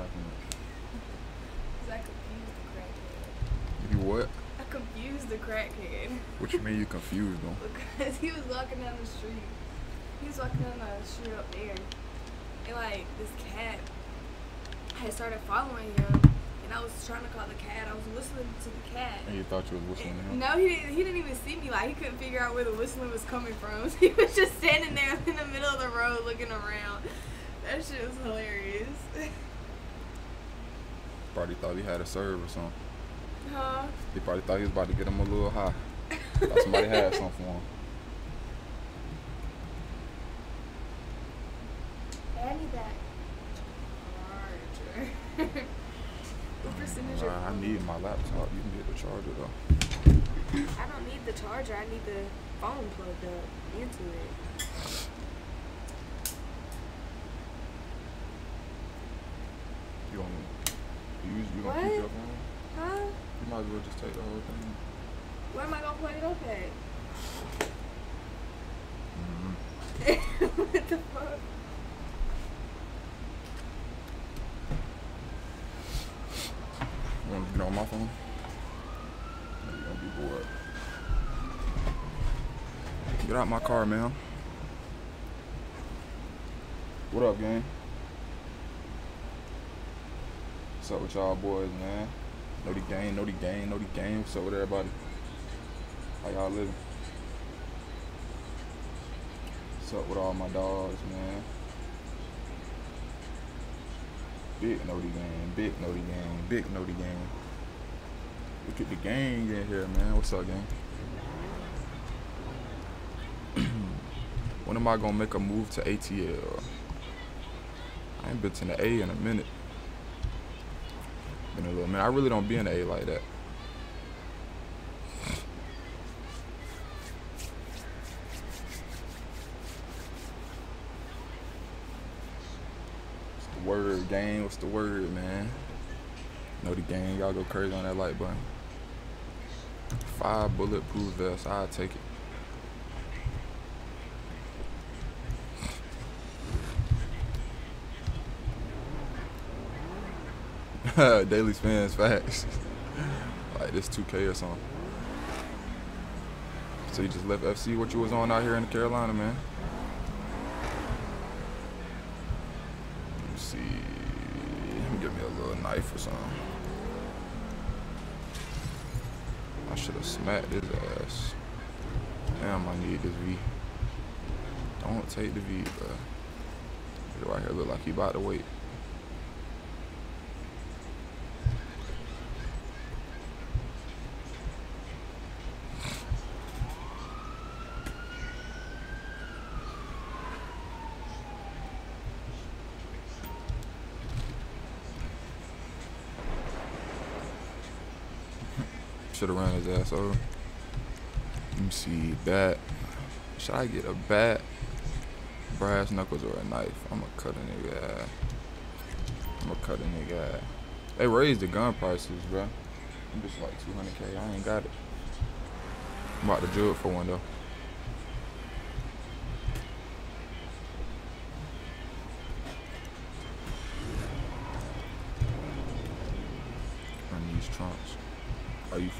laughing at? Cause I confused the crackhead. You what? I confused the crackhead. What you mean you confused them? because he was walking down the street. He was walking down the street up there, and like this cat had started following him, and I was trying to call the cat. I was whistling to the cat. And you thought you was whistling to him? No, he didn't. He didn't even see me. Like he couldn't figure out where the whistling was coming from. he was just standing there in the middle of the road looking around. That shit was hilarious. Thought he had a serve or something. huh? He probably thought he was about to get him a little high. Thought somebody had something for him. I need that charger. what percentage I need my laptop. You can get the charger though. I don't need the charger. I need the phone plugged up into it. You want me? You, gonna What? keep your phone? Huh? You might as well just take the whole thing. Where am I gonna plug it up at? Mm-hmm. what the fuck? You to get on my phone? Or you gonna be bored? Get out my car, man. What up, gang? What's up with y'all boys, man? Know the gang, know the gang, know the gang. What's up with everybody? How y'all living? What's up with all my dogs, man? Big know the gang, big know the gang, big know the gang. Look at the gang in here, man. What's up, gang? when am I gonna make a move to ATL? I ain't been to the A in a minute. Been a little minute. I really don't be in A like that. What's the word, gang? What's the word, man? Know the gang. Y'all go crazy on that like button. Five bulletproof vests. I'll take it. Daily spins facts. like this 2K or something. So you just left FC. What you was on out here in Carolina, man? Let me see. Let me give me a little knife or something. I should have smacked his ass. Damn, I need this V. Don't take the V, bro. Right here look like he about to wait. Have his ass over. Let me see, bat. Should I get a bat, brass knuckles, or a knife? I'm gonna cut a nigga ass. I'm gonna cut a nigga ass. They raised the gun prices, bro. I'm just like 200k. I ain't got it. I'm about to do it for one though.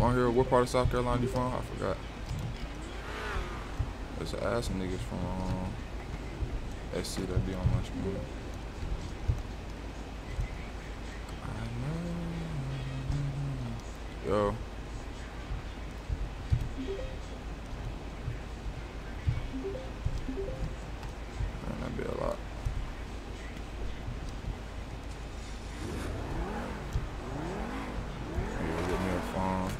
From here? What part of South Carolina you from? I forgot. There's ass niggas from um, SC that be on my screen. I know. Yo. Man, that be a lot. Yeah, get me a phone.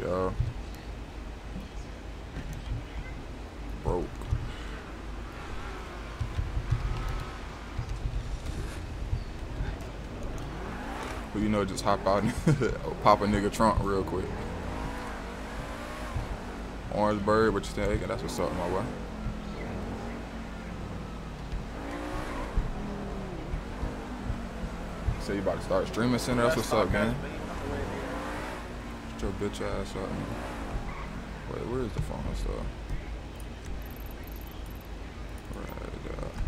Yo. Broke. But you know, just hop out and pop a nigga trunk real quick. Orange bird, what you think? That's what's up, my boy. So you about to start streaming center. That's what's up, gang. Get your bitch ass up. Wait, where is the phone stuff? Right, uh, God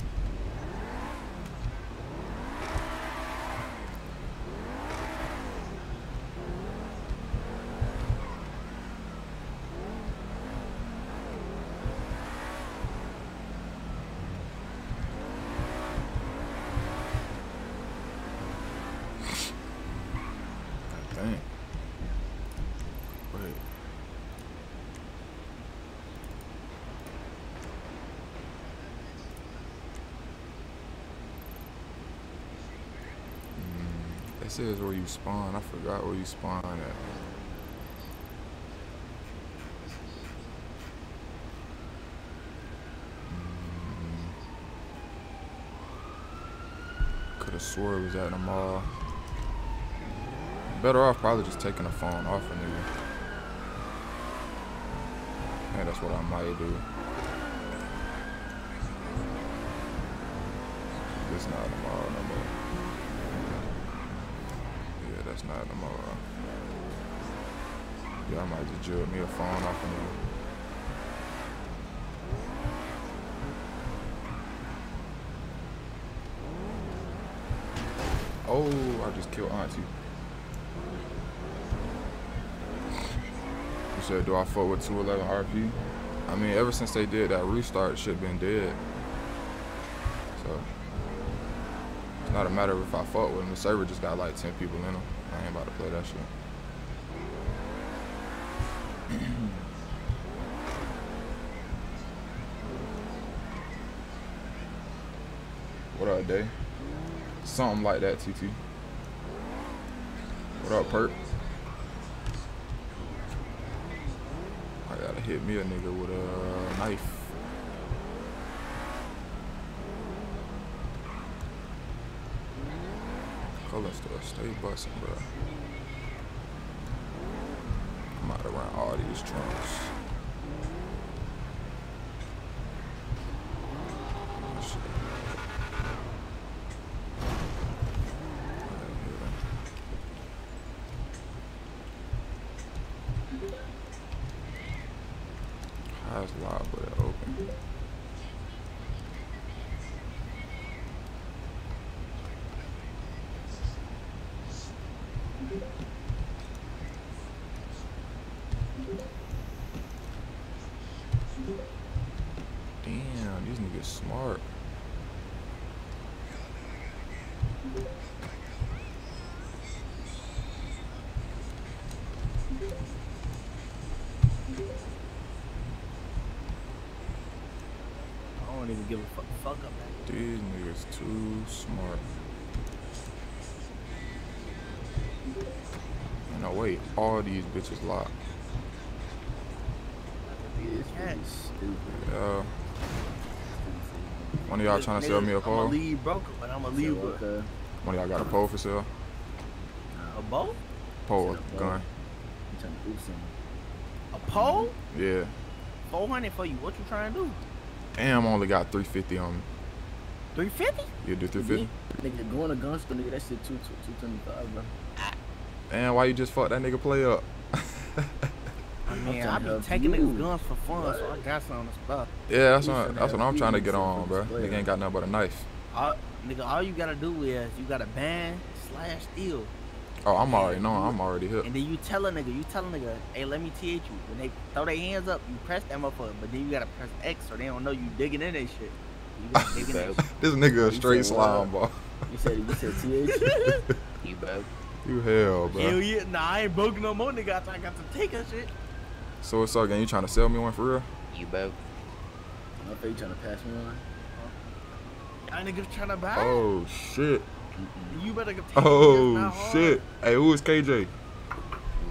dang. Wait. Mm, It says where you spawn. I forgot where you spawn at. Could have swore it was at the mall. Better off probably just taking the phone off of nigga. Yeah, that's what I might do. This not mall no more. Yeah, that's not mall. Yeah, I might just jug me a phone off of nigga. Oh, I just killed Auntie. Said, do I fuck with 211 RP? I mean, ever since they did that restart, shit been dead. So, it's not a matter of if I fuck with them. The server just got like 10 people in them. I ain't about to play that shit. what up, Day? Something like that, TT. What up, Perk? I gotta hit me a nigga with a knife. Color stuff, stay busting, bro. I'm out around all these trunks. Shit. High's loud, but it open. Damn, these niggas smart. I don't even give a fuck, fuck up that. These niggas too smart. No wait, all these bitches locked. Yes. Stupid. Yeah. One of y'all trying to sell me a I'm pole? a lead broker, but I'm a lead So, with okay. One of y'all got a pole for sale? a bow, Pole, Sell a gun. I'm trying to do something. a pole, Yeah. four hundred for you. What you trying to do? Damn, I only got 350 on me. Three fifty? You do 350? Nigga, going to gun store, nigga, that shit two two two twenty five, bro. Damn, why you just fuck that nigga play up? I mean, I be taking you. niggas guns for fun, so I got some on the spot. Yeah, that's what, that's what I'm trying to get on, bro. display. Nigga ain't got nothing but a knife. All, nigga, all you gotta do is you gotta ban slash steal, Oh, I'm already knowing. I'm already hooked. and then you tell a nigga, you tell a nigga, hey, let me TH you. When they throw their hands up, you press that motherfucker, but then you gotta press X or they don't know you digging in that shit. You gotta in that shit. This nigga a straight slime ball. You said you said TH. You hell, bro. Hell yeah, nah, I ain't broke no more, nigga. I I got to take that shit. So what's up, gang? You trying to sell me one for real? You broke. I thought you trying to pass me one. That niggas trying to buy. Oh shit. You better go take Oh it, not hard. shit. Hey, who is KJ?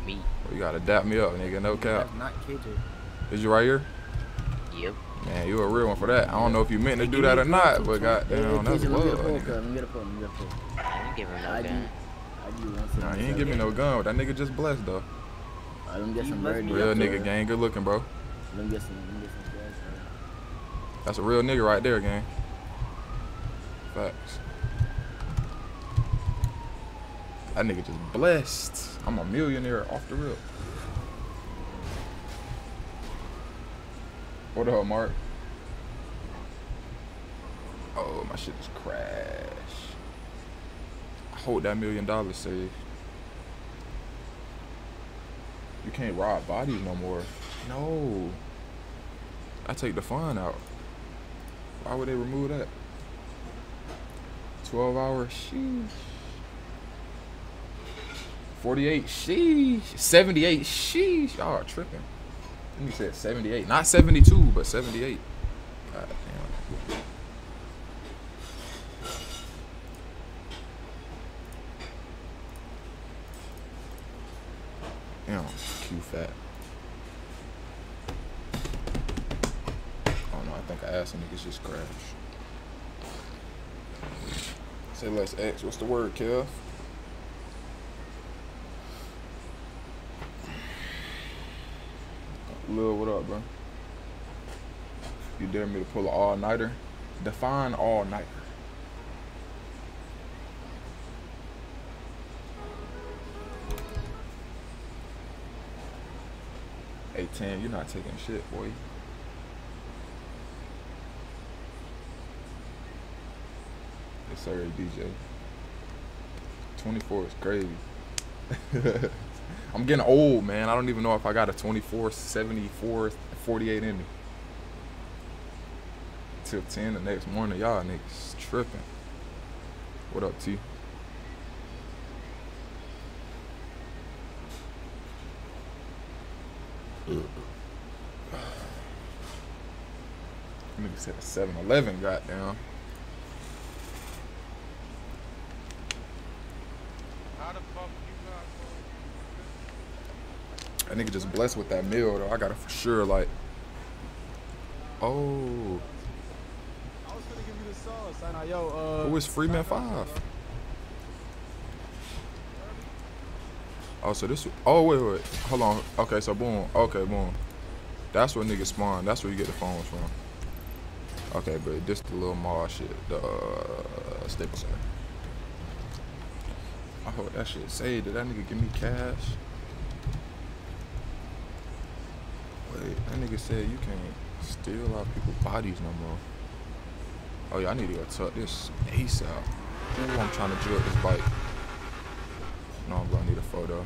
Me. You gotta dap me up, nigga. No cap. That's not KJ. Is you right here? Yep. Man, you a real one for that. I don't know if you meant to do that or not, but too, goddamn, that's KJ, let me get a love. pole, nigga. cuz. Let me get a pole. Let me get a pole. Nah, he ain't give me no gun, but that nigga just blessed though. I let me get You some bless bird Real nigga, cuz. gang. Good looking, bro. Let me get some. Let me get some gas. cuz. That's a real nigga right there, gang. Facts. That nigga just blessed. I'm a millionaire off the rip. What up, Mark? Oh, my shit is crashed. Hold that million dollars safe. You can't rob bodies no more. No. I take the fun out. Why would they remove that? 12 hours, sheesh. 48, sheesh. 78, sheesh. Y'all are tripping. Let me say 78. Not 72, but 78. God. Damn, Q fat. Oh no, I think I just crashed. Say less X. What's the word, Kev? Lil, what up, bro? You dare me to pull an all-nighter? Define all-nighter. Hey, Tam, you're not taking shit, boy. Yes, sir, DJ. 24 is crazy. I'm getting old, man. I don't even know if I got a 24, 74, 48 in me. Till 10 the next morning. Y'all niggas tripping. What up, T? Nigga said a 7 Eleven, goddamn. How the fuck you That nigga just blessed with that meal, though. I got it for sure, like. Oh. I was gonna give you the sauce. I know, yo, uh. Who is Freeman 5? Oh, so this. Oh, wait, wait. Hold on. Okay, so boom. Okay, boom. That's where niggas spawn. That's where you get the phones from. Okay, but this the little mall shit. The uh, Staples Center. I hope that shit say, did that nigga give me cash? That nigga said you can't steal out people's bodies no more. Oh yeah, I need to go tuck this ASAP. Ooh, I'm trying to drill this bike. No, I'm gonna need a photo.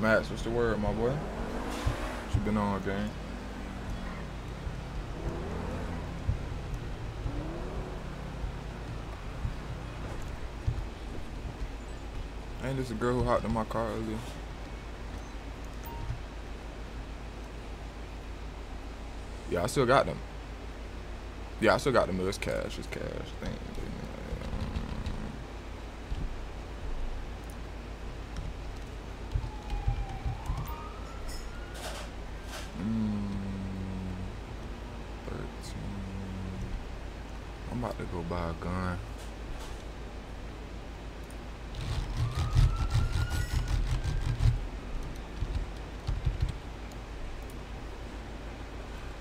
Max, what's the word, my boy? What you been on, gang? Ain't this a girl who hopped in my car earlier? Yeah, I still got them. Yeah, I still got them. It's cash. It's cash. Thing. Mm, 13. I'm about to go buy a gun.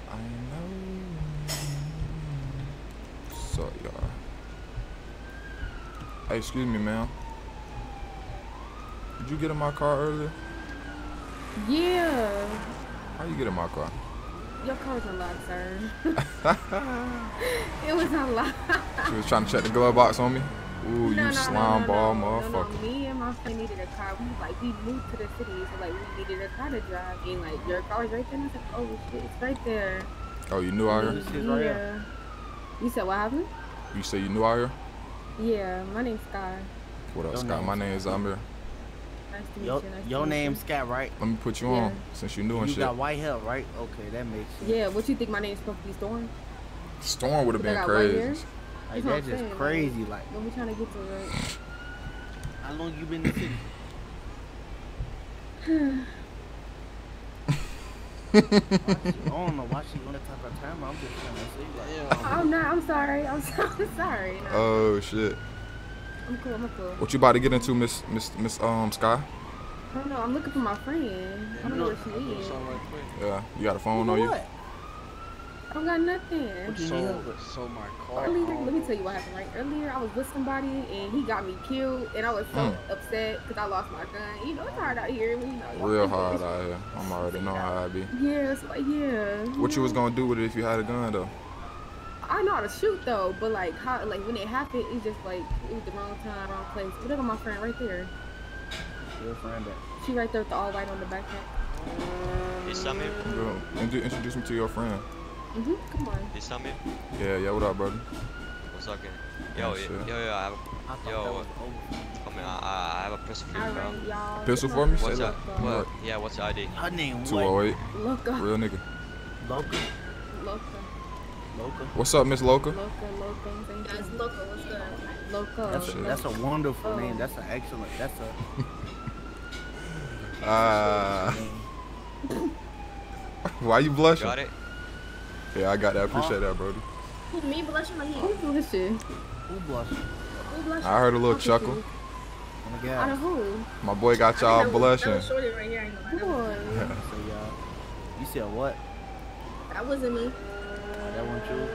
I know. So y'all. Hey, excuse me, ma'am. Did you get in my car earlier? Yeah, How you get in my car? your car's unlocked, sir. it was unlocked. She was trying to check the glove box on me. Ooh, no, you no, slime no, no, ball motherfucker. Me and my friend needed a car. We like we moved to the city, so like we needed a car to drive. And like your car's right there. And I was like, oh shit, it's right there. Oh, you knew out here? This is right yeah. You said what happened? You said you knew out here? Yeah, my name's Sky. What up, Your Scott? name My is name is Amir. Nice to meet Your, you. Nice your name's you. Scott, right? Let me put you Yeah. on since you knew and You got white hair, right? Okay, that makes sense. Yeah, what you think my name's supposed to be Storm? Storm would have been got white hair? crazy. Like That's what that's just saying, like- crazy. Like, When we trying to get to it. how long you been in the city? I don't know why she on that type of time. I'm just trying to see. Like, I'm not. I'm sorry. I'm, so, I'm sorry. No. Oh shit. I'm cool. I'm cool. What you about to get into, Miss Miss Miss um Sky? I don't know. I'm looking for my friend. I don't know where she is. Yeah, you got a phone on you? What? I don't got nothing. What you need so my car. Earlier, let me tell you what happened. Right earlier, I was with somebody and he got me killed, and I was so Mm. upset because I lost my gun. You know, it's hard out here. You know, Real hard out here. I'm already know how I be. Yeah, it's like yeah. What you was gonna do with it if you had a gun though? I know how to shoot though, but like how like when it happened, it's just like it was the wrong time, wrong place. But look at my friend right there. Your friend that. She right there with the all white on the backpack. Hey Samir, Bro, intro- introduce me to your friend. Mhm. Come on. hey Samir, Yeah, yeah. What up, brother? what's up, gang? Yo, Oh, yo, yo, yo, I have, I thought Yo, that what? was over. come here, I, I I have a pistol for you, bro. Alright, y'all. Pistol for me? What's that. up? What? What? Yeah, what's your ID? Her name Two what? oh eight. Loca. Real nigga. Loca. Loca. Loca. What's up, Miss Loca? Loca. Loca. Same Guys, thing. local, what's good? Loca. That's a, that's a wonderful Oh. name. That's an excellent. That's a. Ah. why you blushing? Got it? Yeah, I got that. I appreciate that, brody. Who, me blushing or he? Who's blushing? Who blushing? Who blushing? I heard a little chuckle. Oh my Out God. of who? My boy got y'all that was- That was shorty right here. I ain't gonna lie. That was- Boy. So y'all. You said what? That wasn't me. That one true.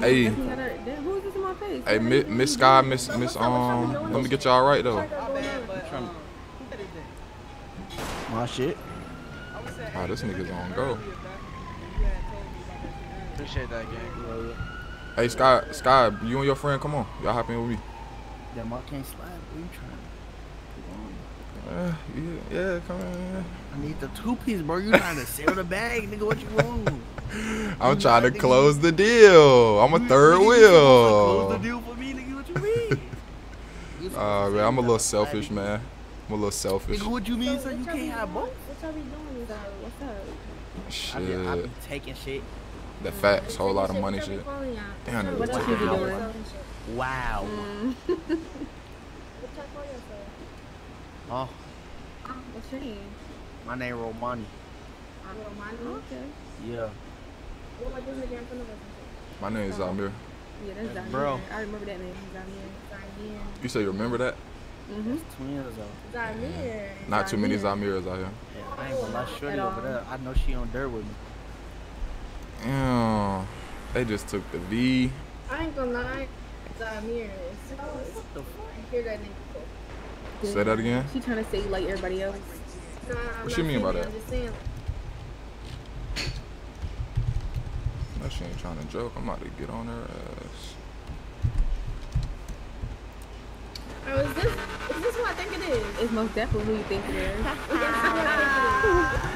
Hey. Definitely got her- that- Who is this in my face? Hey, Mi- Miss Sky, Miss Miss um, let me get y'all right though. My shit. Ah, this nigga's on go. Appreciate that, gang. Hey, Sky, Sky, you and your friend, come on, y'all hop in with me. Damn, I can't slide. What you trying? Uh, yeah, yeah, come on. I need the two piece, bro. You trying to sell the bag, nigga? What you want? I'm trying to close the deal. I'm a third Nigga, you Close the wheel. deal for me, nigga. What you mean? You Uh, man, I'm a little selfish, it. man. I'm a little selfish. Nigga, what you mean? So you can't have both? What y'all be doing? So, what's up? I be, I be taking shit. The facts, whole lot of money shit. be calling y'all? Damn, What nigga, What y'all it be out. Wow. Mm. What y'all call yourself? Oh, What's your name? my name Romani. I'm Romani. Okay. Yeah. What about this nigga in front of us? My name is Zamir. Yeah, that's Zamir. Bro. I remember that name. Zamir. Zamir. You say you remember that? Mm-hmm. Twins though. Zamir. Not too many Zamir. Zamirs out here. Yeah, I ain't gonna lie, shorty over there. I know she on dirt with me. Yeah, they just took the V. I ain't gonna lie. Zamir. What the fuck? I hear that nigga. Say that again. She trying to say you like everybody else. Nah, What not you mean by saying that? I'm just saying. No, she ain't trying to joke. I'm about to get on her ass. Oh, is this is this who I think it is? It's most definitely who you think it is.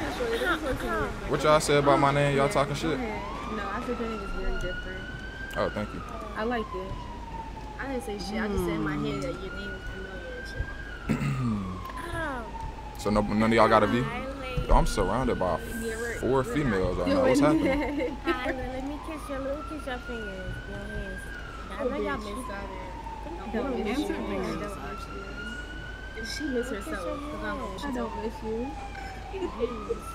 What y'all say about my name? Y'all talking shit? No, I said your name is very different. Oh, thank you. I like it. I didn't say shit. I just said in my head that your name is familiar and shit. So no, none of y'all got a V? Yo, I'm surrounded by four females right now. What's happening? Hi, let me kiss your little kiss your fingers. Your hands. Oh, I know y'all miss Don't miss you. She miss herself. 'cause I know I don't miss you.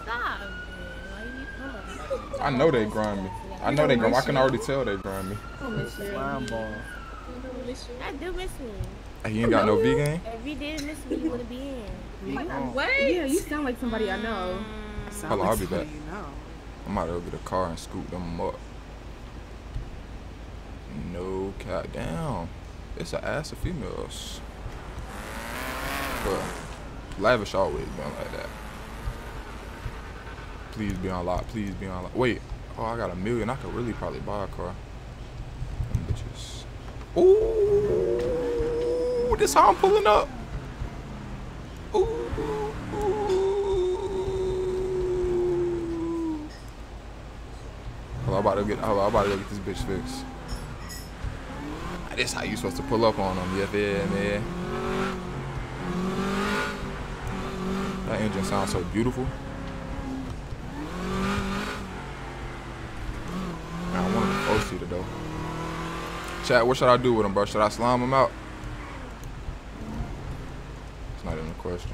Stop, man. Why you come? I know they grind me. I know they grind. I can already tell they grind me. I don't miss you. Slime ball. I do miss me. Hey, you ain't got no V game? If you didn't miss me, you would have been. What? Yeah, you sound like somebody I know. Mm. Hold on, I'll be back. I'm about to go get car and scoop them up. No cat down. It's an ass of females. But lavish always been like that. Please be on lock. Please be on lock. Wait. Oh, I got a million. I could really probably buy a car. Them bitches. Ooh, this how I'm pulling up. Ooh. ooh. I'm about to get. Hold on, I'm about to get this bitch fixed. This how you supposed to pull up on them. Yeah, yeah, man. That engine sounds so beautiful. I wanted a four seater though. Chat, what should I do with him, bro? Should I slime him out? It's not even a question.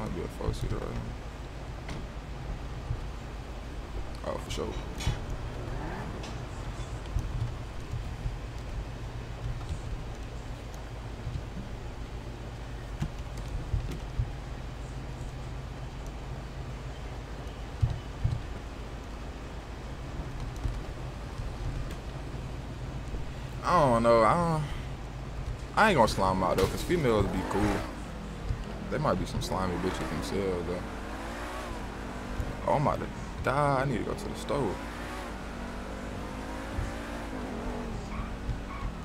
Might be a four seater right here. Oh, for sure. I don't know. I don't, I ain't gonna slime them out though, cause females be cool. They might be some slimy bitches themselves though. Oh, I'm about to die. I need to go to the store.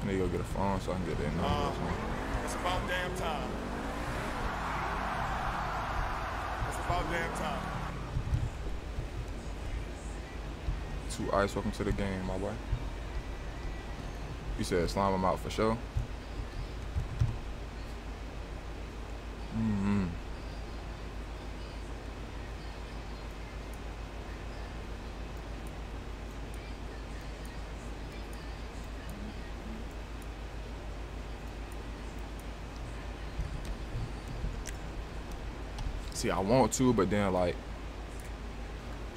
I need to go get a phone so I can get that number something. Uh, it's about damn time. It's about damn time. Two ice, welcome to the game, my boy. You said slime them out for sure. Mm-hmm. See, I want to, but then like,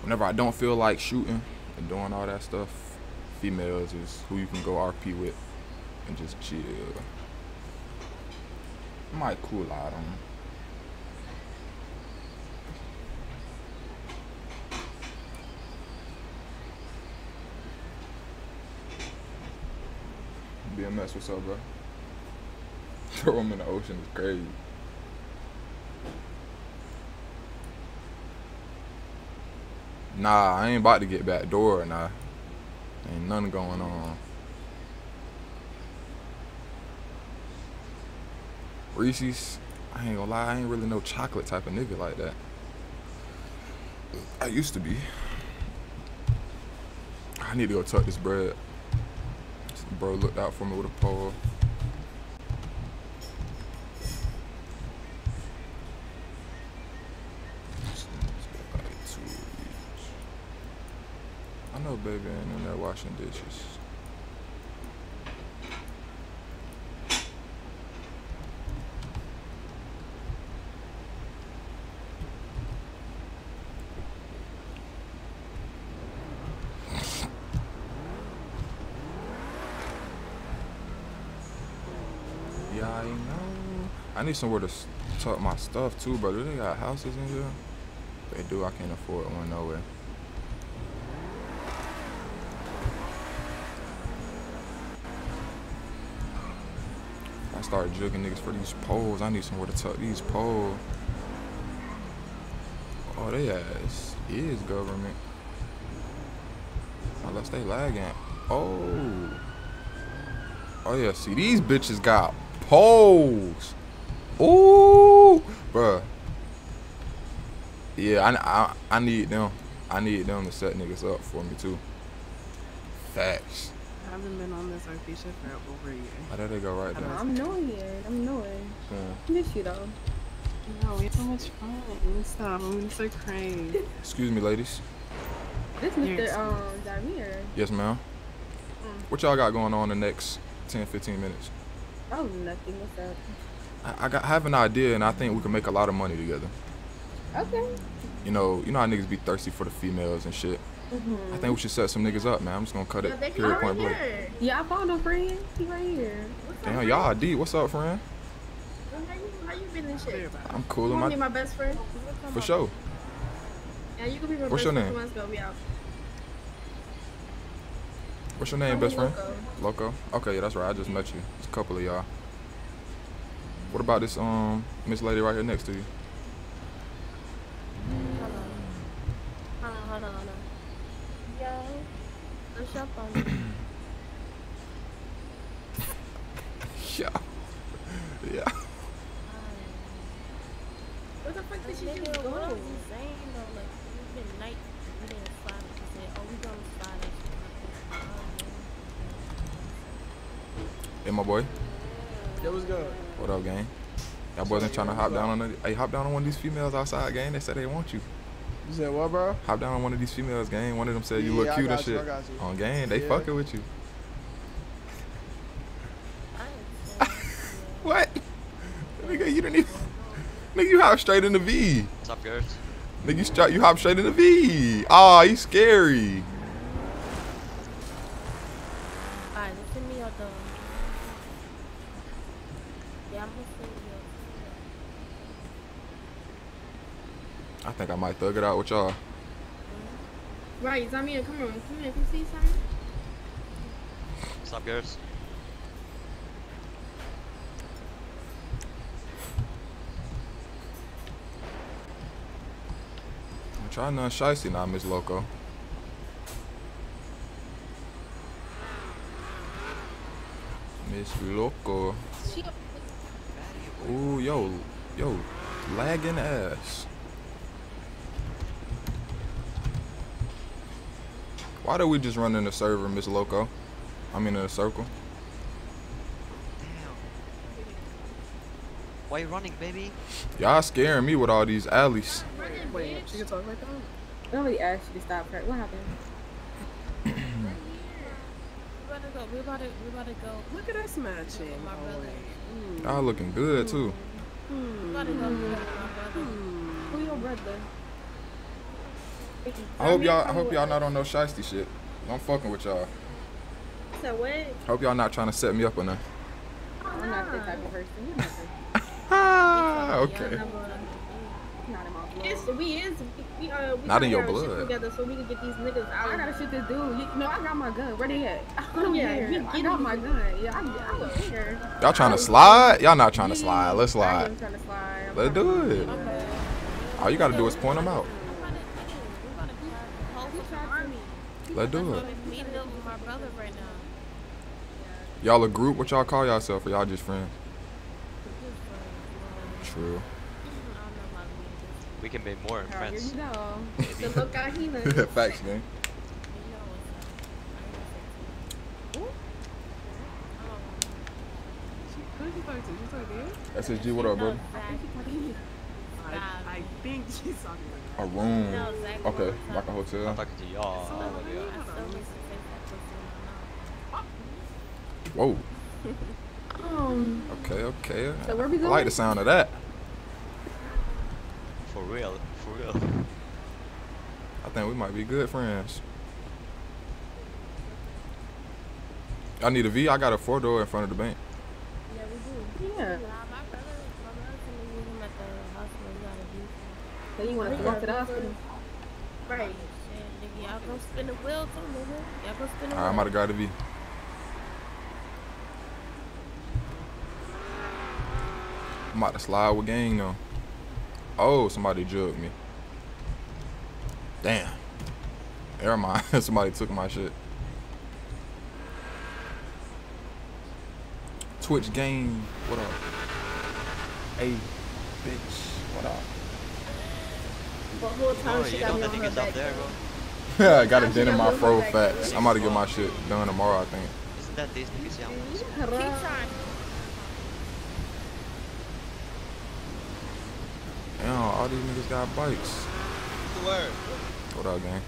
whenever I don't feel like shooting and doing all that stuff, females is who you can go RP with and just chill. Might cool out on 'em. BMS, what's up, bro? Throw him in the ocean is crazy. Nah, I ain't about to get back door. Nah, ain't nothing going on. Reese's, I ain't gonna lie, I ain't really no chocolate type of nigga like that. I used to be. I need to go tuck this bread. Bro looked out for me with a pole. Two each. I know baby ain't in there washing dishes. Yeah, I know. I need somewhere to tuck my stuff too, bro. Do they got houses in here? They do. I can't afford one nowhere. Start jugging niggas for these poles. I need somewhere to tuck these poles. Oh, they ass is government. Unless they lagging. Oh. Oh yeah, see these bitches got poles. Ooh, bruh. Yeah, I, I I need them. I need them to set niggas up for me too. Facts. I haven't been on this RP shit for over a year. Oh, there they go right there. I'm knowing it. I'm knowing. Yeah. Miss you though. No, we had so much fun. Stop. I'm gonna start crying. Excuse me, ladies. This Yes. Mr. Um Damir. Yes, ma'am. What y'all got going on the next 10, 15 minutes? Oh nothing. What's up? I, I got I have an idea, and I think we can make a lot of money together. Okay. You know, you know how niggas be thirsty for the females and shit. Mhm. I think we should set some niggas up, man. I'm just gonna cut Yeah, it they period are point blank. Yeah, I found a friend. He right here. Damn, y'all D. What's up, friend? How you, how you been and shit? I'm cool. You in want to be my my best friend? for sure. Yeah, you can be my What's best your friend. name? Let's go. We out. What's your name, I'm best friend? Loco. Loco. Okay, yeah, that's right. I just met you. It's a couple of y'all. What about this um Miss Lady right here next to you? Hold on. Hold on, hold on, hold on. Yo, what's up on Yeah. Yeah. What the fuck did she Nigga, just what was go? you saying though? Like, it's been night, we didn't slide it. She said, oh, we gonna slide it. Hey, my boy. Yo, what's good? What up, gang? Y'all boys ain't trying to hop down on a, Hey, hop down on one of these females outside, gang. They said they want you. You said what, bro? Hop down on one of these females, gang. One of them said you Yeah, look I cute and got you, shit. I got you. On gang, they Yeah. fucking with you. What? Nigga, you didn't even. Nigga, you hop straight in the V. What's up, girls? Nigga, you, stri- you hop straight in the V. Aw, you scary. thug it out with y'all. Right, Zamia, come on. Come here, come see something. What's up, girls? I'm trying to see now, Miss Loco. Miss Loco. Ooh, yo, yo, lagging ass. Why do we just run in the server, Miss Loco? I mean in a circle. Why you running, baby? Y'all scaring me with all these alleys. Wait, she can talk like that? Nobody asked you to stop her. What happened? we're about to go. We about to. We about to go. Look at us matching. My brother. Mm. Y'all looking good too. We about to go. with Who your brother? I hope y'all. I hope y'all not on no shiesty shit. I'm fucking with y'all. So what? Hope y'all not trying to set me up on that. I'm not that type of person. You're not that- Ah, okay. Not in my blood. It's, we is. We, uh, we Not in your get blood. Together so we can get these niggas out. I got shit to do. You, no, I got my gun. Where they at? I'm Yeah, here. we get got it. my gun. Yeah, I'm, I'm here. Y'all trying to slide? Y'all not trying to slide. Let's I slide. am trying to slide. I'm Let's do to- it. All you gotta do is point them out. Let's do it. Meeting up with my brother right now. Y'all a group? What y'all call yourself? Or y'all just friends? True. We can be more Oh, here friends. you go. The look. Facts, gang. Who did you talk to? You talk to you? SSG, what up, bro? I, I think she's talking A room. Okay, like a hotel. I'm talking to y'all. Whoa. Um, Okay, okay. So where we I like going? the sound of that. For real, for real. I think we might be good friends. I need a V. I got a four door in front of the bank. Yeah, we do. Yeah. Nah, my brother, my brother told me meet him at the hospital. We gotta do So you want to go to the hospital? Right. Shit, nigga, y'all go spin the wheel too, nigga. Y'all go spin the All right, I'm wheel. about to grab the V. I'm about to slide with gang though. Oh, somebody jugged me. Damn. Never mind. somebody took my shit. Twitch game. What up? Hey, bitch. What up? The whole time Bro, she got me on her back. up there, bro? I got a dent in my fro facts. I'm about to get my shit done tomorrow, I think. Isn't that these niggas? Yeah. Keep trying. Damn, all these niggas got bikes. What's the word? What up, gang?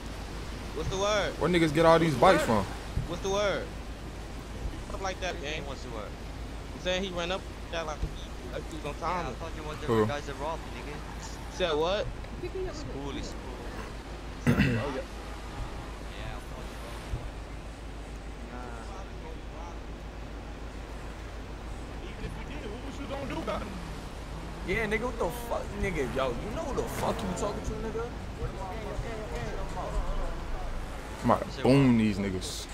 What's the word? Where niggas get all these bikes from? What's the word? Something like that, gang. wants to work. I'm saying he ran up that like, like he was on Yeah, I time. thought you wanted Who? the guys that robbed me, nigga. Said what? Schooly, school. Oh, yeah. Yeah, I thought Even if you did, what was you gonna do about it? Yeah, nigga, what the fuck, nigga? Yo, you know who the fuck you talking to, nigga? I'm about to boom these niggas.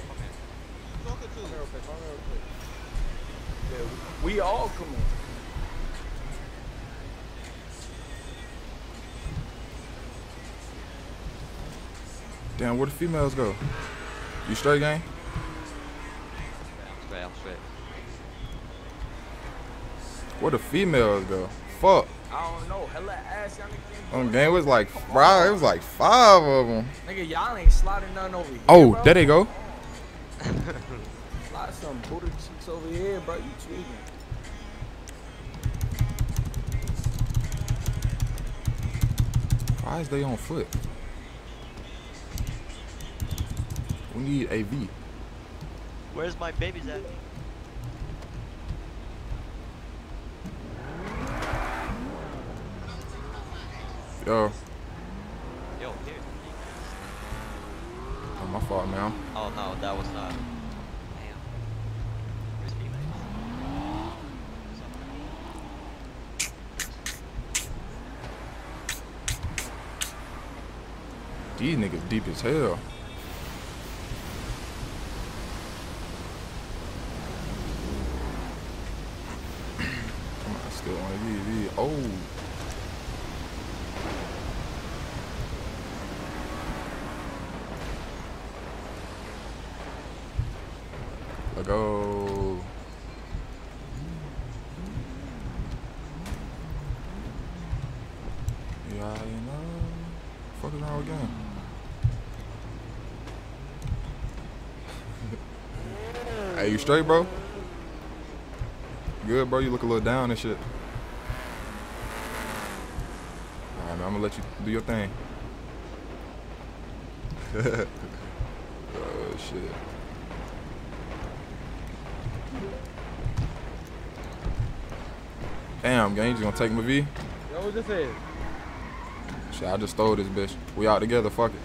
Talking to? Yeah, we all come in. Damn, where the females go? You straight, gang? I'm straight, I'm straight. Where the females go? Fuck. I don't know, hella ass, y'all niggas. On game was like, bro, it was like five of them. Nigga, y'all ain't sliding none over here. Oh, bro. there they go. Slide some booty cheeks over here, bro. You tweaking. Why is they on foot? We need a V. Where's my babies at? Yo, Yo, here. oh, my fault, man. Oh no, that was not. Damn. Where's females? These niggas deep as hell. Good one. Yeah, yeah. Oh. Let go. Yeah, you know. Fucking around again. hey, you straight, bro? Good, bro. You look a little down and shit. Gonna let you do your thing. oh, shit. Damn, gang, you just gonna take my V? Yo, what this is? Shit, I just stole this bitch. We out together, fuck it.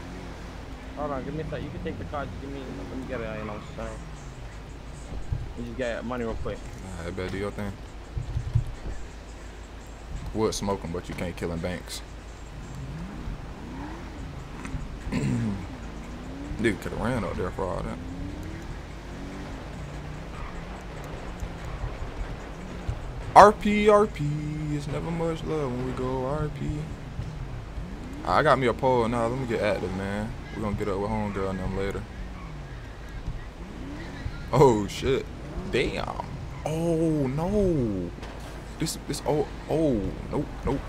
Hold on, give me a sec. You can take the card. Just give me. Let me get it. You know what I'm saying? You just get money real quick. I bet do your thing. Would smoke 'em, but you can't kill in banks. Nigga could have ran there for all that. RP, RP, it's never much love when we go RP. I got me a pole now. Let me get active, man. We're gonna get up with homegirl and them later. Oh shit. Damn. Oh no. This this oh oh nope nope.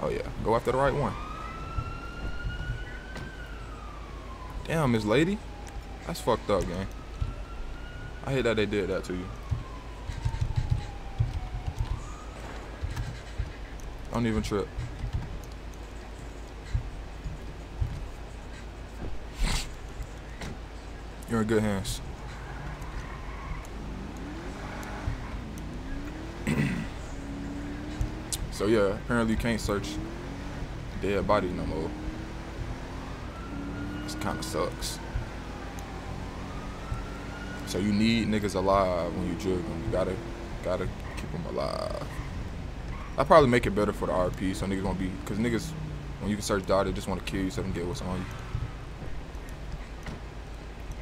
Oh yeah. Go after the right one. Damn, Miss Lady. That's fucked up, gang. I hate that they did that to you. Don't even trip. You're in good hands. so yeah, apparently you can't search dead body no more. Kind of sucks. So you need niggas alive when you jug them. You gotta, gotta keep them alive. I probably make it better for the RP, so niggas gonna be, cause niggas, when you can search dot, they just want to kill you so they can get what's on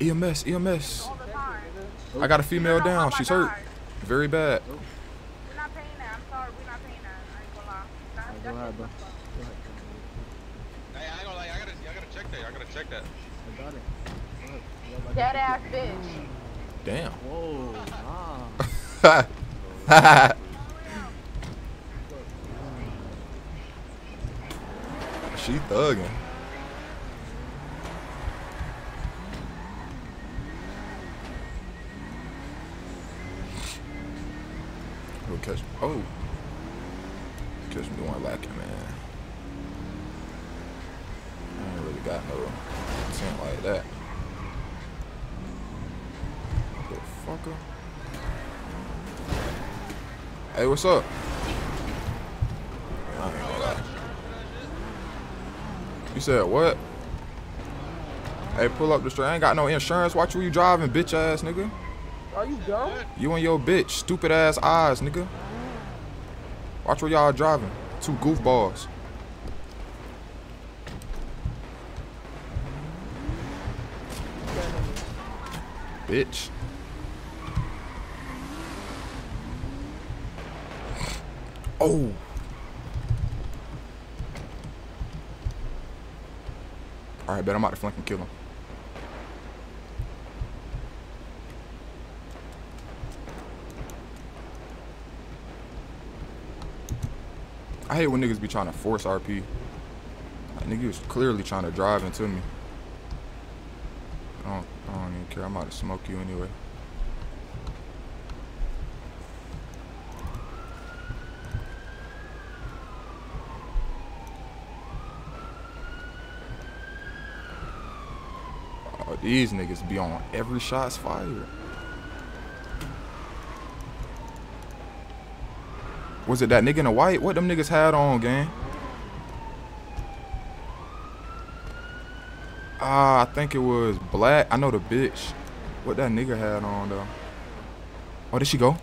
you. EMS, EMS. I got a female down. She's hurt. Very bad. Hey, I ain't gonna lie, I gotta, I gotta check that. I gotta check that. Dead ass bitch. Damn. Whoa, nah. she thugging. Who catch me? Oh. Catch me doing lacking, man. I ain't really got no intent like that. Hey, what's up? I ain't gonna lie. You said what? Hey, pull up the street. I ain't got no insurance. Watch where you driving, bitch ass nigga. Are you dumb? You and your bitch, stupid ass eyes, nigga. Watch where y'all driving. Two goofballs. Bitch. Oh. Alright, bet I'm about to flank and kill him. I hate when niggas be trying to force RP. Like, nigga was clearly trying to drive into me. I don't, I don't even care. I'm about to smoke you anyway. Oh, these niggas be on every shot's fired. Was it that nigga in the white? What them niggas had on, gang? Ah, I think it was black. I know the bitch. What that nigga had on though? Oh, did she go?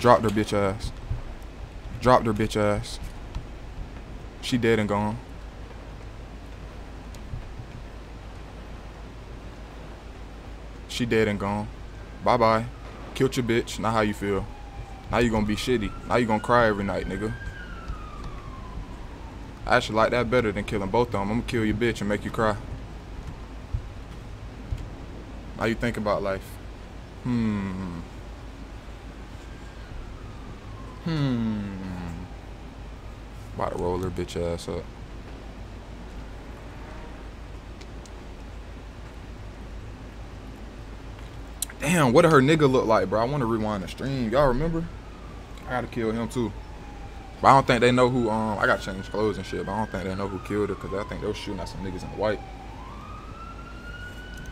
Dropped her bitch ass. Dropped her bitch ass. She dead and gone. She dead and gone. Bye bye. Killed your bitch. Now how you feel? Now you gonna be shitty. Now you gonna cry every night, nigga. I actually like that better than killing both of them. I'm gonna kill your bitch and make you cry. How you think about life? Hmm. Hmm. About to roll her bitch ass up. Damn, what did her nigga look like, bro? I want to rewind the stream. Y'all remember? I gotta kill him too. But I don't think they know who. Um, I gotta change clothes and shit. But I don't think they know who killed her because I think they were shooting at some niggas in white.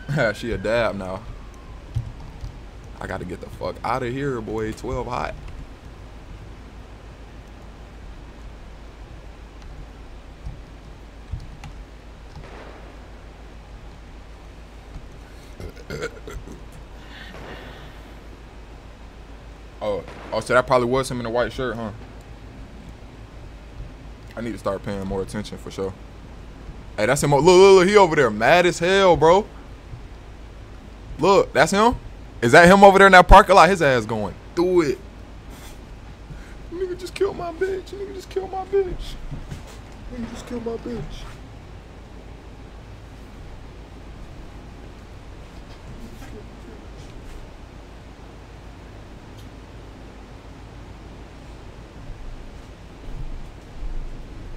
she a dab now. I gotta get the fuck out of here, boy. 12 hot. Oh, so that probably was him in a white shirt, huh? I need to start paying more attention for sure. Hey, that's him. Look, look, look, he over there mad as hell, bro. Look, that's him. Is that him over there in that parking lot? His ass going through it. Nigga just killed my bitch. Nigga just killed my bitch. Nigga just killed my bitch.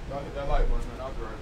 Y'all hit that light button, man. I'll be right back.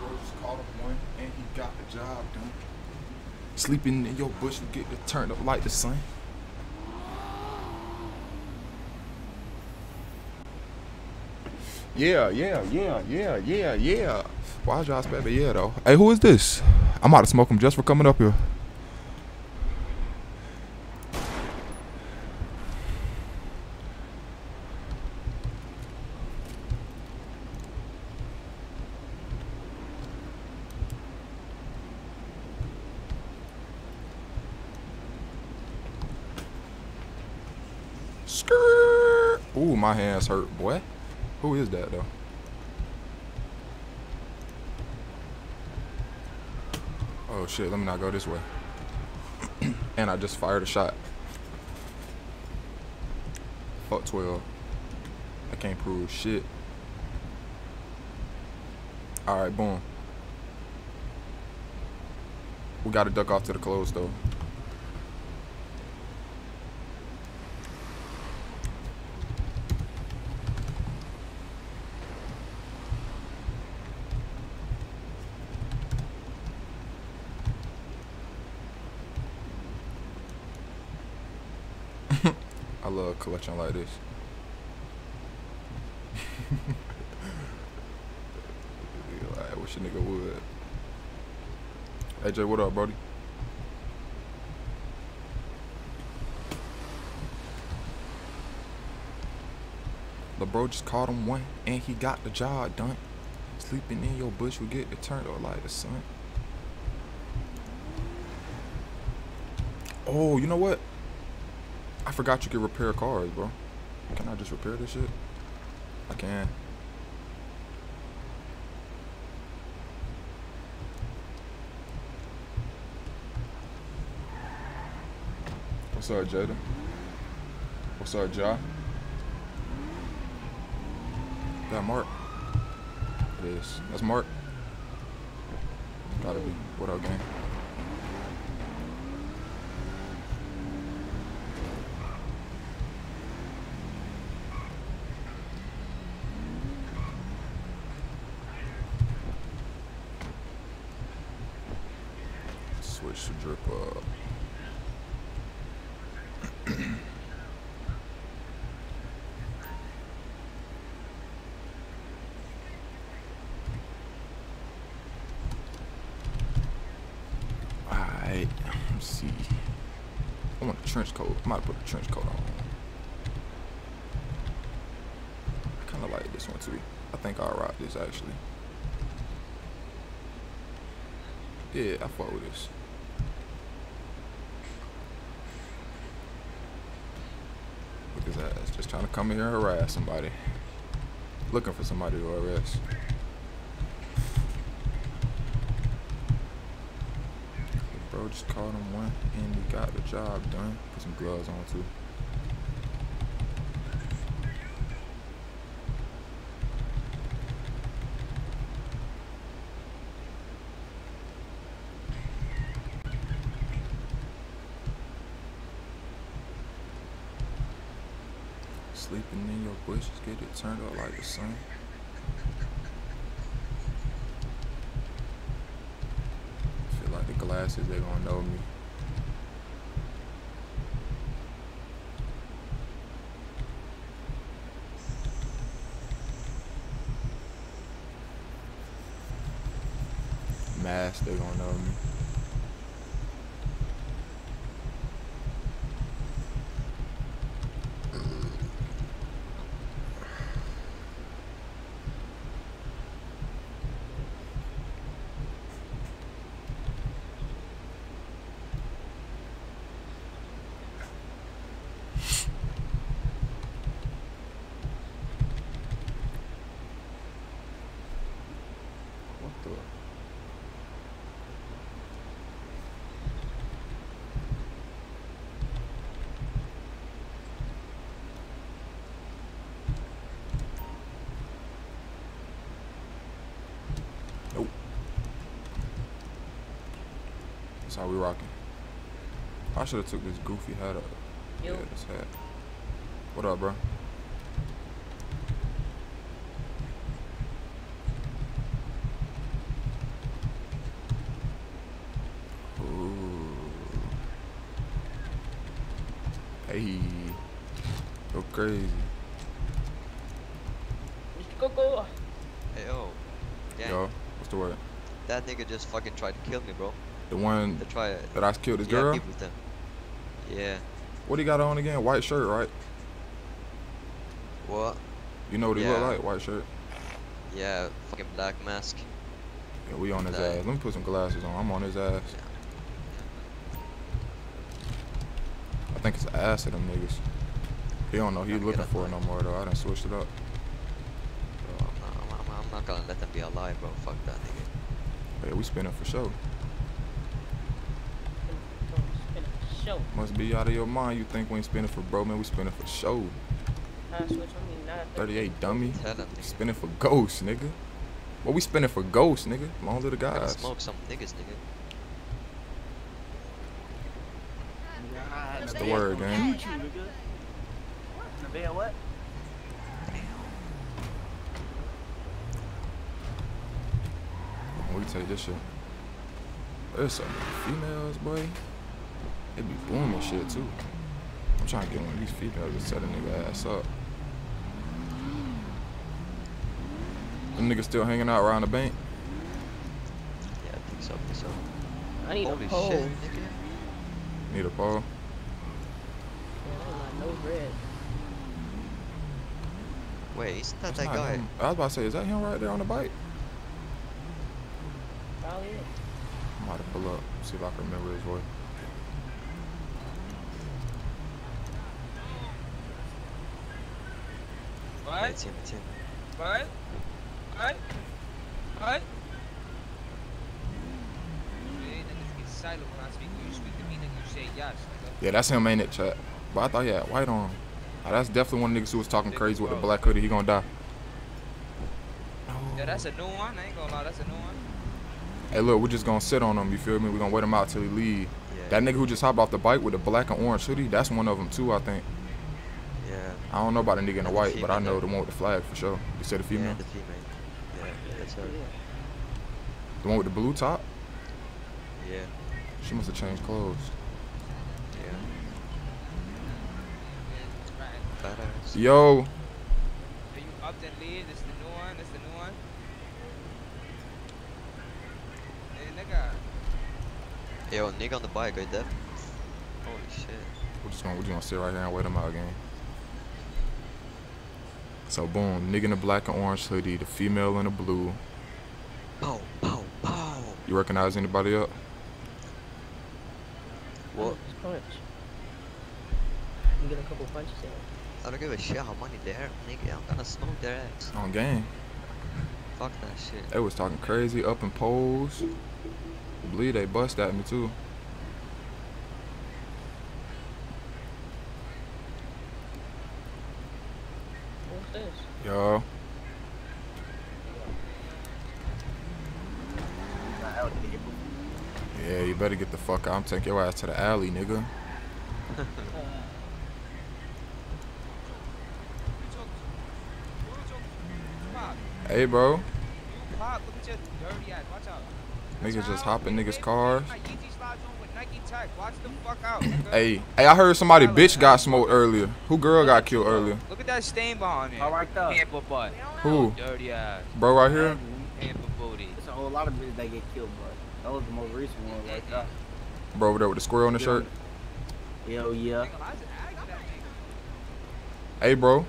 Bro just called him one and he got the job done. Sleeping in your bush will get it turned up like the sun. Yeah, yeah, yeah, yeah, yeah, yeah. Why y'all spell yeah though? Hey, who is this? I'm about to smoke him just for coming up here. Hands hurt, boy. Who is that though? Oh shit, let me not go this way. and I just fired a shot. Fuck 12. I can't prove shit. Alright, boom. We gotta duck off to the close though. I love like this. I wish a nigga would. Jay, what up, Brody? The bro just caught him one and he got the job done. Sleeping in your bush will get turned up like the sun. Oh, you know what? I forgot you could repair cars, bro. Can I just repair this shit? I can. What's up, Jada? What's up, Ja? That Mark? It is. That's Mark. Gotta be. What up, gang? switch to drip up. Alright, let's see. I want a trench coat. I might put a trench coat on. I kind of like this one too. I think I'll rock this actually. Yeah, I fuck with this. Look at ass. Just trying to come in here and harass somebody. Looking for somebody to arrest. Bro just called him one and he got the job done. Put some gloves on too. Sleeping in your bushes, get it turned up like the sun. Feel like the glasses, they gonna know me. Mask, they gonna know me. What the? Nope. That's how we rocking. I should have took this goofy hat up. Yeah, this hat. What up, bro? Ooh. Hey. Go crazy. Mr. Coco. Hey, yo. Gang, Yo, what's the word? that nigga just fucking tried to kill me, bro. The one try that I killed this yeah, girl? beef with him. Yeah. What he got on again? White shirt, right? What? You know what he look like? White shirt. Yeah, fucking black mask. Yeah, we on his ass. Let me put some glasses on. I'm on his ass. I think it's ass of them niggas. He don't know he looking for it no more though. I done switched it up. Bro, I'm not, I'm, I'm not gonna let them be alive, bro. Fuck that nigga. Yeah, we spinning for sure. Show. Must be out of your mind. You think we ain't spinning for bro, man. We spinning for show. Nah, switch on me, not 38 dummy. Tell them, nigga. Spinning for ghosts, nigga. What we spinning for ghosts, nigga? Long little Gotta guys. smoke some niggas, nigga. That's the word, gang. Shoot you, what? We take this shit. There's so many females, boy. They be booming shit too. I'm trying to get one of these females to set a nigga ass up. Them niggas still hanging out around the bank. Yeah, I think so, I think so. I need Holy a pole. shit, nigga. Need a pole. No red. Wait, isn't that That's that not guy? him. I was about to say, is that him right there on the bike? Probably it. I'm about to pull up, see if I can remember his voice. Yeah, it's him, it's him. What? What? What? silent when I speak. When you speak to me, nigga, you say yes, nigga. Yeah, that's him, ain't it, chat? But I thought he had white on. Oh, that's definitely one of the niggas who was talking crazy with the black hoodie. He gonna die. Yeah, that's a new one. I ain't gonna lie, that's a new one. Hey, look, we're just gonna sit on him. You feel me? We're gonna wait him out till he leave. That nigga who just hopped off the bike with the black and orange hoodie, that's one of them too, I think. Yeah. I don't know about the nigga in the white, but I know the one with the flag for sure. You said the female? Yeah, the female. Yeah, that's her. The one with the blue top? Yeah. She must have changed clothes. Yeah. Yo, Are you up and leave? This the new one? This the new one? Hey, nigga. Yo, nigga on the bike right there. Holy shit. we're just gonna we're just gonna sit right here and wait them out again. So boom, nigga in the black and orange hoodie, the female in the blue. Pow, pow, pow. You recognize anybody up? What? Punch. You get a couple punches in. I don't give a shit how money there, nigga. I'm gonna smoke their ass. On game. Fuck that shit. They was talking crazy up in poles. Believe they bust at me too. What's this? Yo, Nah, I would think it- yeah, you better get the fuck out. I'm taking your ass to the alley, nigga. Hey, bro, pop. Look at your dirty ass. Watch out. niggas just hopping niggas' cars. My Yeezy slides on with Nike tech. Watch the fuck out. nigga. Hey, hey, I heard somebody bitch got smoked earlier. Who girl got killed earlier? Look at that stain behind me. All right, though. Pamper butt. Who? Dirty ass. Bro, right here. Pamper booty. It's a whole lot of bitches that get killed, but that was the most recent one right there. Bro over there with the square on the shirt. Hell yeah. Hey, bro.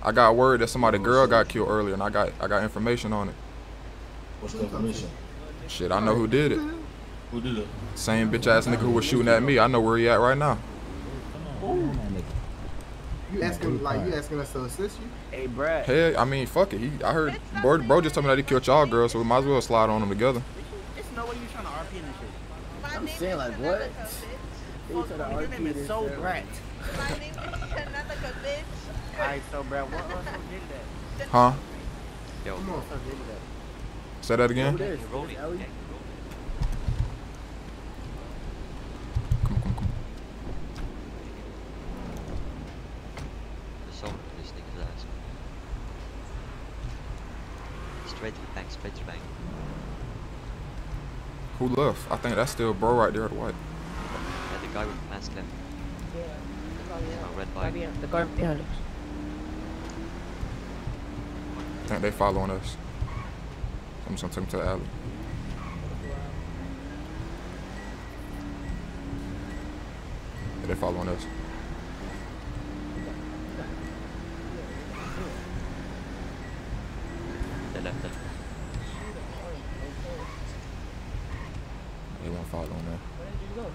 I got word that somebody oh, girl got killed earlier, and I got I got information on it. What's the information? Shit, I know who did it. Who did it? Same bitch ass nigga who was shooting at me. I know where he at right now. You asking like you asking us to assist you? Hey, Brad. Hey, I mean, fuck it. He, I heard bro, bro just told me that he killed y'all girls, so we might as well slide on them together. It's no way you trying to RP in this shit. I'm saying like what? They try to Your name is this so stuff. Brad. My name is Shanataka, bitch. Alright, so Brad, what else did that? Huh? Yo, What else did that? Say that again. Who this? you rolling. This Ellie? Yeah, Come on, come come. There's someone in this nigga's ass. Straight to the bank, straight to the bank. Who left? I think that's still bro right there at the white. Yeah, the guy with the mask left. Yeah. The car behind- Oh, red bike. behind- The car behind us. I think they following us. I'm just gonna take them to the alley. Yeah, they following us. They left them. They won't follow on that.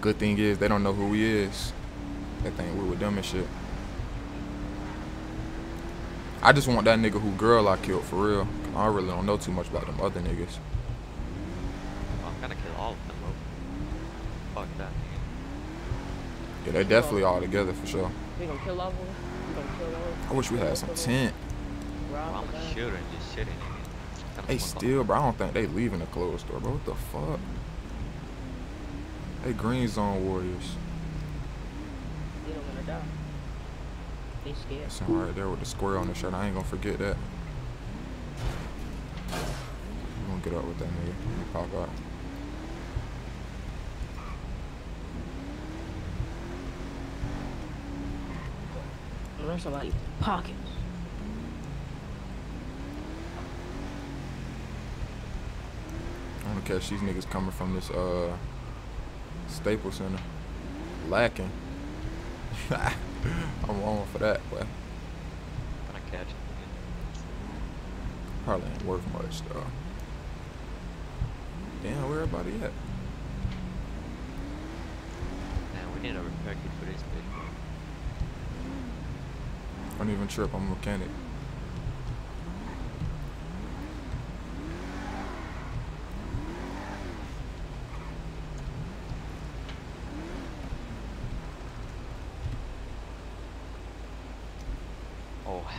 Good thing is they don't know who he is. They think we with them and shit. I just want that nigga who girl I killed for real. I really don't know too much about them other niggas. I'm gonna kill all of them, bro. Fuck that, nigga. Yeah, they definitely all together for sure. We gonna kill all of them. We gonna kill all of them. I wish we had some tent. Bro, I'm a shooter and just shitting, nigga. Kinda They still, bro. I don't think they leaving the closed store, bro. What the fuck? They green zone warriors. They don't wanna die. They scared. That's him right there with the square on the shirt. I ain't gonna forget that. I'm gonna get up with that nigga. Pop out. Learn somebody pockets. I wanna catch these niggas coming from this uh Staples Center. Lacking. I'm on for that, but Gonna catch probably ain't worth much though. Damn, where everybody at? Man, we need a repair kit for this bitch. Don't even trip, I'm a mechanic.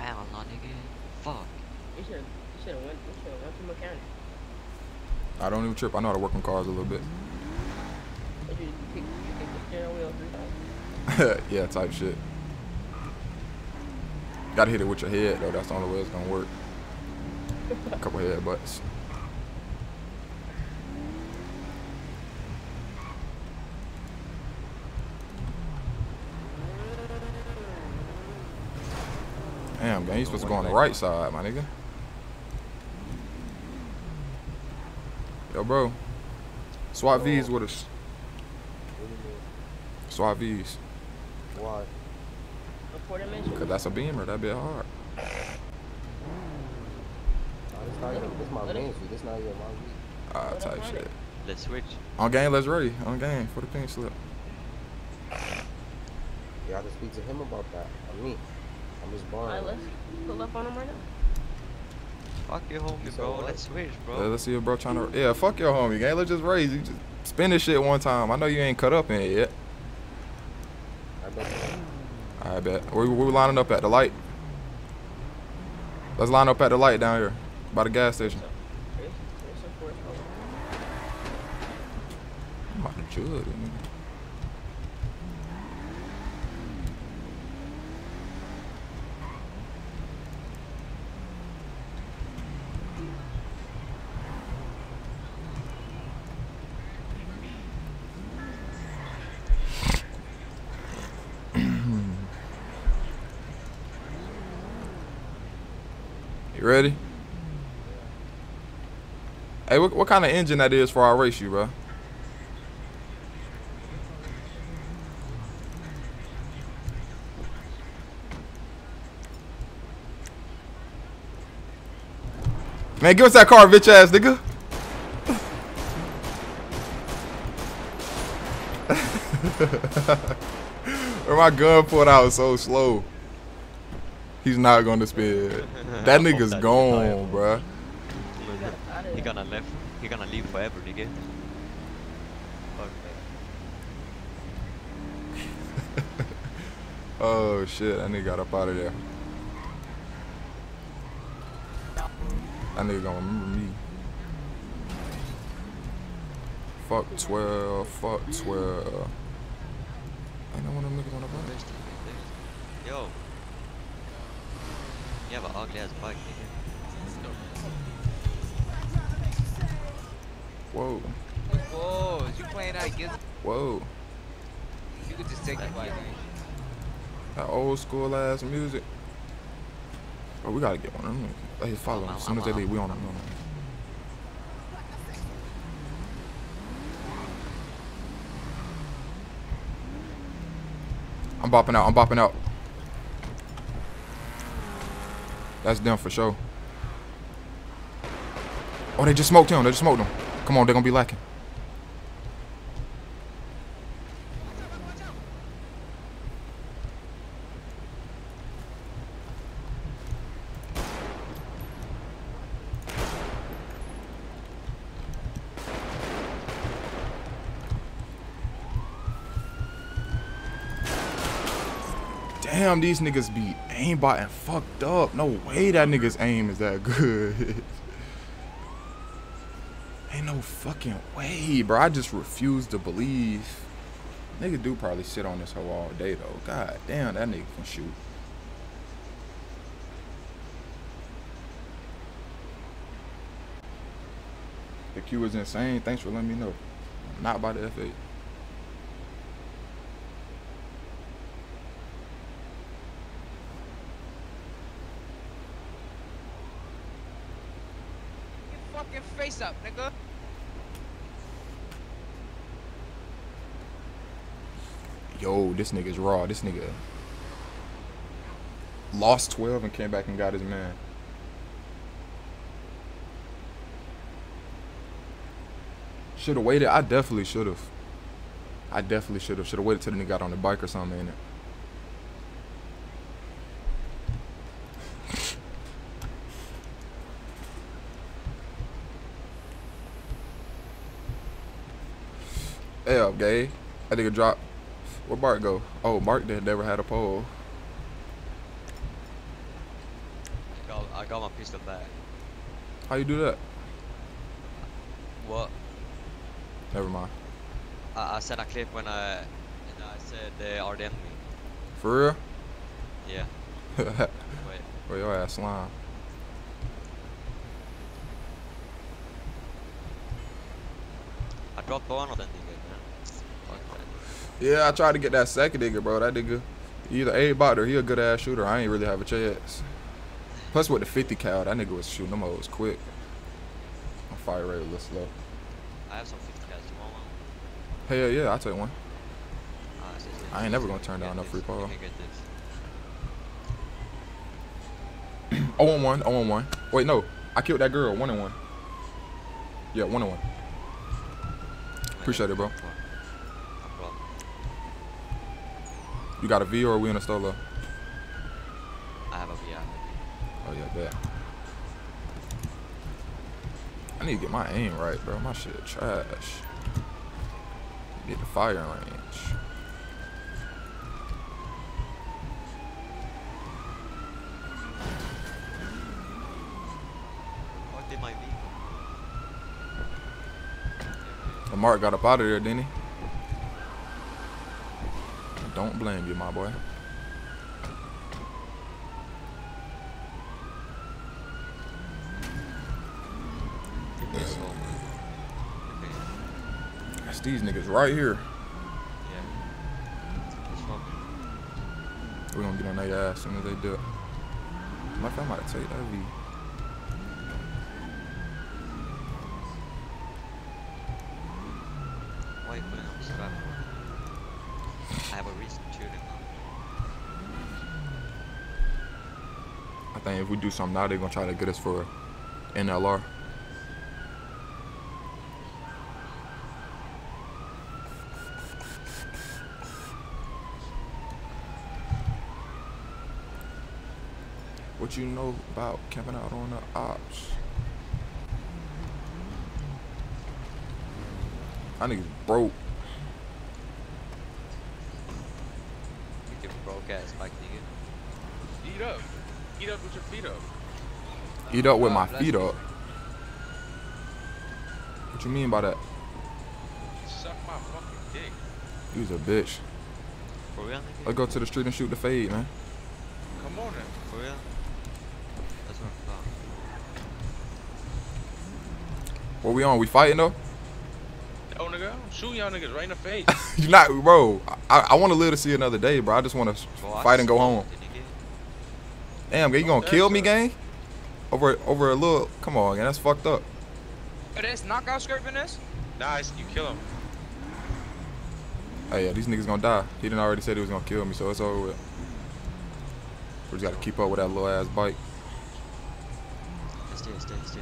Oh, hell nigga. Fuck. You should, you should have went, you should have went to mechanic. I don't even trip. I know how to work on cars a little bit. But you, you kick, you kick the steering wheel three times. yeah, type shit. Gotta hit it with your head though. That's the only way it's gonna work. A couple head Damn, gang, you supposed to go on the right side, my nigga. Yo, bro. Swap V's with us. Swap V's. Why? Report a. Cause that's a beamer. That'd be hard. Nah, this not your, this my Let it- main. This not your my week. Ah, Let 'em type shit. Let's switch. On game, let's ready. On game for the pink slip. You have to speak to him about that. I mean, I'm just Alright, let's pull up on him right now. Fuck your homie, bro. what? Let's switch, Yeah, bro. let's see if bro trying to. Yeah, fuck your homie, gang. Let's just raise. You just spin this shit one time. I know you ain't cut up in it yet. I bet I bet. Where, where we lining up at the light? Let's line up at the light down here by the gas station. Here's, here's. I'm about to judge nigga. Kind of engine that is for our race you, bro? Man, give us that car, bitch ass nigga. Where my gun pulled out so slow. He's not gonna spin. That nigga's gone, bruh. He gonna left. Gonna leave forever, nigga. Oh shit, that nigga got up out of there. That nigga gonna remember me. Fuck 12, fuck 12. School ass music. Oh, we gotta get one of them. Hey, follow them. As soon as they leave, we on them. I'm bopping out. I'm bopping out. That's them for sure. Oh, they just smoked him. They just smoked him. Come on, they're gonna be lacking. These niggas be aimbot and fucked up. No way that nigga's aim is that good. Ain't no fucking way, bro. I just refuse to believe. Nigga do probably sit on this hoe all day though. God damn, that nigga can shoot. The Q is insane. Thanks for letting me know. Not by the F8. Get up, nigga. Yo, this nigga's raw. This nigga lost 12 and came back and got his man. Should have waited. I definitely should have. I definitely should have. Should have waited till the nigga got on the bike or something, ain't it? Gay. That nigga drop. Where Bart go? Oh, Mark did never had a pole. Got, I got my pistol back. How you do that? What? Never mind. I, I sent a clip when I and I said they are the enemy. For real? Yeah. Wait. Where your ass slime? I dropped one of them nigga, man. Fuck that. Yeah, I tried to get that second nigga, bro. That nigga, either a bot or he a good ass shooter. I ain't really have a chance. Plus with the 50 cal, that nigga was shooting them hoes quick. My fire rate little slow. I have some 50 cats. You want one? Hell yeah, I'll take one. Uh, I ain't never gonna turn down no free this, pole. You can get this. 0 on 1, 0 on 1. Wait, no. I killed that girl, 1 on 1. Yeah, 1 on 1. Appreciate it, bro. No problem. You got a V or are we in a solo? I have a V. Oh, yeah, bet. I need to get my aim right, bro. My shit trash. Get the fire range. What did my V? Lamar got up out of there, didn't he? Don't blame you, my boy. Give me a soul. Okay. That's these niggas right here. Yeah. We're gonna get on their ass as soon as they do it. Matter of fact, I might take that V. Why you putting on strap? I have a reason to shooting now. I think if we do something now, they're gonna try to get us for NLR. What you know about camping out on the ops? I niggas broke. You can broke ass nigga. Eat up. Eat up with your feet up. Eat up with my feet up. What you mean by that? Suck my fucking dick. You was a bitch. For real nigga? Let's go to the street and shoot the fade, man. Come on then. For real? That's what I'm about. What we on? We fighting though? Oh nigga, I'm shooting y'all niggas right in the face. you not, bro. I, I want to live to see another day, bro. I just want to Bro, fight and go just- home. Damn, gang, you gonna kill me, gang? Over over a little. Come on, gang. That's fucked up. Oh, that's knockout skirt Vanessa? nice, you kill him. Hey, oh, yeah, these niggas gonna die. He didn't already said he was gonna kill me, so it's over with. We just gotta keep up with that little ass bike. Stay, stay, stay. Shoot,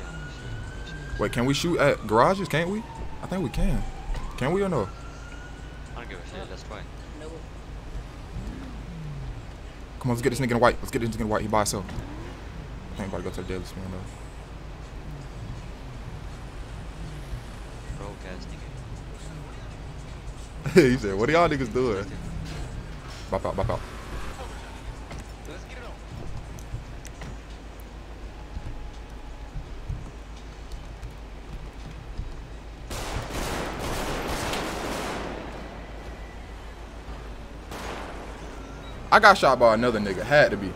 shoot. Wait, can we shoot at garages? Can't we? I think we can. Can we or no? I don't give a shit. Let's try. Come on, let's get this nigga in white. Let's get this nigga in white. He by himself. I ain't about to go to the daily spin though. Broke ass nigga. he said, "What are y'all niggas doing?" Bop out, bop out. Let's get it on. I got shot by another nigga. Had to be.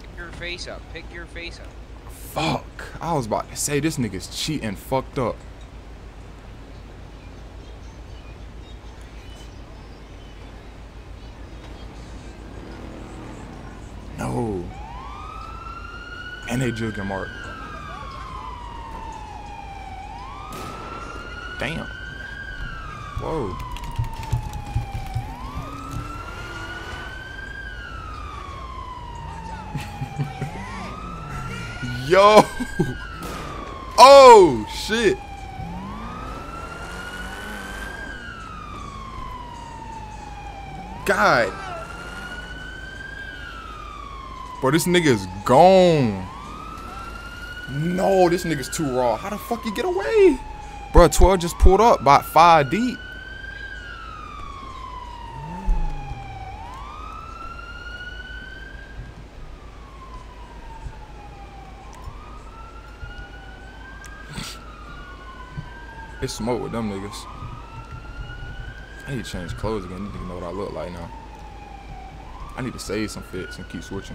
Pick your face up. Pick your face up. Fuck. I was about to say this nigga's cheating. Fucked up. No. And they jugging Mark. Damn. Whoa. Yo. Oh shit. God. Bro, this nigga is gone. No, this nigga's too raw. How the fuck you get away? Bro, 12 just pulled up by five deep. It's smoke with them niggas. I need to change clothes again. I need to know what I look like now. I need to save some fits and keep switching.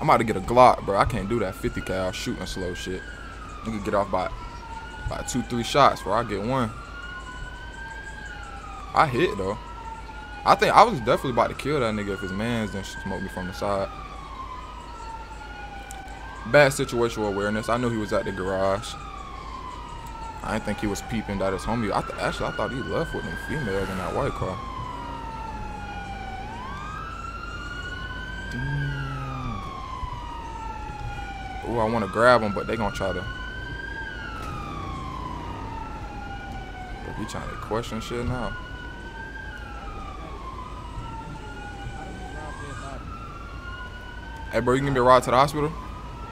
I'm about to get a Glock, bro. I can't do that 50 cal shooting slow shit. Nigga get off by by two, three shots before I get one. I hit though. I think I was definitely about to kill that nigga if his mans didn't smoke me from the side. Bad situational awareness. I knew he was at the garage. I didn't think he was peeping that his homie. I actually I thought he left with them females in that white car. Ooh, I want to grab him, but they gonna try to. But he trying to question shit now. Hey, bro, you can give me a ride to the hospital?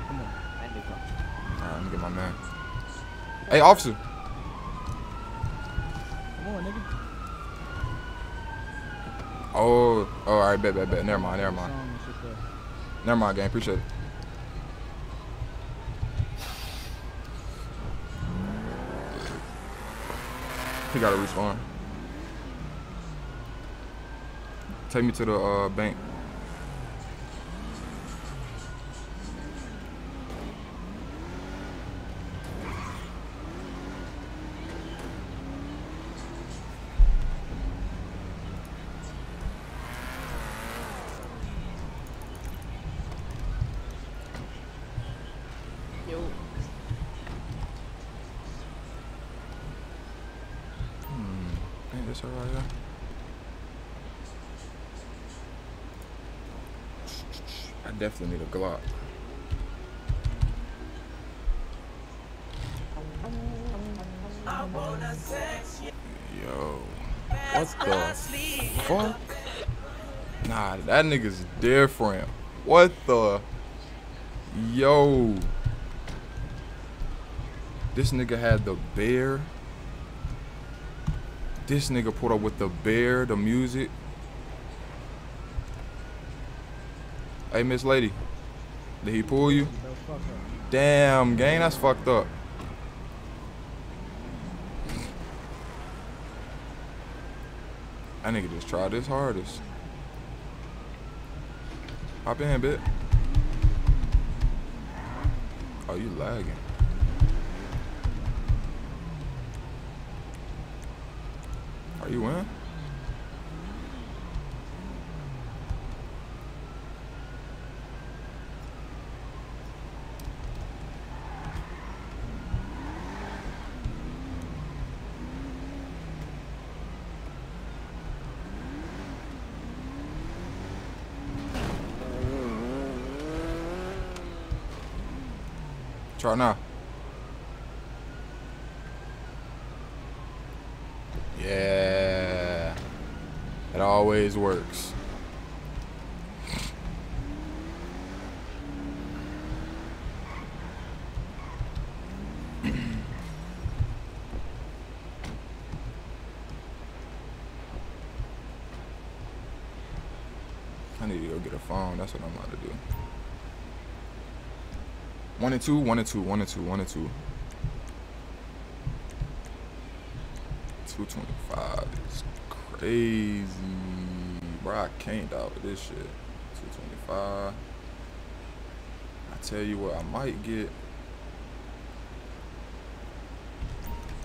Come on. That nigga. Alright, let me get my man. Hey, officer. Come on, nigga. Oh, oh, all right, bet, bet, bet. Never mind, never mind. Never mind, gang. Appreciate it. He got to respawn. Take me to the uh, bank. Definitely need a Glock. Yo. What the fuck? Nah, that nigga's different. What the? Yo. This nigga had the bear. This nigga put up with the bear, the music. Hey, Miss Lady. Did he pull you? Damn, gang, that's fucked up. That nigga just tried his hardest. Hop in, bit. Oh, you lagging. Are you in? Try now. Yeah. It always works. I need to go get a phone. That's what I'm about to do. One and two, one and two, one and two, one and two. 225 is crazy. Bro, I can't die with this shit. 225. I tell you what, I might get.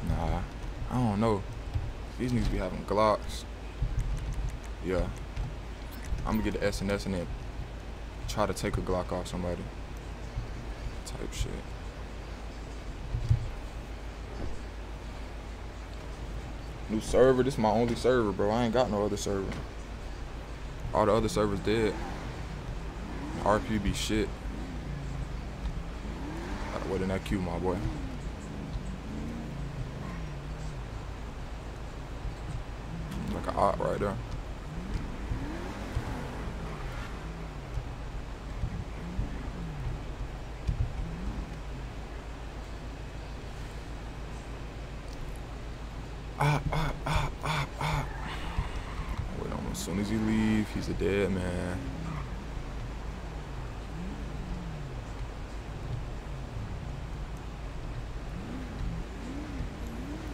Nah, I don't know. These niggas be having Glocks. Yeah. I'm gonna get the SNS and then try to take a Glock off somebody. Type shit. New server. This is my only server, bro. I ain't got no other server. All the other servers dead. RP be shit. Gotta wait in that queue, my boy. Like a op right there. Ah, ah, ah, ah, ah. Wait on him. As soon as he dead man.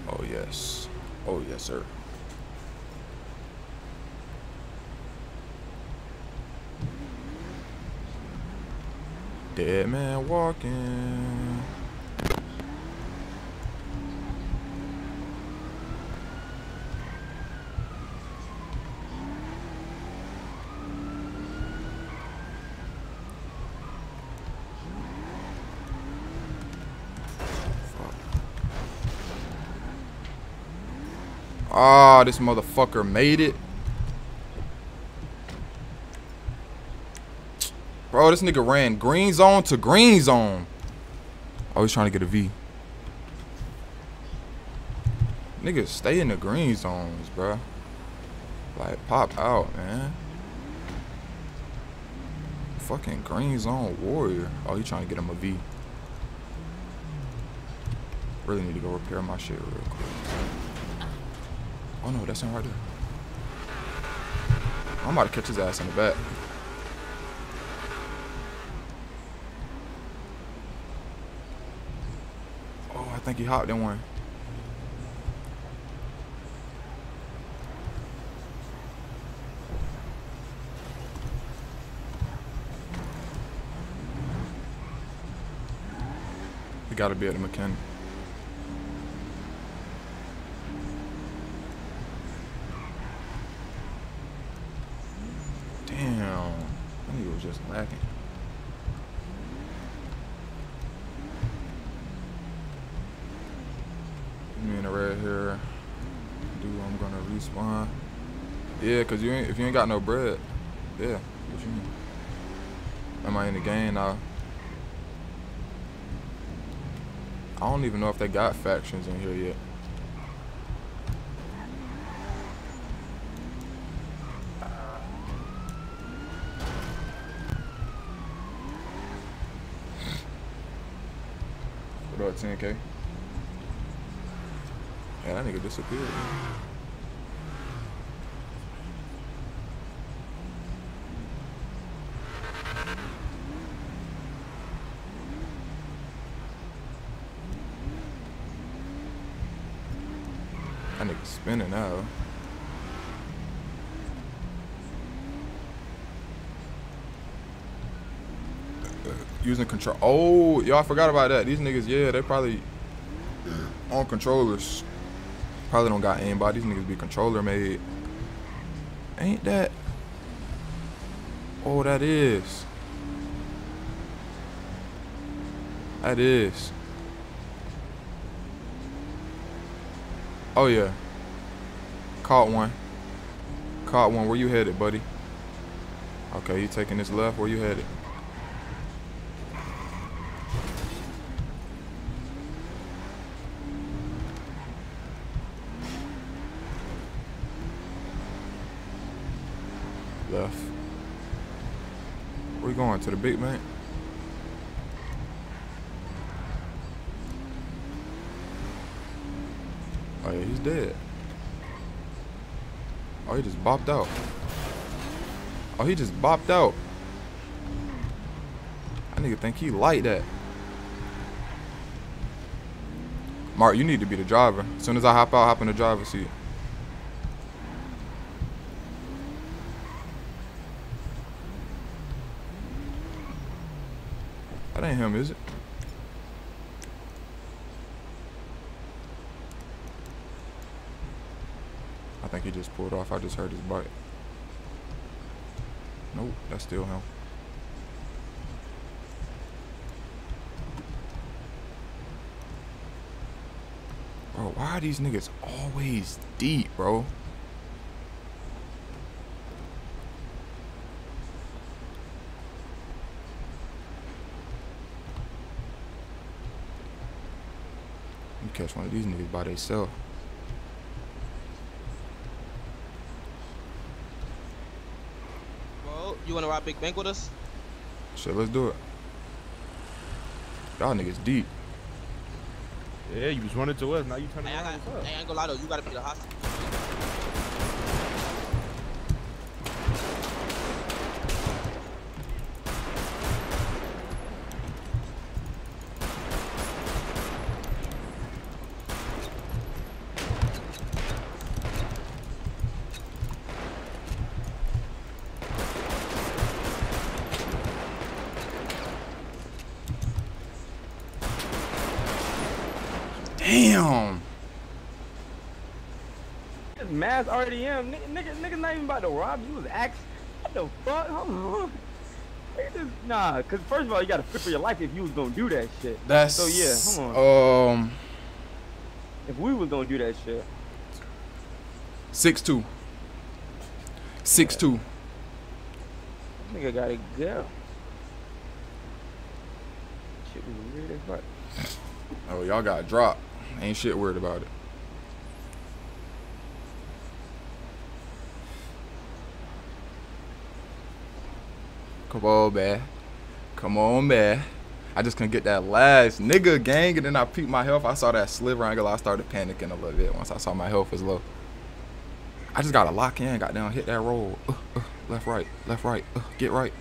Oh, yes. Oh, yes, sir. Dead man walking. Ah, this motherfucker made it. Bro, this nigga ran green zone to green zone. Oh, he's trying to get a V. Niggas stay in the green zones, bro. Like, pop out, man. Fucking green zone warrior. Oh, he trying to get him a V. Really need to go repair my shit real quick. Oh no, that's him right there. I'm about to catch his ass in the back. Oh, I think he hopped in one. He gotta be at the McKinney. Damn. That was. Me in the red here. Do I'm gonna respawn. Yeah, cause you ain't if you ain't got no bread. Yeah, what you mean? Am I in the game now? I don't even know if they got factions in here yet. 10k? Yeah, that nigga disappeared. That nigga spinning now. Using control. Oh, y'all forgot about that. These niggas, yeah, they probably on controllers. Probably don't got aimbot. These niggas be controller made. Ain't that? Oh, that is. That is. Oh yeah. Caught one. Caught one. Where you headed, buddy? Okay, you taking this left. Where you headed? Left. Where we going? To the big bank? Oh yeah, he's dead. Oh, he just bopped out. Oh, he just bopped out. I nigga think he like that. Mark, you need to be the driver. As soon as I hop out, hop in the driver's seat. Him, is it? I think he just pulled off. I just heard his bite. Nope, that's still him. Bro, why are these niggas always deep, bro? Catch one of these niggas by themselves. Well, you wanna ride Big Bank with us? Shit, let's do it. Y'all niggas deep. Yeah, you was running to us. Now you turning Hey, I, around. got, hey, I ain't gonna lie though, you gotta be the hostage. Damn. Mass RDM, nigga, nigga, nigga not even about to rob you. Was ax. What the fuck? Hold on. Nah, cause first of all, you gotta fit for your life if you was gonna do that shit. That's so yeah. Hold on. Um, if we was gonna do that shit, Six two. Six two. Nigga gotta go. Shit was weird as fuck. Oh, y'all got dropped. Ain't shit worried about it. Come on, man. Come on, man. I just couldn't get that last nigga gang, and then I peeped my health. I saw that sliver angle. I started panicking a little bit once I saw my health was low. I just gotta lock in, got down, hit that roll. Uh, uh, left, right, left, right. Uh, get right.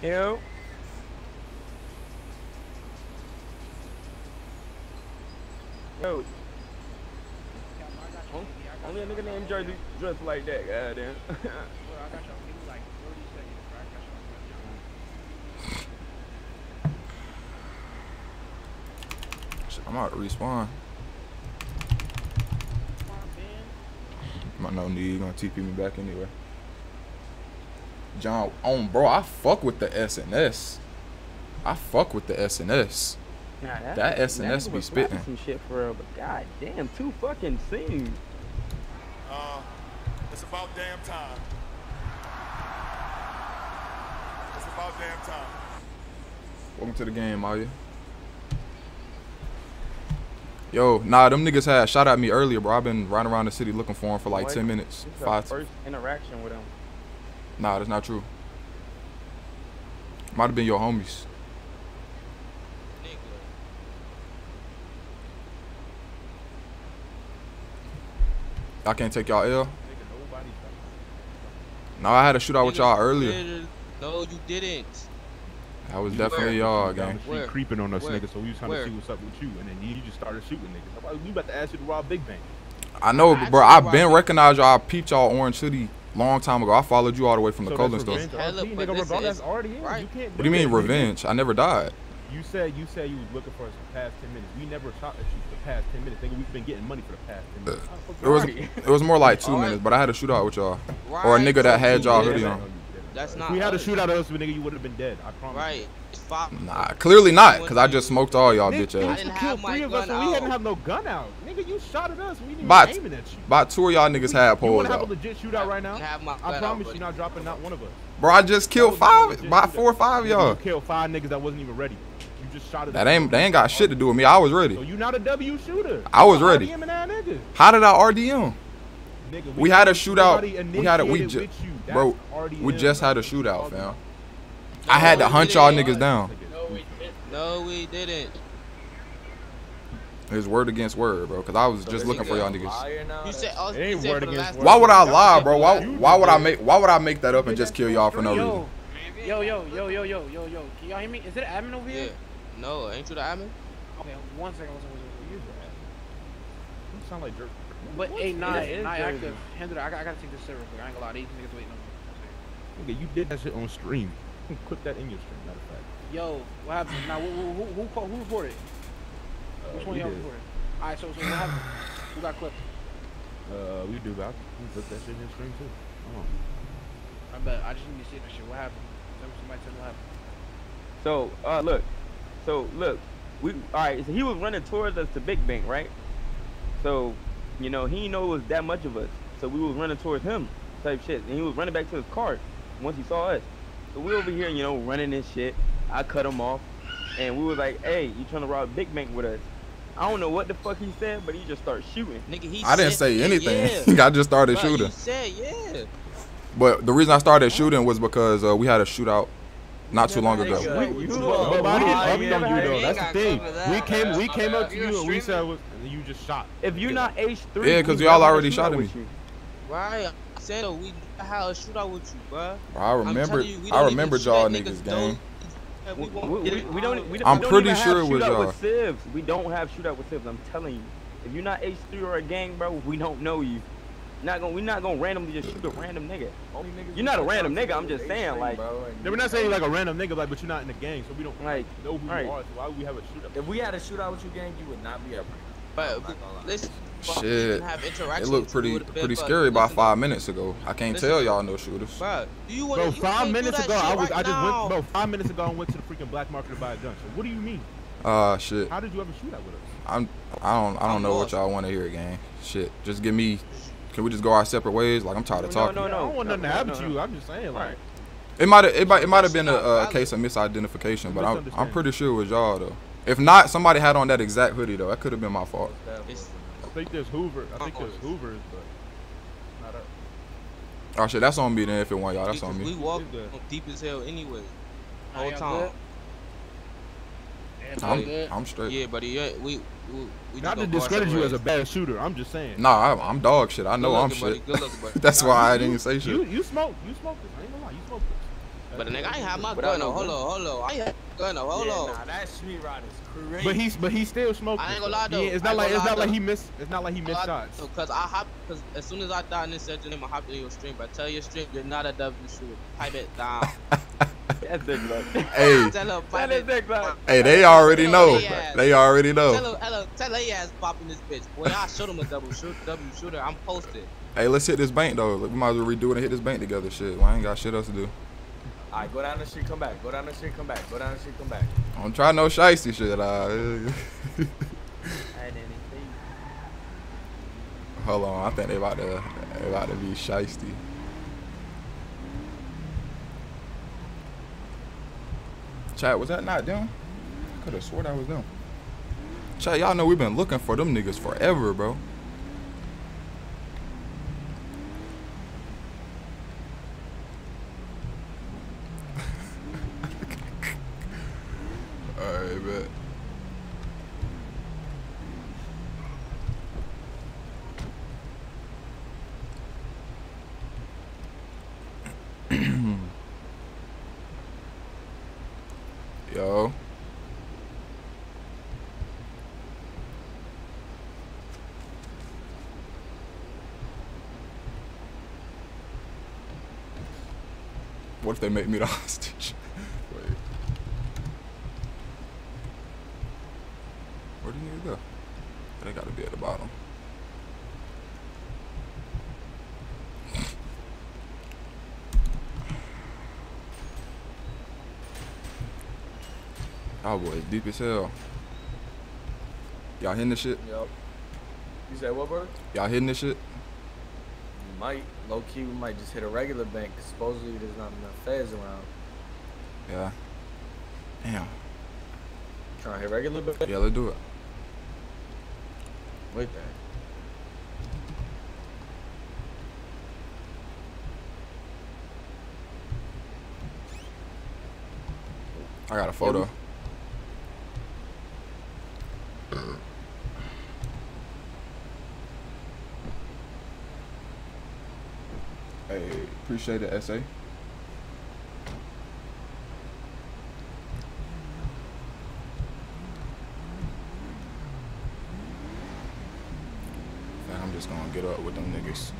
Yo. Yo. Huh? Only a nigga named Jersey dressed like that, goddamn. Shit, I'm out to respawn. Might no need, gonna TP me back anyway. John, on bro, I fuck with the SNS. I fuck with the SNS. Nah, That SNS nigga be was rapping spitting. some shit for real, but god damn, two fucking scenes. Uh, it's about damn time. It's about damn time. Welcome to the game, Maya. Yo, nah, them niggas had shot at me earlier, bro. I've been riding around the city looking for him for like What? 10 minutes. This Five. first interaction with him. Nah, that's not true. Might have been your homies. I can't take y'all L. No, I had a shootout with y'all earlier. No, you didn't. That was You definitely y'all, you down gang. the creeping on us Where? niggas, so we was trying Where? to see what's up with you, and then you, you just started shooting niggas. We about to ask you to rob Big Bank. I know, but bro. I've been recognized y'all. I peeped y'all Orange City long time ago. I followed you all the way from the So cold that's and stuff. revenge Hella, RP, nigga, listen, regardless, already in. right. You can't What do you mean that, nigga. revenge? I never died. You said you said you was looking for us for the past ten minutes. We never shot at you for the past ten minutes. Nigga, we've been getting money for the past ten minutes. Uh, it was it was more like two minutes, but I had a shootout with y'all, or a nigga that had you y'all did hoodie on. That's If we had a shootout of us, nigga, you would have been dead. I promise. Right. Five. Nah, clearly not, cause I just smoked all y'all Nigga, bitch you ass. killed have my three of us gun and we out. didn't have no gun out. Nigga, you shot at us. We didn't even About aiming at you. about two of y'all niggas had You poles want to have a legit shootout right now? I I gun out, promise buddy. you not dropping not one of us. Bro, I just killed That was a five, legit about shootout. four or five of y'all. You killed five niggas that wasn't even ready. You just shot at That ain't they ain't got shit to do with me. I was So ready. you not a W shooter. I was ready. RDM and that nigga. How did I RDM? Nigga, We had a shootout. We had a we just with you. That's bro. We just had a shootout, talking fam. about? I had to hunt y'all niggas down. No, we didn't. It was word against word, bro. Cause I was just looking for y'all niggas. You said, oh, It you ain't said word against word. Why would I lie, bro? Why why would I make why would I make that up and just kill y'all for no reason? Yo, yo, yo, yo, yo, yo, yo, yo. Can y'all hear me? Is it admin over Yeah. Here? No, ain't you the admin? Okay, one second, one second, one second. You sound like jerk. But What? hey, Yeah, nah, it is nah, Jersey. active. Hinder, I, got- I gotta take this shit real quick. I ain't gonna lie, these niggas waiting on me. Nigga, you did that shit on stream. Clip that in your stream, matter of fact. Yo, what happened? Now, who, who, who, who, called- who reported? Which Uh, one of y'all reported? Alright, so, so what happened? Who got clipped? Uh, we do that. We put that shit in your stream too. Hold on. I bet. I just need to see that shit. What happened? Somebody tell me what happened. So, uh, look. So, look. We all right. So he was running towards us to Big Bank, right? So, you know, he didn't know it was that much of us. So we was running towards him, type shit. And he was running back to his car once he saw us. So we over here, you know, running this shit. I cut him off, and we was like, "Hey, you trying to rob Big Bank with us?" I don't know what the fuck he said, but he just started shooting. Nigga, he I didn't say anything. yeah. I just started Bruh, shooting. You said yeah. But the reason I started shooting was because uh, we had a shootout not too long ago. We, You but, I didn't didn't- up on you though. That's the thing. We came, we came up to You you and we said, you just shot. If you're not H three, Yeah, 'cause y'all already shot at me. Right. I said we had a shootout with you. Bro, I remember You, I remember y'all niggas, niggas, gang. We We, we, we, don't. We don't I'm we don't pretty even sure have it was y'all. We don't have shootout with civs. I'm telling you. If you're not H3 or a gang, bro, we don't know you. Not gonna. We're not gonna randomly just shoot a random nigga. You're not a random nigga. I'm just saying, like. Yeah, we're not saying you like a random nigga, like, but you're not in the gang, so we don't Like, know who right. you are. So why would we have a shootout? If we had a shootout with you, gang, you would not be a But listen, fuck, we Shit, have interaction it looked pretty been, pretty scary about five minutes ago. I can't Listen. tell y'all no shooters. Bruh, do you wanna, Bro, five can't minutes ago, I was, right I just now. went, bro, five minutes ago, I went to the freaking black market to buy a gun. So what do you mean? Uh, shit. How did you ever shoot at with us? I'm. I don't. I don't know what y'all want to hear, gang. Shit. Just give me. Can we just go our separate ways? Like I'm tired of talking. no, no. no. I don't want nothing to happen to you. I'm just saying, like. It might. It might. It might have been a, a case of misidentification, but I'm. I'm pretty sure it was y'all though. If not, somebody had on that exact hoodie though. That could have been my fault. I think there's Hoover. I think there's Hoovers, but not us. Oh shit, that's on me then. If it wasn't y'all, that's on Because we me. walk deep as hell anyway. Whole time. Good? I'm, I'm straight. Yeah, buddy. Yeah, we we, we Not to discredit you as a bad shooter. I'm just saying. Nah, I'm, I'm dog shit. I know I'm looking, buddy. shit. Good looking, buddy. that's Nah, why I didn't even say shit. you you smoke you smoke this. I ain't gonna lie. You smoke this. But nigga, I ain't have my Without gun. no up. Hold on, hold on. I ain't have gun. up. Hold yeah, on. Nah, that Schmeat rod is crazy. But he's but he's still smoking. I ain't gonna lie, though. He ain't- it's not like it's lie, not like he missed. It's not like he missed shots. So, Because I hop, because as soon as I die and said your name, I hopped in your stream. But tell your stream, you're not a W shooter. Pipe it down. That's big blood. Hey. Tell her, That pipe it. big blood. Hey, they already know. They already Tell know. her, tell her, tell her ass popping this bitch. Boy, I showed him a double shoot, W shooter. I'm posted. Hey, let's hit this bank though. We might as well redo it and hit this bank together. Shit, well, I ain't got shit else to do. Alright, go down the street, come back. Go down the street, come back. Go down the street, come back. I don't try no shiesty shit. Uh, I didn't hold on, I think they about to they about to be shiesty. Chat, was that not them? I could have swore that was them. Chat, y'all know we've been looking for them niggas forever, bro. Alright, bet. Yo. What if they make me the hostage? Wait. Where do you need to go? They gotta be at the bottom. Oh boy, it's deep as hell. Y'all hitting this shit? Yup. You said what, bro? Y'all hitting this shit? We might. Low key, we might just hit a regular bank. 'cause supposedly there's not enough feds around. Yeah. Damn. Trying to hit regular bank? Yeah, let's do it. Wait there. I got a photo. Hey, appreciate it, SA. Man, I'm just gonna get up with them niggas.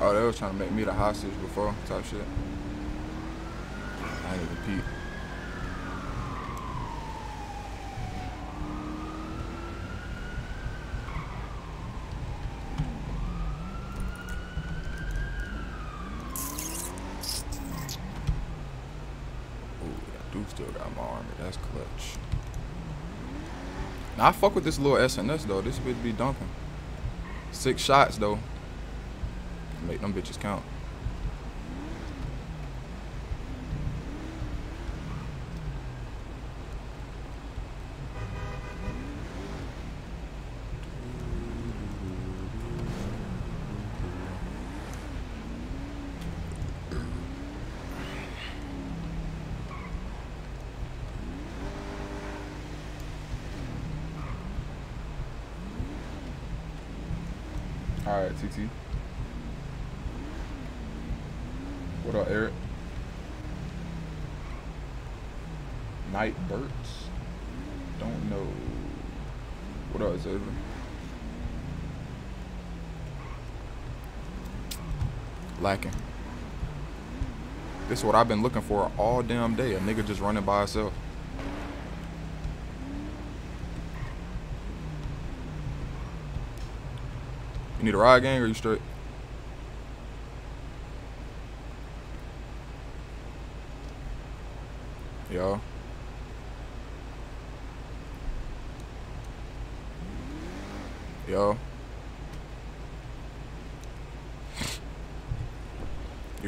Oh, they was trying to make me the hostage before, type shit. I ain't clutch. Now I fuck with this little SNS though. This bitch be dunking. Six shots though. Them bitches count. All right, TT. What up, Eric? Night Burts? Don't know. What up, Xavier? Lacking. This is what I've been looking for all damn day. A nigga just running by himself. You need a ride gang or you straight? Yo. Yo.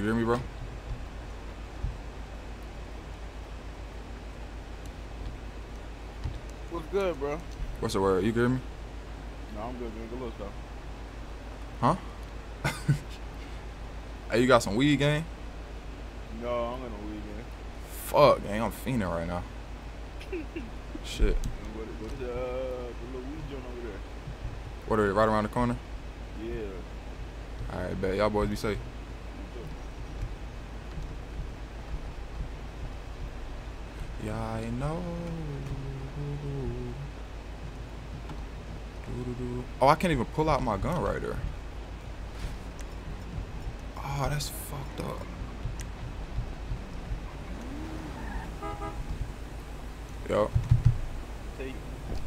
You hear me, bro? What's good, bro? What's the word? You hear me? No, I'm good, man. Good little stuff. Huh? hey, you got some weed, gang? No, I'm gonna weed, man. Fuck, gang. I'm fiending right now. Shit. What, what's the, uh, the little weed joint over there? What are they, right around the corner? Yeah. Alright, bet. Y'all boys be safe. I Oh, I can't even pull out my gun right there. Oh, that's fucked up. Yo.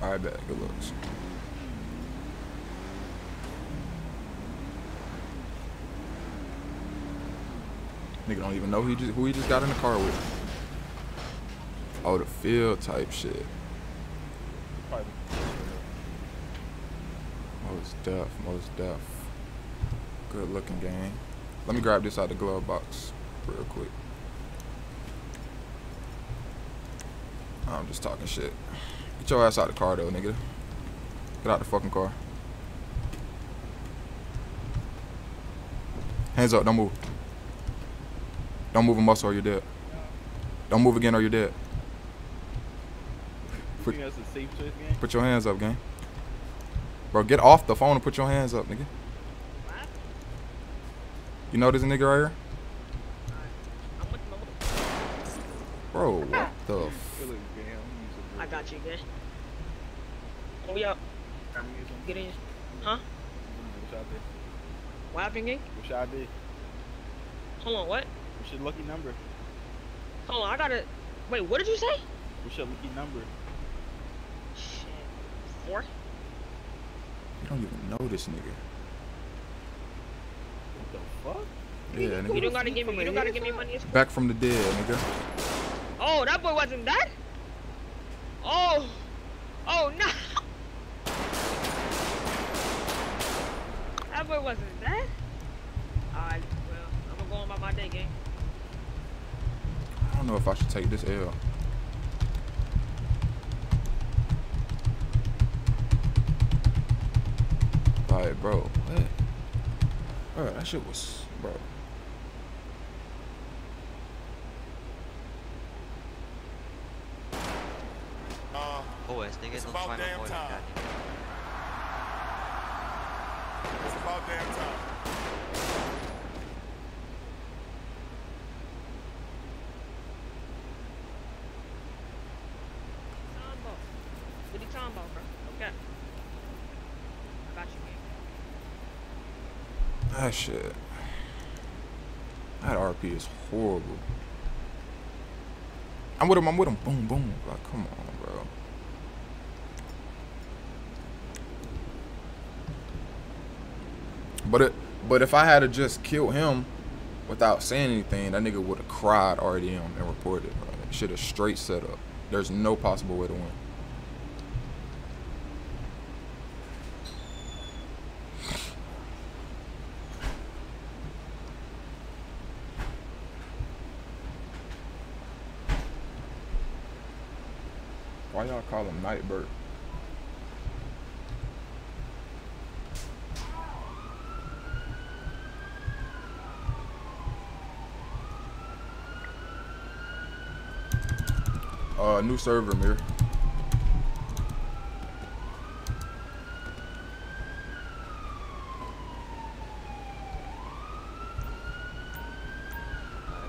Alright, bet. Good looks. Nigga don't even know who he just, who he just got in the car with. Oh, the field type shit. Probably. Most deaf, most deaf. Good looking game. Let me grab this out of the glove box real quick. I'm just talking shit. Get your ass out the car though, nigga. Get out the fucking car. Hands up, don't move. Don't move a muscle or you're dead. Don't move again or you're dead. You think that's a safe choice, gang? Put your hands up, gang. Bro, get off the phone and put your hands up, nigga. You know this nigga right here? Bro, what the Good looking gang. I'm gonna use got you, man. Oh, we up. I'm gonna. Get in. Huh? What y'all did? What happened, gang? What y'all did? Hold on, what? What's your lucky number? Hold on, I gotta. Wait, what did you say? What's your lucky number? Shit. Four? You don't even know this nigga. What the fuck? Yeah, You nigga. don't gotta give me. You don't gotta give me money. It's Back from the dead, nigga. Oh, that boy wasn't dead? Oh. Oh, no. That boy wasn't dead? Alright, well, I'm gonna go on by my day, gang. I don't know if I should take this L. Like, bro, what? Bro, that shit was, bro. Uh, OS, nigga, It's don't about try my damn boy time. It's about damn time. Talking about. What you talking about, bro? Okay. I got you, gang. That shit. That RP is horrible. I'm with him, I'm with him. Boom, boom. Like, come on, bro. But it, but if I had to just kill him without saying anything, that nigga would have cried RDM and reported. Bro. Shit is straight set up. There's no possible way to win. Why y'all call him Nightbird? Uh, new server, Mir.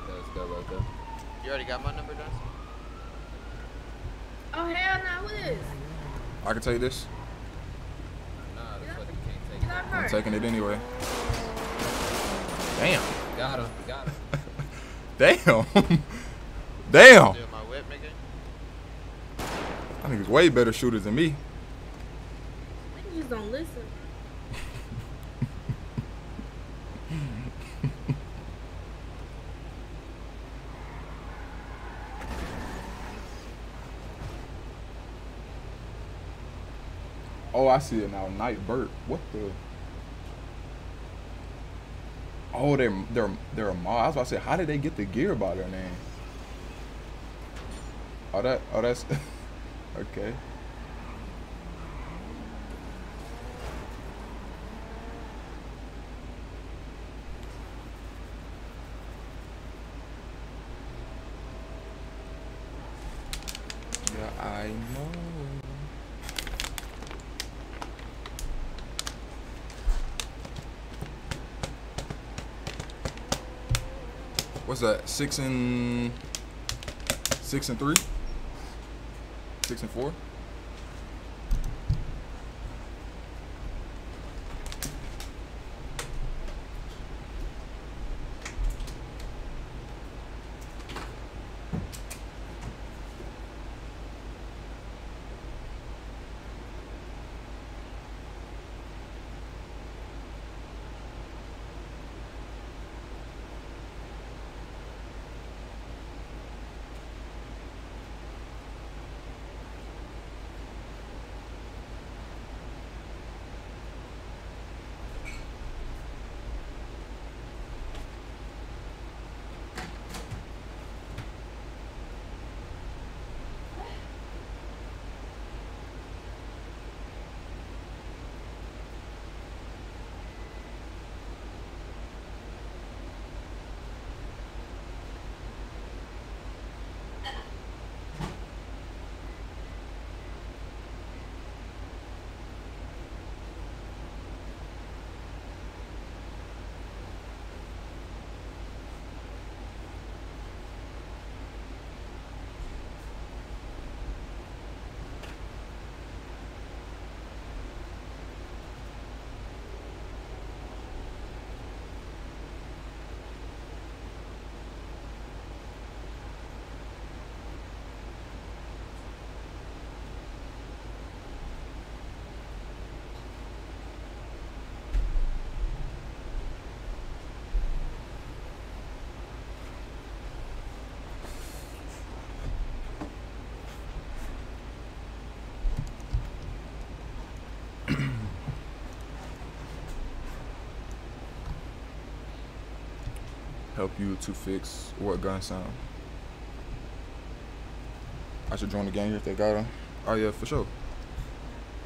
Let's go, let's go. You already got my number, Dustin? Oh hell no! What is? I can take this. Nah, that's what you can't take. Get out I'm taking it anyway. Damn. Got him, got him. Damn. Damn. My whip, nigga. I think it's way better shooters than me. You just don't listen. Oh, I see it now. Night Burt. What the? Oh, they're they're they're a mod. I was about to say, how did they get the gear by their name? Oh, that oh that's okay. Yeah, I know. What's that? Six and six and three? Six and four? Help you to fix what gun sound. I should join the gang if they got them. Oh yeah, for sure.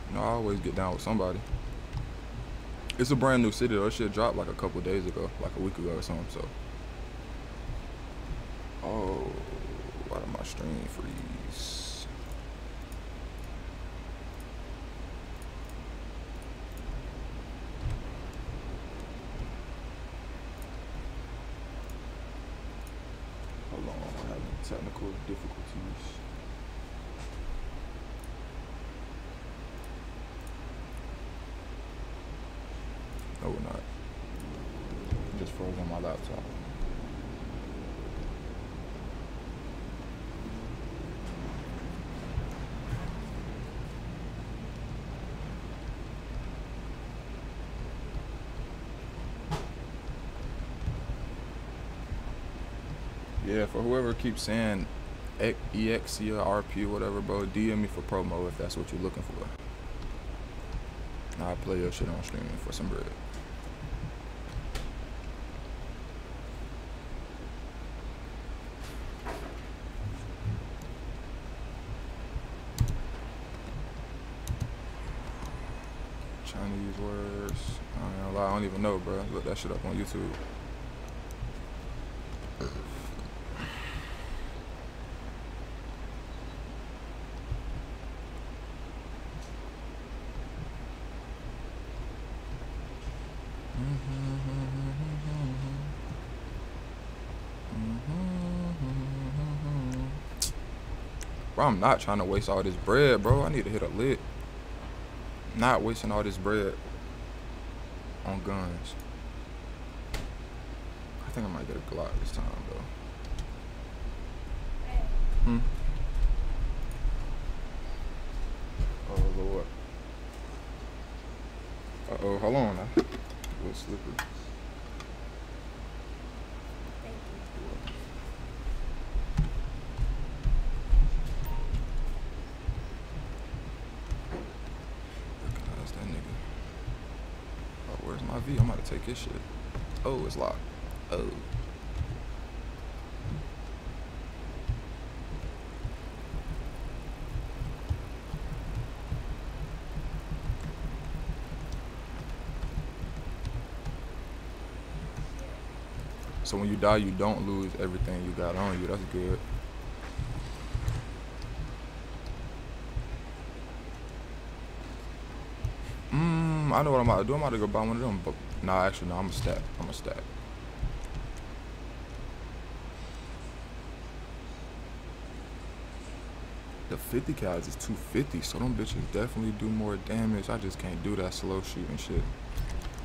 You know, I always get down with somebody. It's a brand new city though. It shit dropped like a couple days ago, like a week ago or something. So. Oh, why did my stream freeze? Hold on, I'm having technical difficulties. No, we're not. It just froze on my laptop. Yeah, for whoever keeps saying EXIA, RP whatever, bro, DM me for promo if that's what you're looking for. I'll play your shit on streaming for some bread. Chinese words. I ain't gonna lie, I don't even know, bro. Look that shit up on YouTube. Bro, I'm not trying to waste all this bread, bro. I need to hit a lick. Not wasting all this bread on guns. I think I might get a Glock this time though. Hmm. Oh lord. Uh oh, hold on. A little slippery. Take his shit. Oh, it's locked. Oh. So when you die, you don't lose everything you got on you. That's good. Mm, I know what I'm about to do. I'm about to go buy one of them. Nah, actually, no. I'm a stack. I'm a stack. The 50 cals is 250, so them bitches definitely do more damage. I just can't do that slow shooting shit.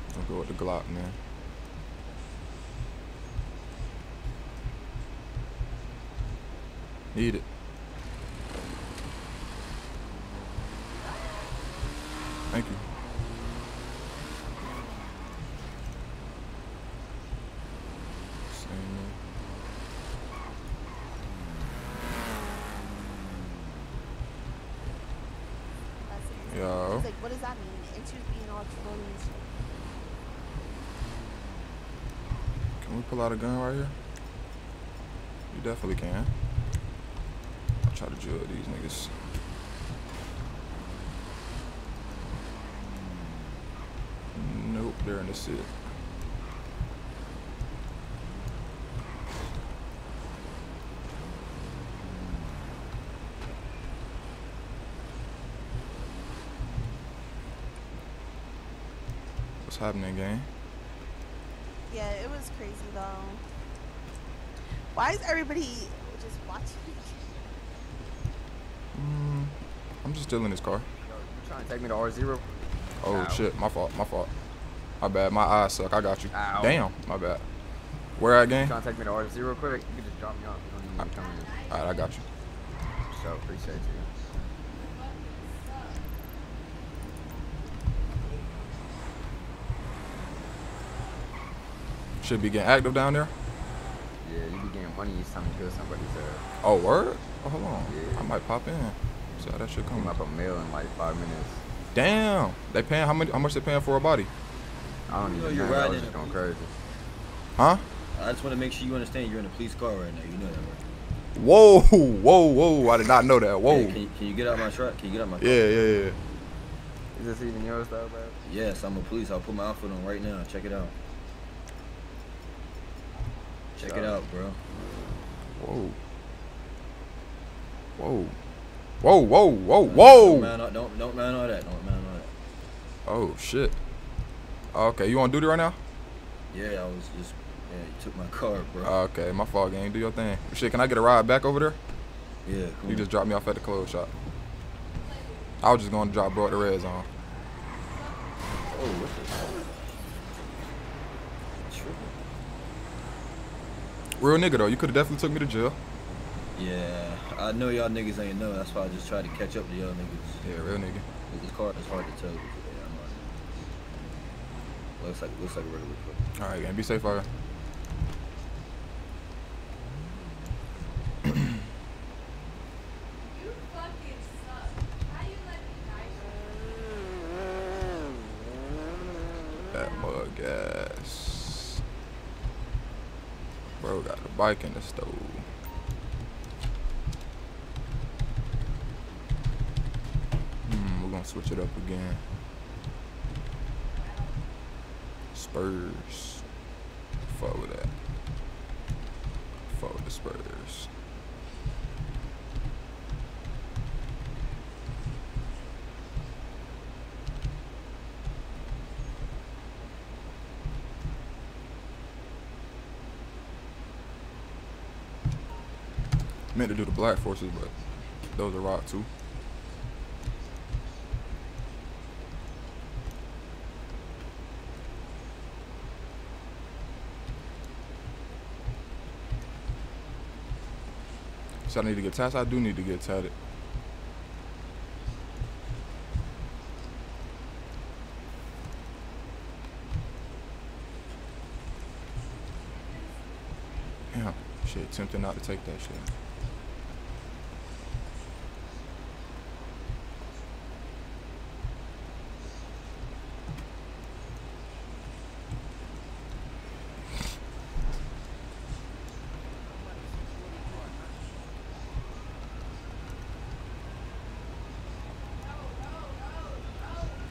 I'm gonna go with the Glock, man. Need it. Thank you. Same. Yo. Like, what does that mean? Inches being all exposed. Can we pull out a gun right here? You definitely can. I'll try to drill these niggas. Nope, they're in the sit. What's happening, gang? Yeah, it was crazy though. Why is everybody just watching? Mm, I'm just still in this car. You trying to take me to R0? Oh Ow. shit, my fault, my fault. My bad, my eyes suck. I got you. Ow. Damn, my bad. Where at, gang? Trying to take me to R0 real quick? You can just drop me off. You don't need to come in. Alright, I got you. So appreciate you. Should be getting active down there. Yeah, you be getting money each time you go somebody's uh Oh, word? Oh, hold on. Yeah. I might pop in. See how that should come up a mail in like five minutes. Damn. They paying how much? How much they paying for a body? I don't even know. I was just going crazy. Huh? I just want to make sure you understand you're in a police car right now. You know that, right? Whoa, whoa, whoa! I did not know that. Whoa. Yeah, can, you, can you get out my truck? Can you get out my car? Yeah, yeah, yeah. Is this even yours though, bro? Yes, I'm a police. I'll put my outfit on right now. Check it out. Check it out, bro. Whoa. Whoa. Whoa, whoa, whoa, whoa! Don't man, all- don't don't man all that. Don't man all that. Oh shit. Oh, okay, you on duty right now? Yeah, I was just yeah. You took my car, bro. Oh, okay, my fault, gang. Do your thing. Shit, can I get a ride back over there? Yeah, come You just dropped me off at the clothes shop. I was just going to drop bro at the red zone. Oh, what the? Tripping. Real nigga though, you could have definitely took me to jail. Yeah, I know y'all niggas ain't know. That's why I just tried to catch up to y'all niggas. Yeah, real nigga. This car is hard to tell. Yeah, I know. Looks like looks like a regular truck. All right, gang. Be safe out here. That mug gas. Bro got a bike in the stove. Hmm, we're gonna switch it up again. Spurs. Fuck with that. Fuck with the Spurs. Meant to do the black forces, but those are rock too. I need to get tatted. I do need to get tatted. Yeah, shit, tempting not to take that shit.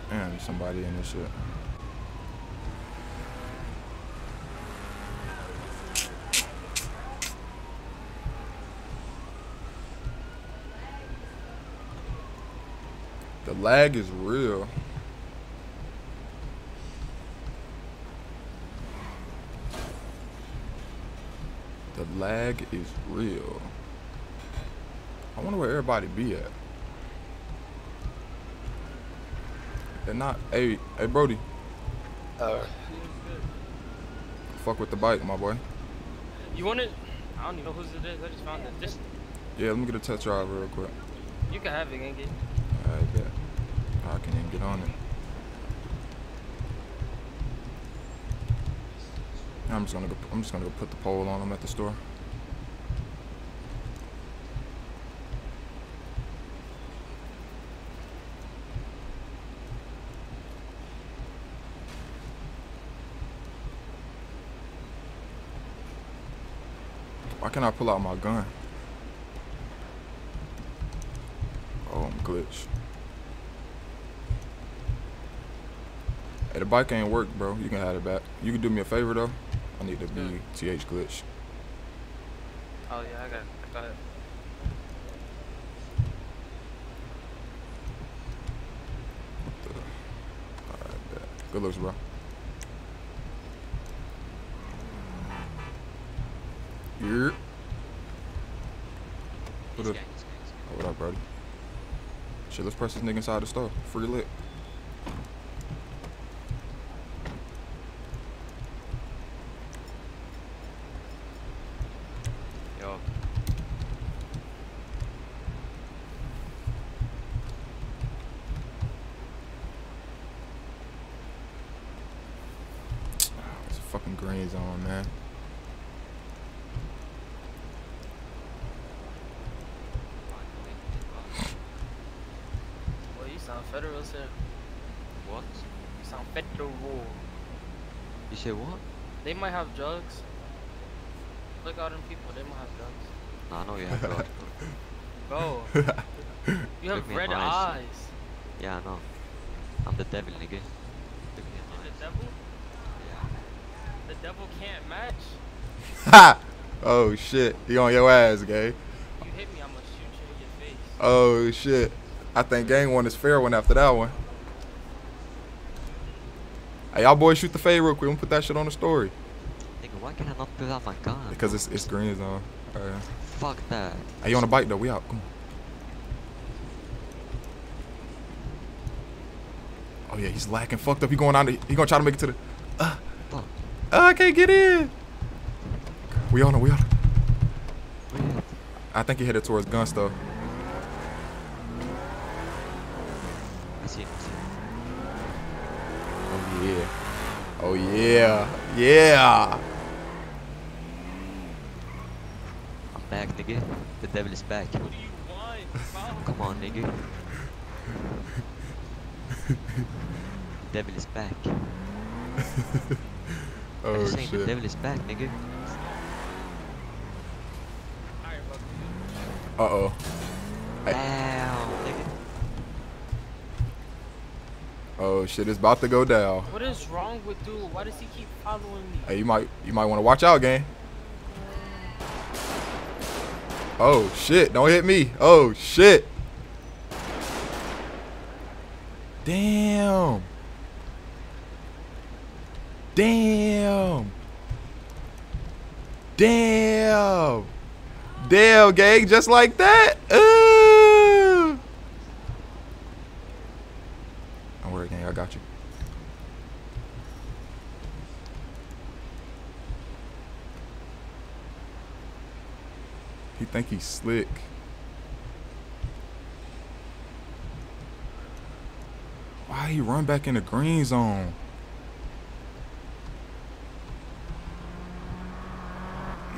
Damn, there's this shit. The lag is real. The lag is real. I wonder where everybody be at. They're not. Hey, hey, Brody. Uh, Fuck with the bike, my boy. you want it? I don't even know whose it is. I just found it. Just Yeah, let me get a test drive real quick. you can have it, Genki. Alright, bet. I can even get on it. I'm just gonna go. I'm just gonna go put the pole on them at the store. Can't I pull out my gun? Oh, I'm glitched. Hey, the bike ain't work, bro. You can have it back. You can do me a favor though. I need to be th glitch. Oh yeah, I got, it. I got it. Alright. Good looks, bro. Yeah. What up? Oh, what up, Brody? Shit, let's press this nigga inside the store. Free lit. Yo. It's a fucking green zone, man. Well, you sound federal, sir. What? You sound federal. You say what? They might have drugs. Look out them people. They might have drugs. No, I know you have God. Bro, you have Look me in red my eyes. Yeah, I know. I'm the devil, nigga. Look You're the devil? Yeah. The devil can't match. Ha! Oh shit, you on your ass, gay. You hit me, I'm gonna shoot you in your face. Oh shit. I think gang one is fair one after that one. Hey, y'all boys shoot the fade real quick. I'm gonna put that shit on the story. Nigga, why can I not pull out my gun? Because it's it's green zone. Alright. Fuck that. Hey, you on a bike though? We out. Come on. Oh yeah, he's lacking. Fucked up. He going on. He gonna try to make it to the. Uh, Fuck. uh, I can't get in. We on it. We on it. I think he headed towards gun stuff. I see him. I see him. Oh yeah. Oh yeah. Yeah. I'm back, nigga. The devil is back. What do you want? Come on, nigga. devil is back. Oh, I'm just saying the shit. devil is back, nigga. Uh oh. Damn, nigga. Oh shit, it's about to go down. What is wrong with dude? Why does he keep following me? Hey, you might you might want to watch out, gang. Oh shit! Don't hit me. Oh shit! Damn. Damn. Damn. Damn, gang, just like that. Don't worry, gang, I got you. He think slick. Why he run back in the green zone?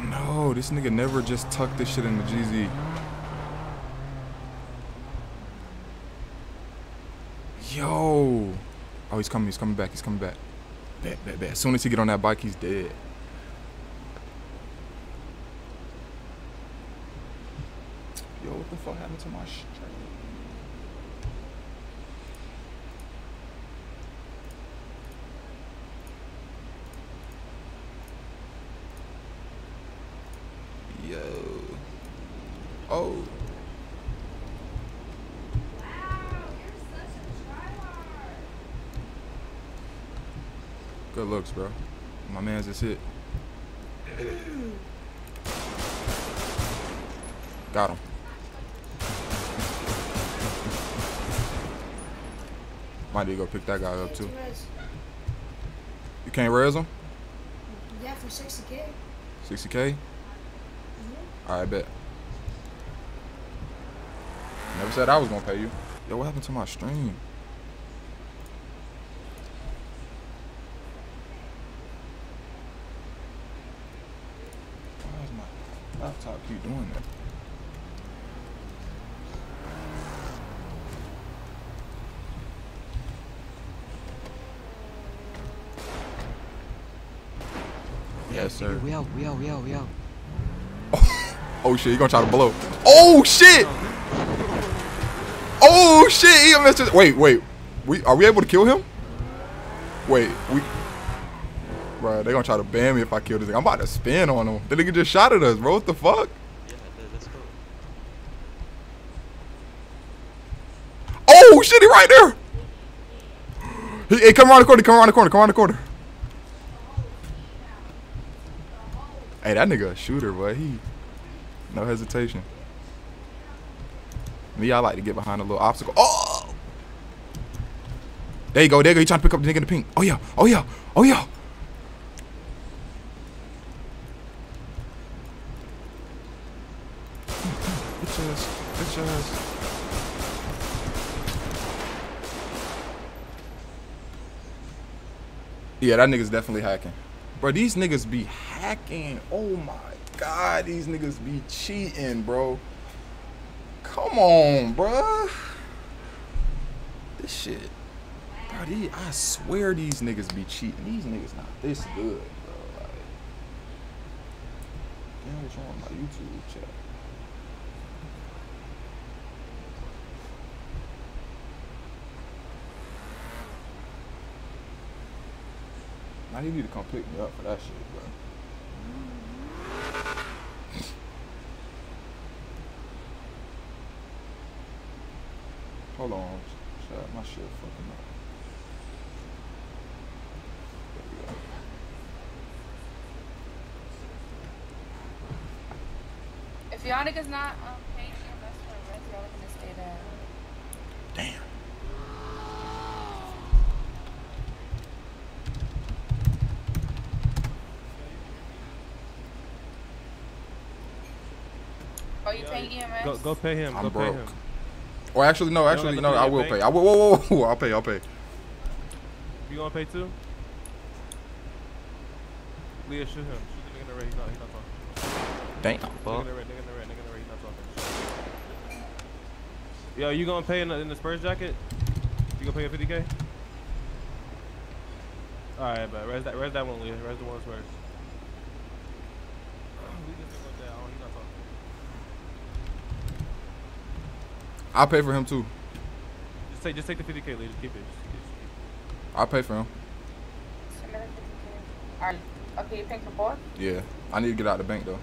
No, this nigga never just tucked this shit in the GZ. Yo. Oh, he's coming. He's coming back. He's coming back. Bet, bet, bet. As soon as he get on that bike, he's dead. Yo, to my stream? Yo. Oh. Good looks, bro. My man's just hit. Got him. Might need to go pick that guy up too. You can't raise him? Yeah, for 60k. 60k? Alright, bet. Never said I was gonna pay you. Yo, what happened to my stream? Why is my laptop keep doing that? Yes, sir. We out, we out, we out, we out. Oh shit, he gonna try to blow. Oh shit! Oh shit! He missed it. Wait, wait. We are we able to kill him? Wait, we. Bro, they gonna try to ban me if I kill this. Thing. I'm about to spin on him. The nigga just shot at us, bro. What the fuck? Oh shit! He right there. He, hey, come around the corner. Come around the corner. Come around the corner. Hey, that nigga a shooter, boy. He no hesitation. Me, I like to get behind a little obstacle. Oh! There you go. There you go. He trying to pick up the nigga in the pink. Oh yeah. Oh yeah. Oh yeah. Bitch ass. Bitch ass. Yeah, that nigga's definitely hacking. Bro, these niggas be hacking. Oh my god, these niggas be cheating, bro. Come on, bro. This shit. Bro, these, I swear these niggas be cheating. These niggas not this good, bro. Like, damn, what's wrong with my YouTube chat? You need to come pick me up for that shit, bro. Hold on. Shut my shit fucking up. There we go. If y'all niggas not um, paying EMS for rent, y'all gonna stay there. Damn. Oh, you paying EMS? Go, go pay him. I'm go broke. pay him. Or actually, no, actually, no, I will pay. I will. Whoa, whoa, whoa, whoa. I'll pay. I'll pay. You gonna pay too? Leah, shoot him. Shoot the nigga in the red. He's not. He's not talking. Damn. Nigga in the red. Nigga in the red. Nigga in the red. He's not talking. Yo, you gonna pay in the, in the Spurs jacket? You gonna pay a 50k? Alright, but where's that? Where's that one, Leah? Where's the one Spurs? We just look down. He's not talking. I'll pay for him too. Just take, just take the 50k, Leah. Just keep it. Just keep it. Just I'll pay for him. 50K. Alright, okay, you paying for both? Yeah. I need to get out of the bank though.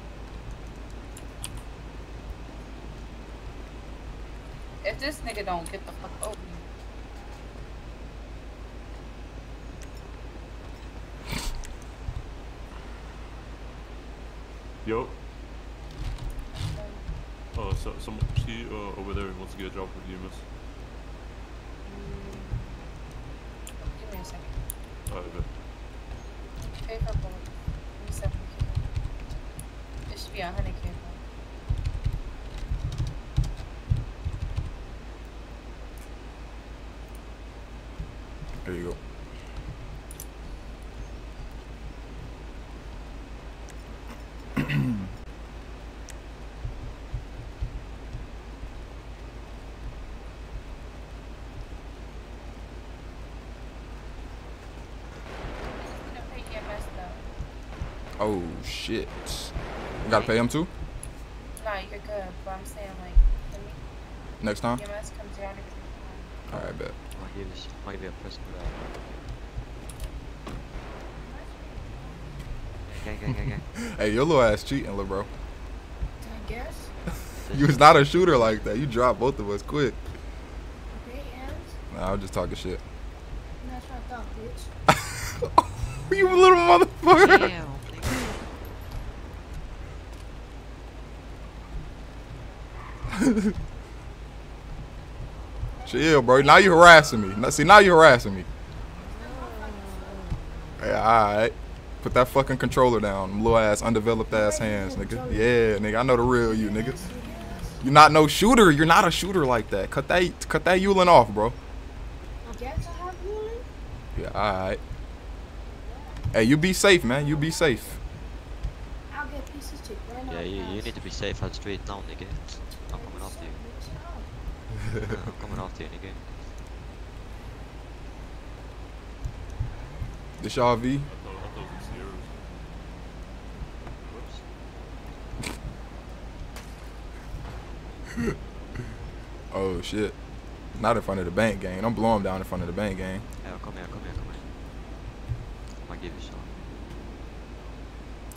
If this nigga don't get the fuck over here. Yo. So some over there wants to get a job with EMS. Give me a second. Alright, bet. Pay for both. Give me 70K. It should be 100K. There you go. Who's gonna pay EMS though? Oh shit. You gotta pay him too? Nah, you're good, but I'm saying like, let me. Next time? EMS comes down every Alright, bet. Might give you, might give you a person for that. Gang, gang, gang, gang. Hey, your little ass cheating, little bro. I guess. You was not a shooter like that. You dropped both of us quick. Okay, and Nah, I was just talking shit. that's what I thought, bitch. you little motherfucker. Damn. Chill, bro. Now you harassing me. Now, see, now you harassing me. Yeah, alright. Put that fucking controller down. Little ass, undeveloped ass hands, nigga. Yeah, nigga. I know the real you, nigga. You're not no shooter. You're not a shooter like that. Cut that, cut that Yulin off, bro. I guess I have Yuli. Yeah, alright. Hey, you be safe, man. You be safe. I'll get pieces too. Right now. Yeah, you, you need to be safe on the street now, nigga. I'm coming after you. Yeah, I'm coming after you, nigga. This y'all V? I thought, I thought it was Sierras. oh shit. Not in front of the bank gang. Don't blow him down in front of the bank gang. Yeah, come here, come here, come here. I'm gonna give you some.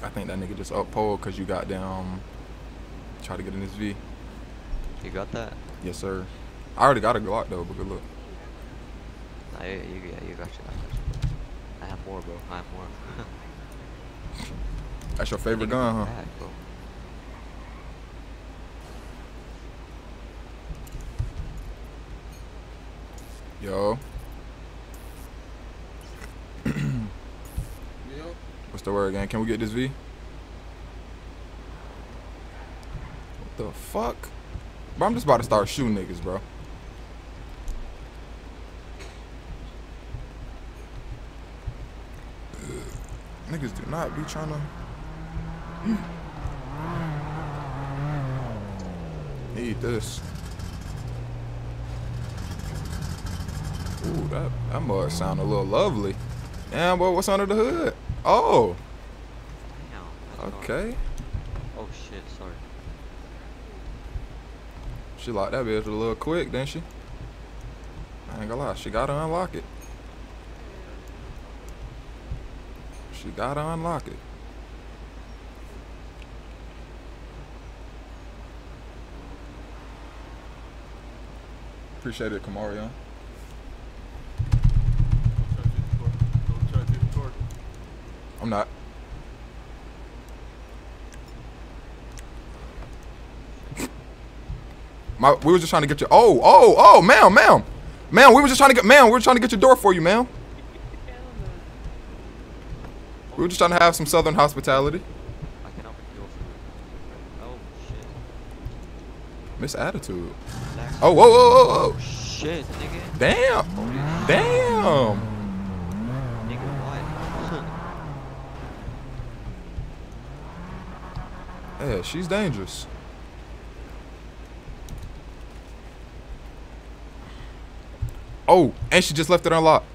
I think that nigga just up pole cause you got down. Try to get in this V. You got that? Yes, sir. I already got a Glock though, but good look. Nah, you, you, yeah, you got you, I. Have more, bro. I have more. That's your favorite gun, huh? Bro. Yo. What's the word again? Can we get this V? What the fuck? Bro, I'm just about to start shooting niggas, bro. Niggas do not be trying to. Need this. Ooh, that, that mud sound a little lovely. Damn, boy, what's under the hood? Oh, Damn. that's not- okay. Oh shit, sorry. She locked that bitch a little quick, didn't she? I ain't gonna lie, she gotta unlock it. She gotta unlock it. Appreciate it, car. I'm not. My, we were just trying to get you. Oh, oh, oh, ma'am, ma'am, ma'am. We were just trying to get, ma'am. We were trying to get your door for you, ma'am. We were just trying to have some southern hospitality. I can open the door for you. Oh shit. Miss Attitude. Oh, whoa, whoa, whoa, whoa. Shit, nigga. Damn. Oh, Damn. Nigga, why? Yeah, she's dangerous. Oh, and she just left it unlocked.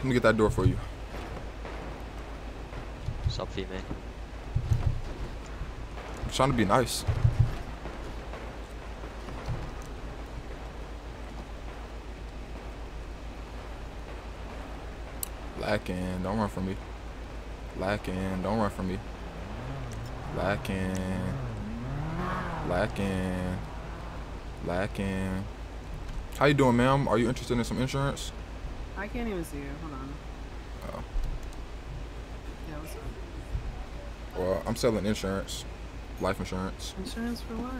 Let me get that door for you. What's up, female? I'm trying to be nice. Lacking, don't run from me. Lacking, don't run from me. Lacking. Lacking. Lacking. How you doing, ma'am? Are you interested in some insurance? I can't even see you. Hold on. Oh. Yeah, what's up? Well, I'm selling insurance, life insurance. Insurance for what?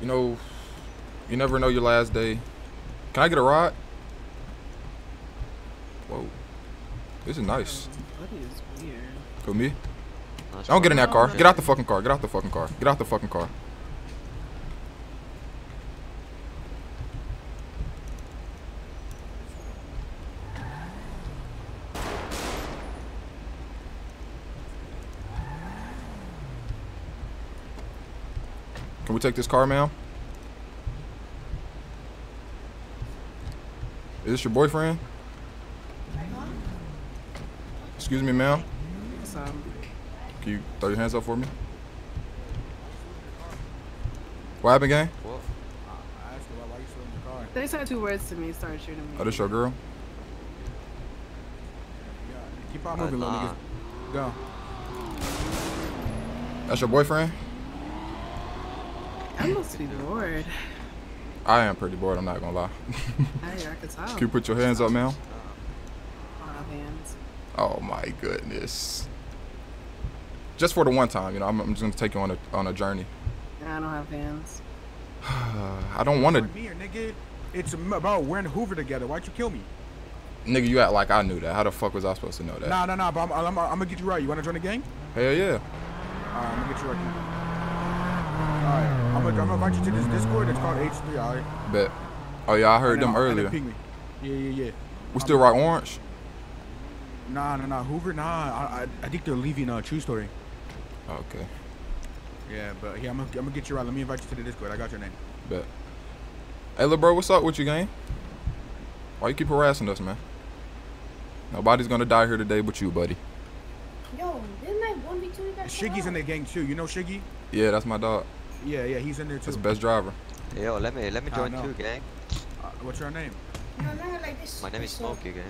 You know, you never know your last day. Can I get a ride? Whoa. This is nice. Oh, Buddy is weird. For me? I Don't get in that car. Get out the fucking car. Get out the fucking car. Get out the fucking car. Can we take this car, ma'am? Is this your boyfriend? Excuse me, ma'am. Can you throw your hands up for me? What happened, gang? I asked her why, why you still in the car. they said two words to me, started shooting me. Oh, this your girl? Keep on Uh, moving, little nah. niggas. Go. That's your boyfriend? I must be bored. I am pretty bored, I'm not gonna lie. Hey, I can tell. Can you put your hands up, ma'am? I hands. Oh my goodness. Just for the one time, you know, I'm, I'm just gonna take you on a on a journey. I don't have hands. I don't want to, Me or nigga, it's about wearing Hoover together. Why'd you kill me? nigga. You act like I knew that. How the fuck was I supposed to know that? Nah, nah, nah. But I'm, I'm, I'm gonna get you right. You wanna join the gang? Hell yeah. Alright, I'm gonna get you right. Alright, I'm gonna, I'm gonna invite you to this Discord. It's called H3. Alright. Bet. Oh yeah, I heard And them and then earlier. ping me. Yeah, yeah, yeah. We still rock orange? Nah, nah, nah. Hoover, nah. I, I, I think they're leaving a uh, true story. Okay. Yeah, but yeah, I'm gonna, I'm gonna get you right. Let me invite you to the Discord. I got your name. Bet. Hey, little bro, what's up with you, gang? Why you keep harassing us, man? Nobody's gonna die here today but you, buddy. Yo, didn't I 1v2 you guys? Shiggy's in the gang too. You know Shiggy? Yeah, that's my dog. Yeah, yeah, he's in there too. That's the best driver. Yo, let me let me join too, gang. Uh, what's your name? No, not like this. My name is this, uh, Smokey, gang.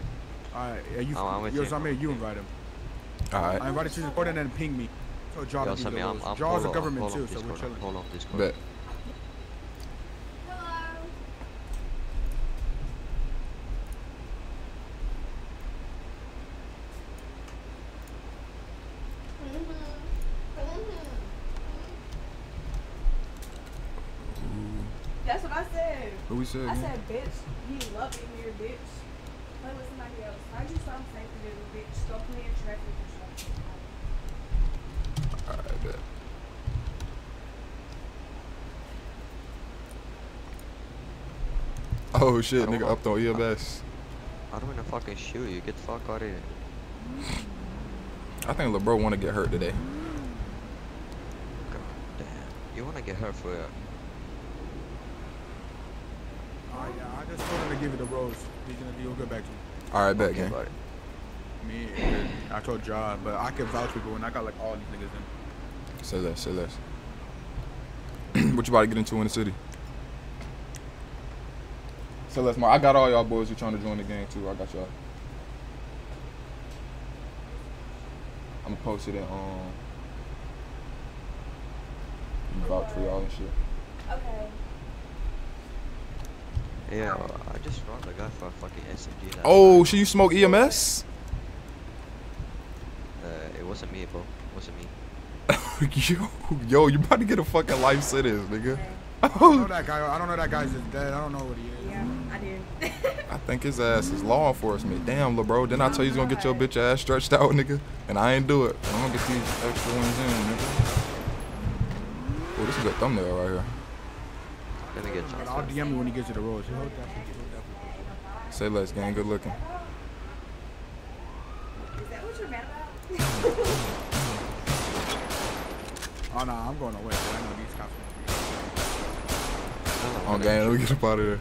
Alright, yeah, you. Oh, I'm yo, you. Samir, you invite him. Alright. I invited you to the Discord and then ping me. So Jaw Yo, to give you Sammy, I'm. I'm Jaw's a government too, so we're Discord, chilling. Hold on, Discord. Bet. That's what I said. What we said, I said, bitch, you love it here, bitch. Play with somebody else. I do something safe to do, bitch. Go play in traffic or something. Alright, bet. Oh shit, nigga up upped on EMS. I don't wanna fucking shoot you. Get the fuck out of here. I think LeBron wanna get hurt today. God damn. You wanna get hurt for Alright, yeah, I just told him to give you the rose. He's gonna he'll get back to you. Alright, bet, Okay, gang. buddy. Me, I told Jaw, but I can vouch for people and I got like all these niggas in. Say less, say less. what you about to get into in the city? Say less more. I got all y'all boys who trying to join the game too. I got y'all. I'm gonna post it in um you vouch for y'all and shit. Okay. Yeah, I just robbed a guy for a fucking SMG. Oh, night. should you smoke EMS? Uh, it wasn't me, bro. It wasn't me. yo, yo, you about to get a fucking life sentence, nigga. I don't know that guy. I don't know that guy's just dead. I don't know what he is. Yeah, I did. I think his ass is law enforcement. Damn, lil' bro. Didn't I tell you he's gonna get your bitch ass stretched out, nigga? And I ain't do it. I'm gonna get these extra ones in, nigga. Oh, this is a good thumbnail right here. Let me get But I'll DM you when he gets to the rose. He'll definitely, he'll definitely. Say less, gang. Good looking. Is that what you're mad about? Oh no, I'm going away. I know these cops. Oh, gang, let me get up out of there.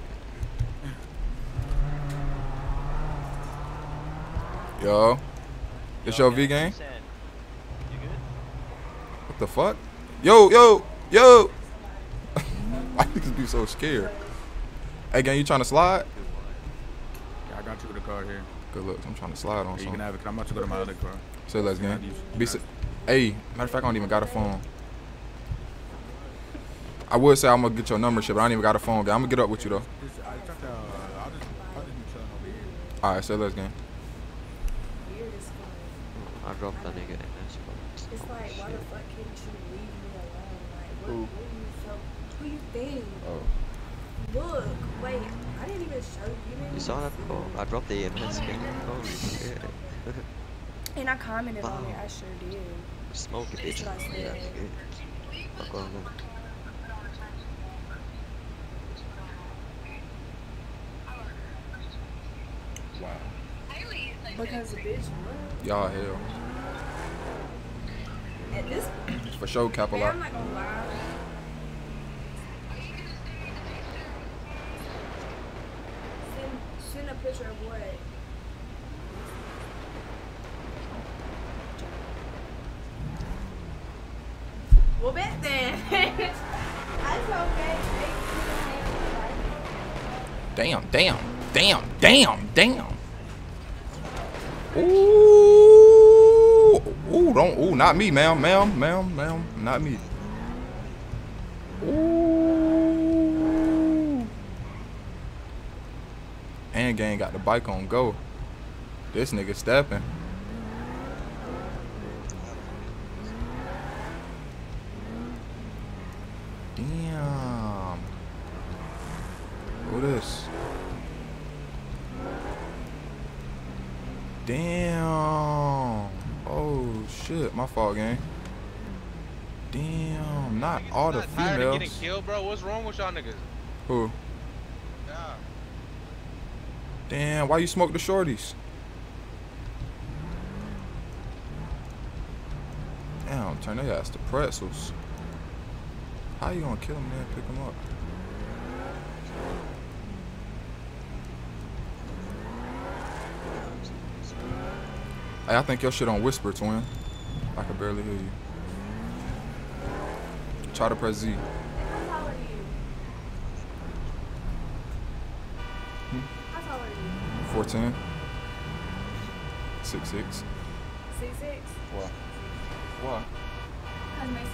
Yo. This your V gang? What the fuck? Yo, yo, yo! Why niggas be so scared? Hey, gang, you trying to slide? Yeah, I got you with the car here. Good luck. I'm trying to slide on Yeah, you can have it. I'm about to go to my other car. Say less, Yeah, gang. these- Be si- hey, matter of fact, I don't even got a phone. I would say I'm gonna get your number shit, but I don't even got a phone, gang. I'm gonna get up with you though. Just, I just, uh, I'll just, I'll just be chilling over here. All right, say less, gang. Weird. I dropped that nigga in this, bro. It's Oh, like, why the fuck can't you leave me alone? Like, what, Who? what you so, who you think? Oh. Look, wait, I didn't even show you. You You saw that? Oh, I dropped the EMS skin. Holy shit. And I commented on it. I sure did. Smoke it, bitch. That's what I Yeah, that's good. Fuck on them. Wow. Because the bitch what? Y'all hell. At this For sure, cap a man, lot. I'm not gonna lie. Send, send a picture of what? Well, bet then. Damn, damn, damn, damn, damn. Ooh, ooh, don't, ooh, not me, ma'am, ma'am, ma'am, ma'am, not me. Ooh. And gang got the bike on go. This nigga stepping. Damn. Who this? Damn. Oh shit, my fault, gang. Damn, not all the Tired of getting females. killed, bro. What's wrong with y'all niggas? Who? Damn, why you smoke the shorties? Damn, turn their ass to pretzels. How you gonna kill them and pick them up? Hey, I think your shit on whisper, twin. I can barely hear you. Try to press Z. How tall are you? How tall are you? 410. 6'6". Six six. Why? Why? Cause Mason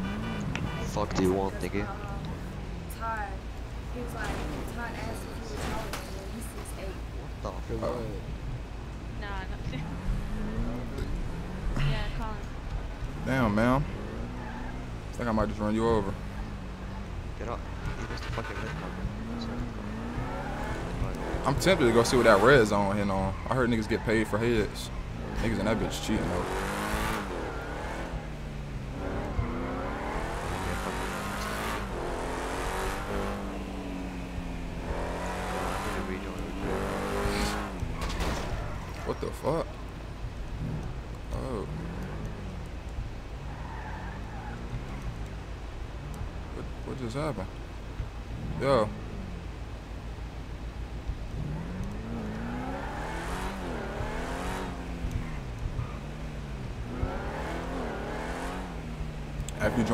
mm. Fuck do you want, nigga? Todd. Um, he was like, Todd asked if he was taller than him. He's six eight. What the fuck? Nah, nothing. yeah, Colin. Damn, ma'am. I think I might just run you over. Get up. He missed the fucking red card. I'm tempted to go see what that red zone hitting on. I heard niggas get paid for heads. Niggas in that bitch cheating though. What the fuck? Oh. What, what just happened? Yo.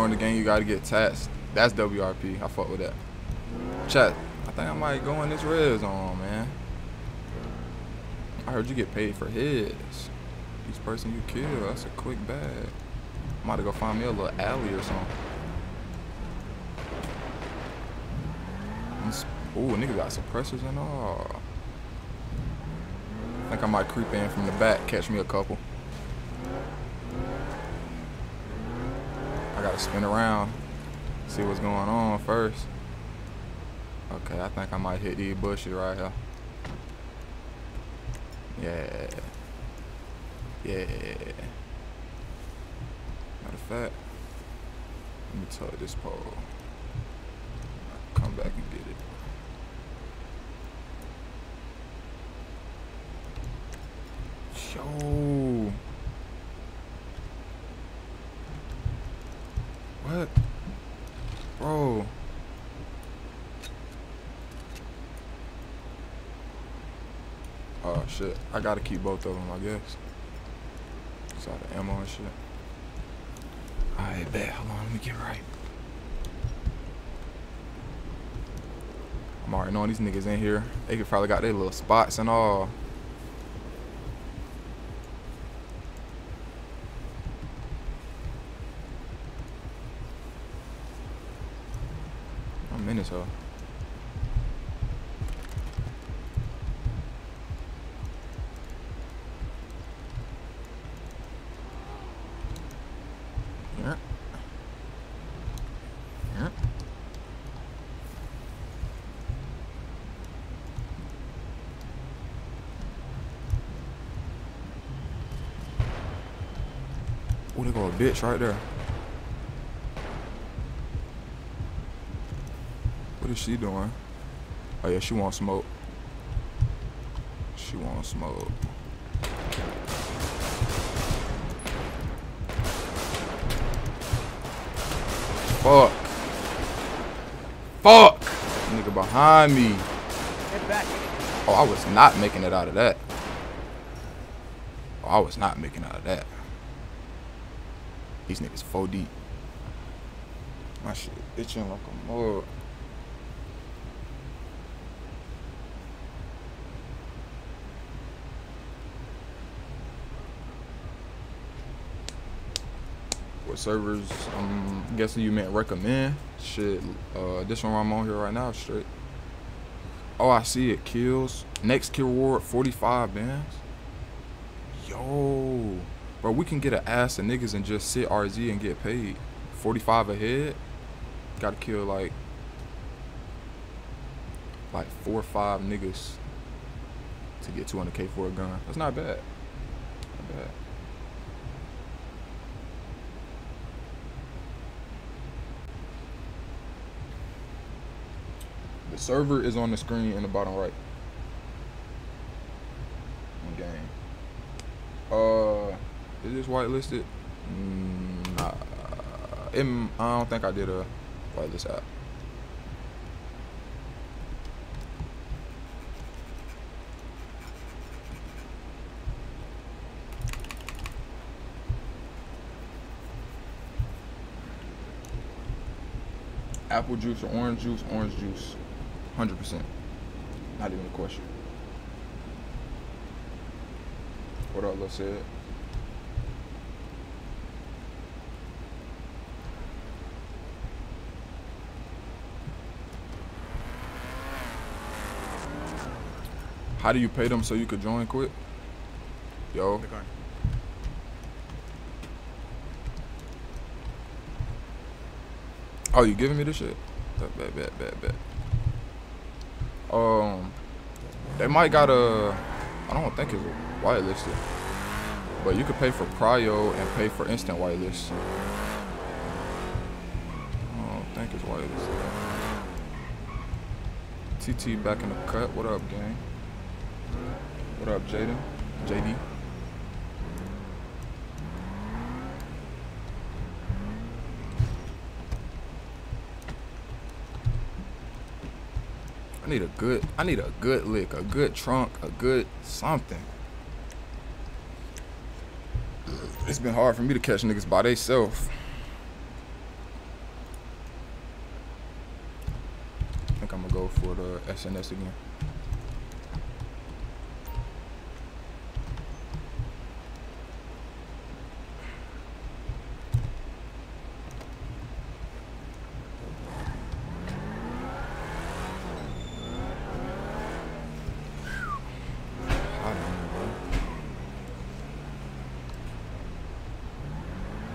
Join the game, you gotta get taxed. That's WRP. I fuck with that. Chat. I think I might go in this red zone, man. I heard you get paid for heads. Each person you kill, that's a quick bag. I might go find me a little alley or something. Ooh, nigga got suppressors and all. I think I might creep in from the back, catch me a couple. I gotta spin around, see what's going on first. Okay, I think I might hit these bushes right here. Yeah. Yeah. Matter of fact, let me tug this pole. Come back and get it. Yo. What? Bro. Oh shit. I gotta keep both of them, I guess. Saw the ammo and shit. Alright, bet. Hold on, let me get right. I'm already knowing these niggas in here. They could probably got their little spots and all. I'm in this hoe. Yeah. Yeah. Bitch right there. What is she doing? Oh yeah, she wants smoke. She wants smoke. Fuck. Fuck. Nigga behind me. Oh, I was not making it out of that. Oh, I was not making it out of that. These niggas 4 deep. My shit itching like a mug. What servers? I'm guessing you meant recommend. Shit, uh, this one I'm on here right now, straight. Oh, I see it. Kills. Next kill reward, 45 bands. Bro, we can get an ass of niggas and just sit RZ and get paid. 45 a. Gotta kill like like four or five niggas to get 200k for a gun. That's not bad. Not bad. The server is on the screen in the bottom right. On game. Uh, is this whitelisted? Mm. It, I don't think I did a whitelist app. Apple juice or orange juice? Orange juice. 100%. Not even a question. What up, let's How do you pay them so you could join quick? Yo. Oh, you giving me this shit? Bet, bet, bet, bet. Um, they might got a. I don't think it's whitelisted, but you could pay for prio and pay for instant whitelist. I don't think it's whitelisted. TT back in the cut. What up, gang? Up, Jaden? JD? I need a good, I need a good lick, a good trunk, a good something. It's been hard for me to catch niggas by theyself. I think I'm gonna go for the SNS again. I don't know, bro.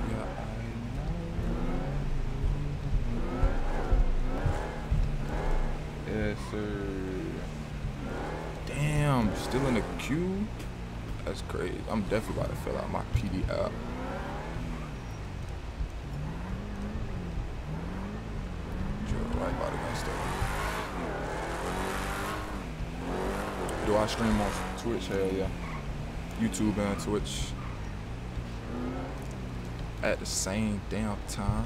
Yeah, I know. Yes, sir. Damn, still in the queue? That's crazy. I'm definitely about to fill out my PD app. Drill right by the gun store. Do I stream on Twitch? Hell yeah. YouTube and Twitch. At the same damn time.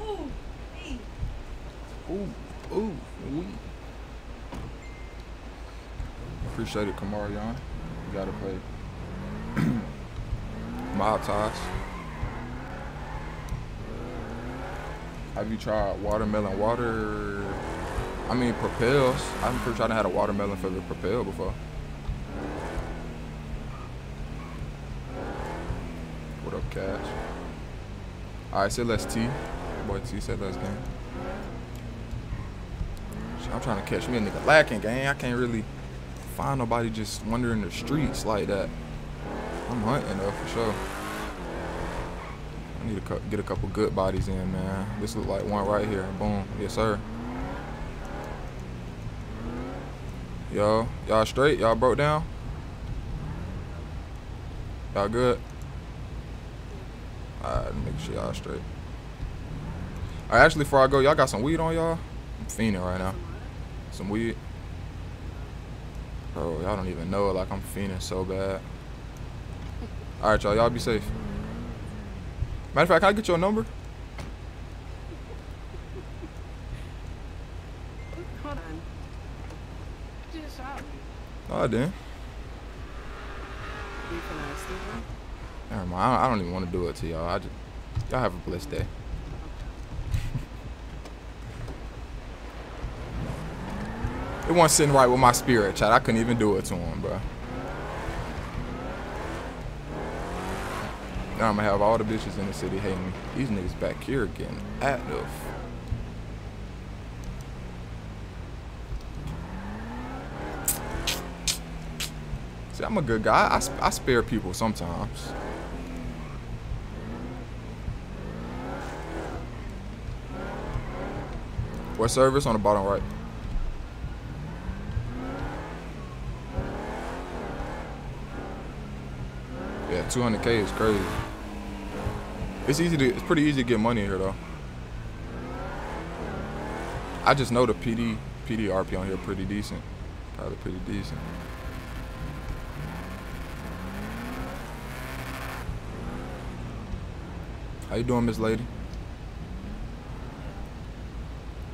Ooh, hey. Ooh, ooh, wee. Appreciate it, Kamarion. You gotta play. Mild ties. Have you tried watermelon water? I mean, propels. I'm pretty sure I had a watermelon for the propel before. What up, Cash? Alright, say let's T. Boy T said let's game. I'm trying to catch me a nigga lacking, gang. I can't really find nobody just wandering the streets like that. I'm hunting though for sure. I need to get a couple good bodies in, man. This look like one right here. Boom. Yes, sir. Yo, y'all straight? Y'all broke down? Y'all good? Alright, make sure y'all straight. Alright, actually, before I go, y'all got some weed on y'all? I'm fiending right now. Some weed. Bro, y'all don't even know. it. Like, I'm fiending so bad. Alright, y'all. Y'all be safe. Matter of fact, can I get your number? Hold on. Just shot me. No, I didn't. You finna Steven? Never mind. Don't, I don't even want to do it to y'all. I just, y'all have a blessed day. It wasn't sitting right with my spirit, chat. I couldn't even do it to him, bro. Now I'm gonna have all the bitches in the city hating me. These niggas back here getting active. See, I'm a good guy. I, I spare people sometimes. What service on the bottom right? Yeah, 200k is crazy. It's easy to, it's pretty easy to get money here though. I just know the PD, PD RP on here pretty decent. Probably pretty decent. How you doing, Miss Lady?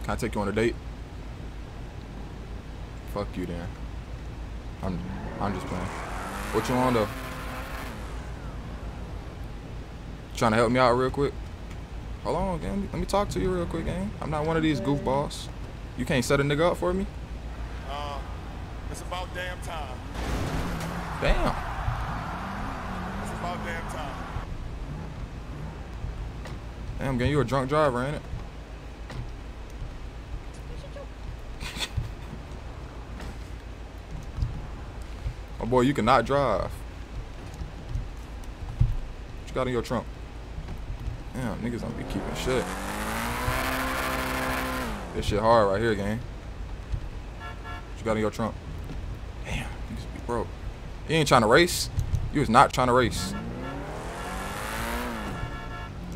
Can I take you on a date? Fuck you then. I'm I'm just playing. What you on though? Trying to help me out real quick? Hold on, gang. Let me talk to you real quick, gang. I'm not one of these goofballs. You can't set a nigga up for me? Uh, it's about damn time. Damn. It's about damn time. Damn, gang, you a drunk driver, ain't it? oh boy, you cannot drive. What you got in your trunk? Niggas don't be keeping shit. This shit hard right here, gang. What you got in your trunk? Damn, niggas be broke. You ain't trying to race. You was not trying to race.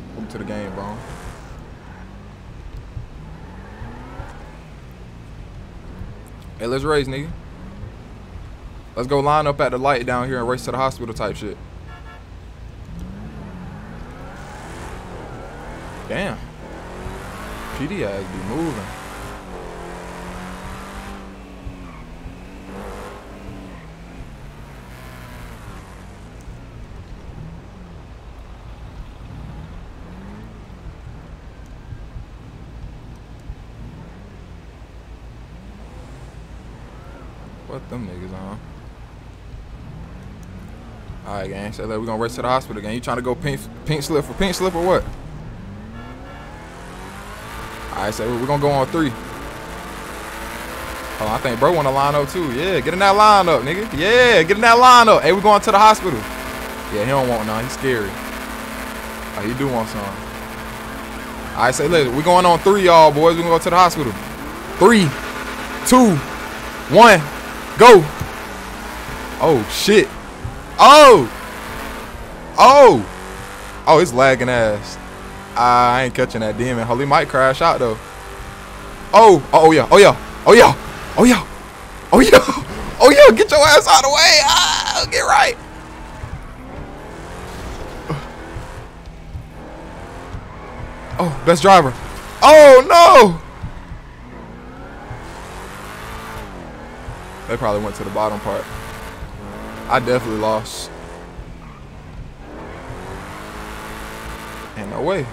Welcome to the game, bro. Hey, let's race, nigga. Let's go line up at the light down here and race to the hospital type shit. Damn. PD ass be moving. What them niggas on? Alright, gang. So like, we gonna race to the hospital, gang. You trying to go pink, pink slip for pink slip or what? Alright, so we're gonna go on three. Oh, I think bro wanna line up too. Yeah, get in that line up, nigga. Yeah, get in that line up. Hey, we going to the hospital. Yeah, he don't want none. He's scary. Oh, he do want some. Alright, say look, we going on three, y'all boys. We gonna go to the hospital. Three, two, one, go. Oh shit. Oh. Oh. Oh, it's lagging ass. I ain't catching that demon. Holy might crash out though. Oh, oh yeah, oh yeah, oh yeah, oh yeah, oh yeah, oh yeah. Get your ass out of the way. Ah, get right. Oh, best driver. Oh no. They probably went to the bottom part. I definitely lost. Ain't no way.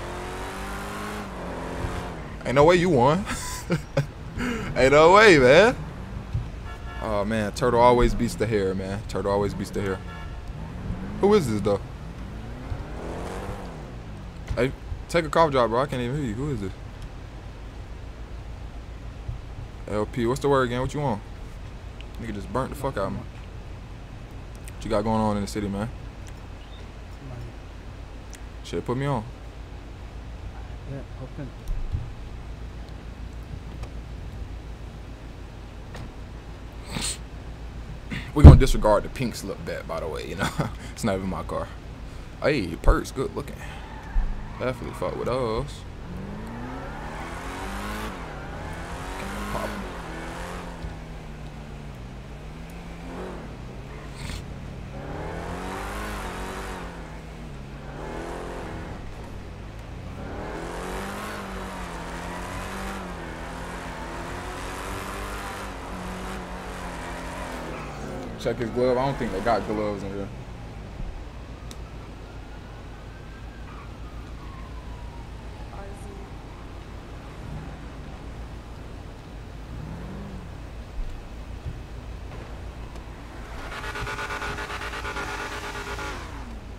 Ain't no way you won. Ain't no way, man. Oh man, turtle always beats the hare, man. Turtle always beats the hare. Who is this though? Hey, take a cough drop, bro. I can't even hear you. Who is this? LP. What's the word again? What you want? Nigga just burnt the fuck out of me. What you got going on in the city, man? Shit, put me on. Yeah, open. We're gonna disregard the pink slip bet, by the way, you know. it's not even my car. Hey, purse, good looking. Definitely fuck with us. Pop. Check his glove. I don't think they got gloves in here.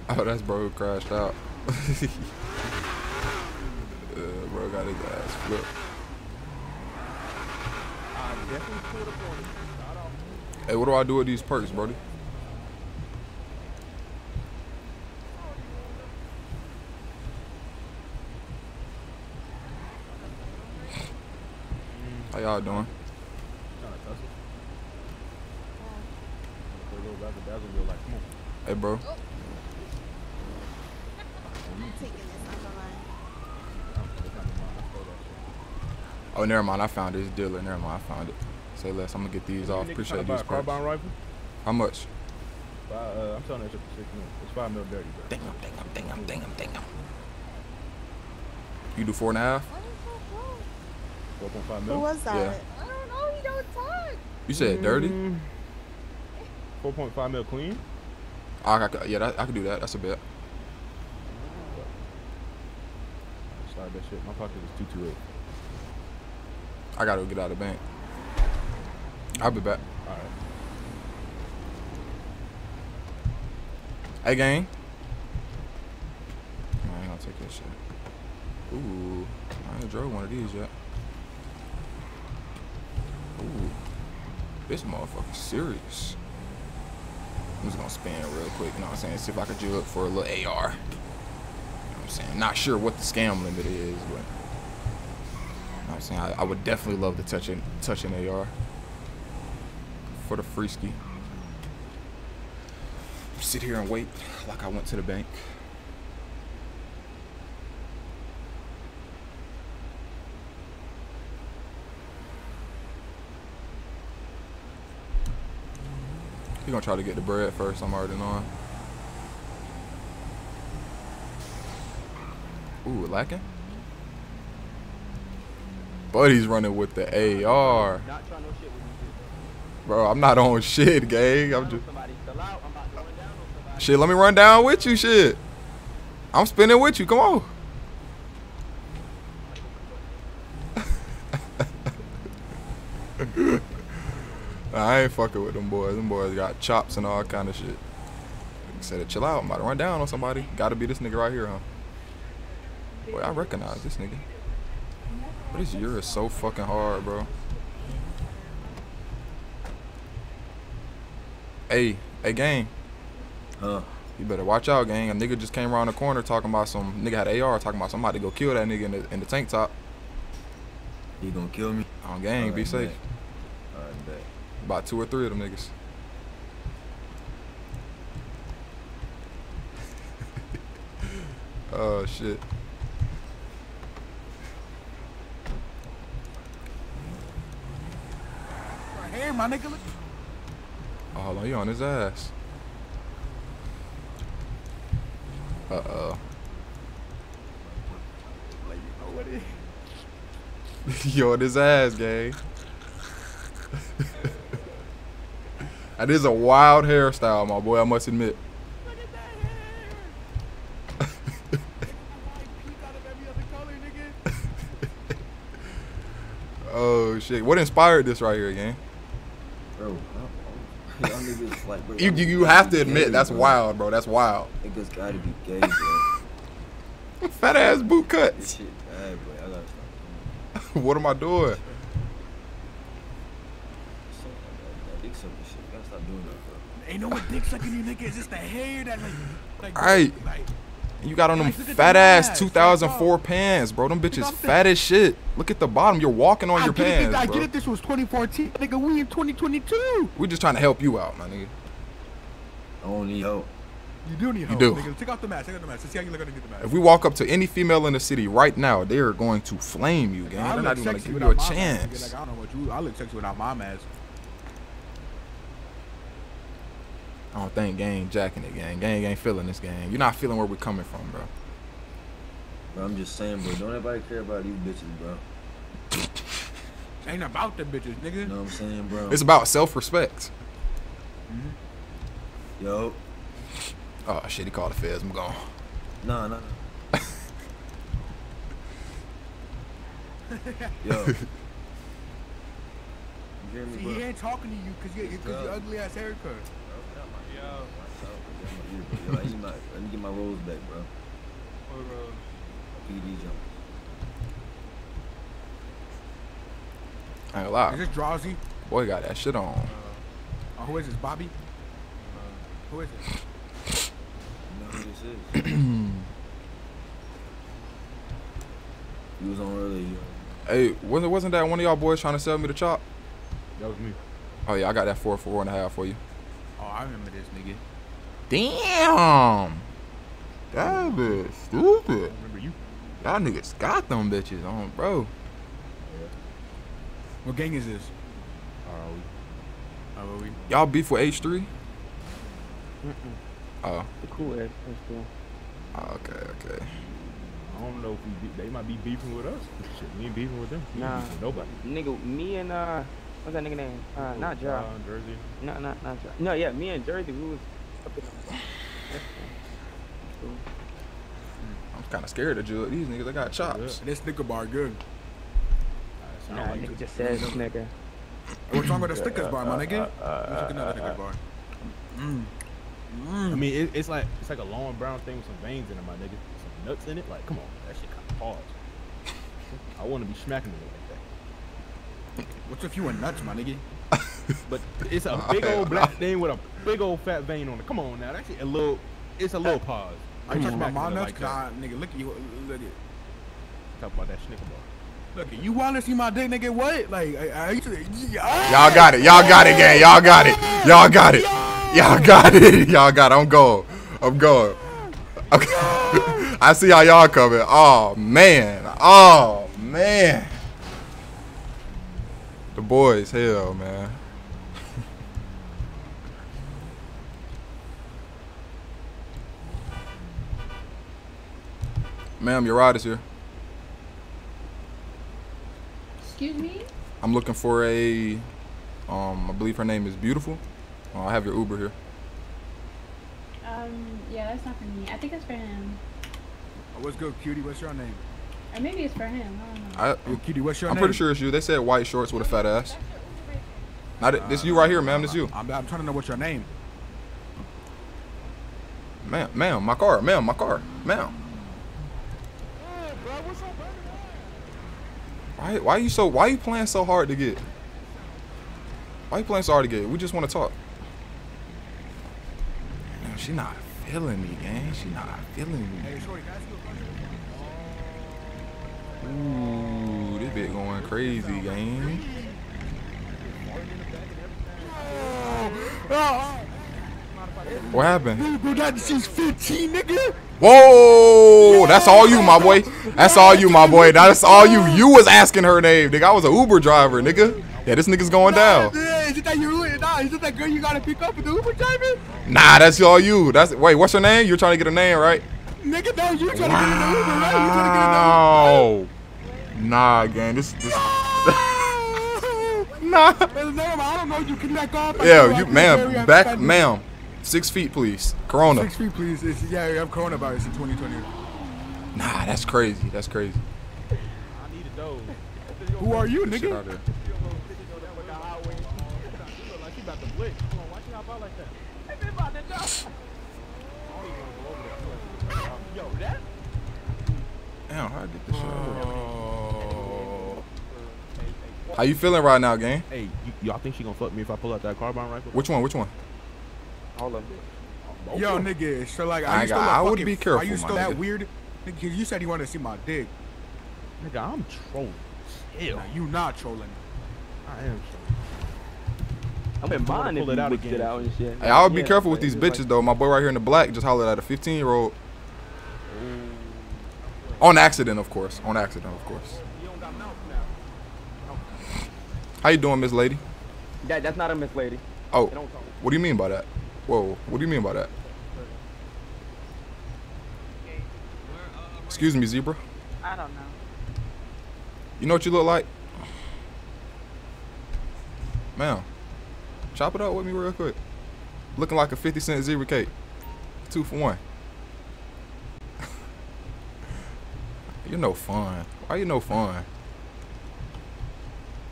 Oh, that's bro who crashed out. uh, bro got his ass flipped. Hey, what do I do with these perks, Brody? How y'all doing? Hey, bro. Oh, never mind. I found this dealer. Never mind. I found it. Say less. I'm gonna get these off. Appreciate these Carbine rifle? How much? Uh, uh, I'm telling you, shit for six minutes. It's five mil dirty, bro. Damn, damn, damn, damn, damn. You do four and a half? Four point five mil. Who mil. was that? Yeah. I don't know. He don't talk. You said dirty? Mm. Four point five mil clean. I, I, yeah, that, I could do that. That's a bit. Slide that shit. My pocket is two two eight. I gotta get out of the bank. I'll be back. All right. Hey, gang. I ain't gonna take that shit. Ooh, I ain't drove one of these yet. Ooh, this motherfucker serious. I'm just gonna spin real quick, you know what I'm saying? See if I could do it for a little AR. You know what I'm saying? Not sure what the scam limit is, but you know what I'm saying? I, I would definitely love to touch an touch an AR for the free ski. Sit here and wait like I went to the bank. He gonna try to get the bread first. I'm already on. Ooh, lacking. Buddy's running with the AR. Bro, I'm not on shit, gang. I'm just. Shit, let me run down with you, shit. I'm spinning with you. Come on. I ain't fucking with them boys. Them boys got chops and all kind of shit. Nigga Said, chill out. I'm about to run down on somebody. Gotta be this nigga right here, huh? Boy, I recognize this nigga. But this year is so fucking hard, bro. Hey, hey, gang. Huh? You better watch out, gang. A nigga just came around the corner talking about some nigga had an AR talking about somebody go kill that nigga in the in the tank top. He gonna kill me? On gang, be safe. Alright, bet. About two or three of them niggas. oh shit. Right here, my nigga. Oh, hold on, you on his ass. Uh oh. Like, you on his ass, gang. that is a wild hairstyle, my boy. I must admit. oh shit! What inspired this right here, gang? Bro, niggas like, You y'all you, you have to admit gay, that's bro. wild, bro. That's wild. Niggas gotta be gay, bro. Fat ass boot This cuts. shit bad, boy. I gotta what am I doing? Dick sucking shit. You gotta stop doing that, bro. Ain't no one dick sucking you, nigga. It's just the hair that like, like. Right. Like, You got on them Like, look at fat the ass 2004 pants, bro. Them bitches fat as shit. Look at the bottom. You're walking on I your get it, I pants, get it. This was 2014, nigga. We in 2022. We're just trying to help you out, my nigga. I don't need help. You do need help. You do. Nigga. Take off the mask. Take off the mask. Let's see how you look underneath the mask. If we walk up to any female in the city right now, they are going to flame you, gang. I They're look not even gonna give you a without mask, chance. Like, I don't know what you. I look sexy without my mask. I don't think gang jacking it, gang. Gang ain't feeling this, gang. You're not feeling where we're coming from, bro. Bro, I'm just saying, bro. Don't everybody care about these bitches, bro. Ain't about the bitches, nigga. You know what I'm saying, bro? It's about self-respect. Mm-hmm. Yo. Oh shit, he called the feds. I'm gone. Nah, nah. nah. Yo. You hear me, See, he ain't talking to you because you, cause your ugly ass haircut. Yo, I need my, I need to get my rolls back, bro. PD jump. I ain't gonna lie. Is this Drowsy? Boy got that shit on. Uh, oh, who is this, Bobby? Uh, who is this? You know who this is? you was on earlier. Hey, wasn't wasn't that one of y'all boys trying to sell me the chop? That was me. Oh yeah, I got that four for four and a half for you. Oh, I remember this nigga. Damn. That bitch stupid. Remember you? Y'all niggas got them bitches on, bro. What gang is this? Are we? Y'all beef with H3? Oh. The cool ass. That's cool. oh, okay, okay. I don't know if we be, they might be beefing with us. Shit, we ain't beefing with them. We ain't Nah. beefing with nobody. Nigga, me and uh, what's that nigga name? Uh, not Ja. Uh, Jersey. No, not not Ja. No, yeah, me and Jersey, we was up in the. I'm kind of scared of Jug. These niggas, they got chops. This nigga bar good. Nah, nigga just said nigga. What's wrong with the Snickers bar, my nigga? Uh, Let's look another Snickers bar. Mm. I mean, it, it's like it's like a long brown thing with some veins in it, my nigga. Some nuts in it. Like, come on, that shit kind of pause. I want to be smacking it like that. What's if you were nuts, my nigga? But it's a big old black thing with a big old fat vein on it. Come on now, that's a little. It's a little pause. Are you talking about my smacking nuts? it like Nah, nigga, look at you. Look at. Talk about that snicker bar. Look, you want to see my dick, nigga? What? Like, I, I used to. Y'all got it. Y'all got it, gang. Y'all got it. Y'all got it. Y'all got it. Y'all got it. I'm going. I'm going. Okay. I see how y'all coming. Oh man. Oh man. The boys, hell, man. Ma'am, your ride is here. Excuse me? I'm looking for a, um, I believe her name is Beautiful. Uh, I have your Uber here. Um, yeah, that's not for me. I think it's for him. Oh, what's good, cutie? What's your name? Or maybe it's for him. I don't know. I, Yo, cutie, what's your I'm name? pretty sure it's you. They said white shorts with a fat ass. Not it, this you right here, ma'am. This you, I'm, I'm trying to know what's your name. ma'am. Ma'am, my car. Ma'am, my car. Ma'am. Why? Why you so? Why you playing so hard to get? Why are you playing so hard to get? We just want to talk. Man, she not feeling me, gang. She not feeling me. Hey, shorty, can I ask you a question? Ooh, this bit going crazy, gang. What happened? She's 15, nigga. Whoa, that's all you, my boy. That's all you, my boy. That's all you. You was asking her name, nigga. I was an Uber driver, nigga. Yeah, this nigga's going down. Is it that you? Nah, is it that girl you gotta pick up with the Uber driver? Nah, that's all you. That's wait. What's her name? You're trying to get her name, right? Nigga, no, you trying to get the Uber, right? You trying to get the Uber. Oh, nah, gang. This, this. nah. Never mind, I don't know. You can back off. Yeah, you, ma'am. Back, ma'am. Six feet, please. Corona. Six feet, please. It's, yeah, you have coronavirus in 2020. Nah, that's crazy. That's crazy. I needed those. Who are you, Get nigga? out there. Like she about to blitz. Come on, why she hop out like that? Hey, man, about to die. I don't even wanna go over there. I feel like- Yo, that. Damn, how I get this shit out? Oh. How you feeling right now, gang? Hey, y- y'all think she gonna fuck me if I pull out that carbine rifle? Which one? Which one? All of it. Yo, nigga, so like, I are you still got- I would be careful, Are you my still that nigga. weird? Nigga, you said you wanted to see my dick. Nigga, I'm trolling. Chill. Nah, you not trolling. I am I wouldn't wanna mind if pull you it out whipped it again. out and shit. Hey, I would be Yeah, careful with these it's like- bitches though. My boy right here in the black just hollered at a 15 year old. On accident, of course. On accident, of course. How you doing, Miss Lady? That, that's not a Miss Lady. Oh, They don't talk. what do you mean by that? Whoa, what do you mean by that? Excuse me, zebra. I don't know. You know what you look like? Ma'am, chop it up with me real quick. Looking like a 50 cent zebra cake. Two for one. You're no fun. Why you no fun?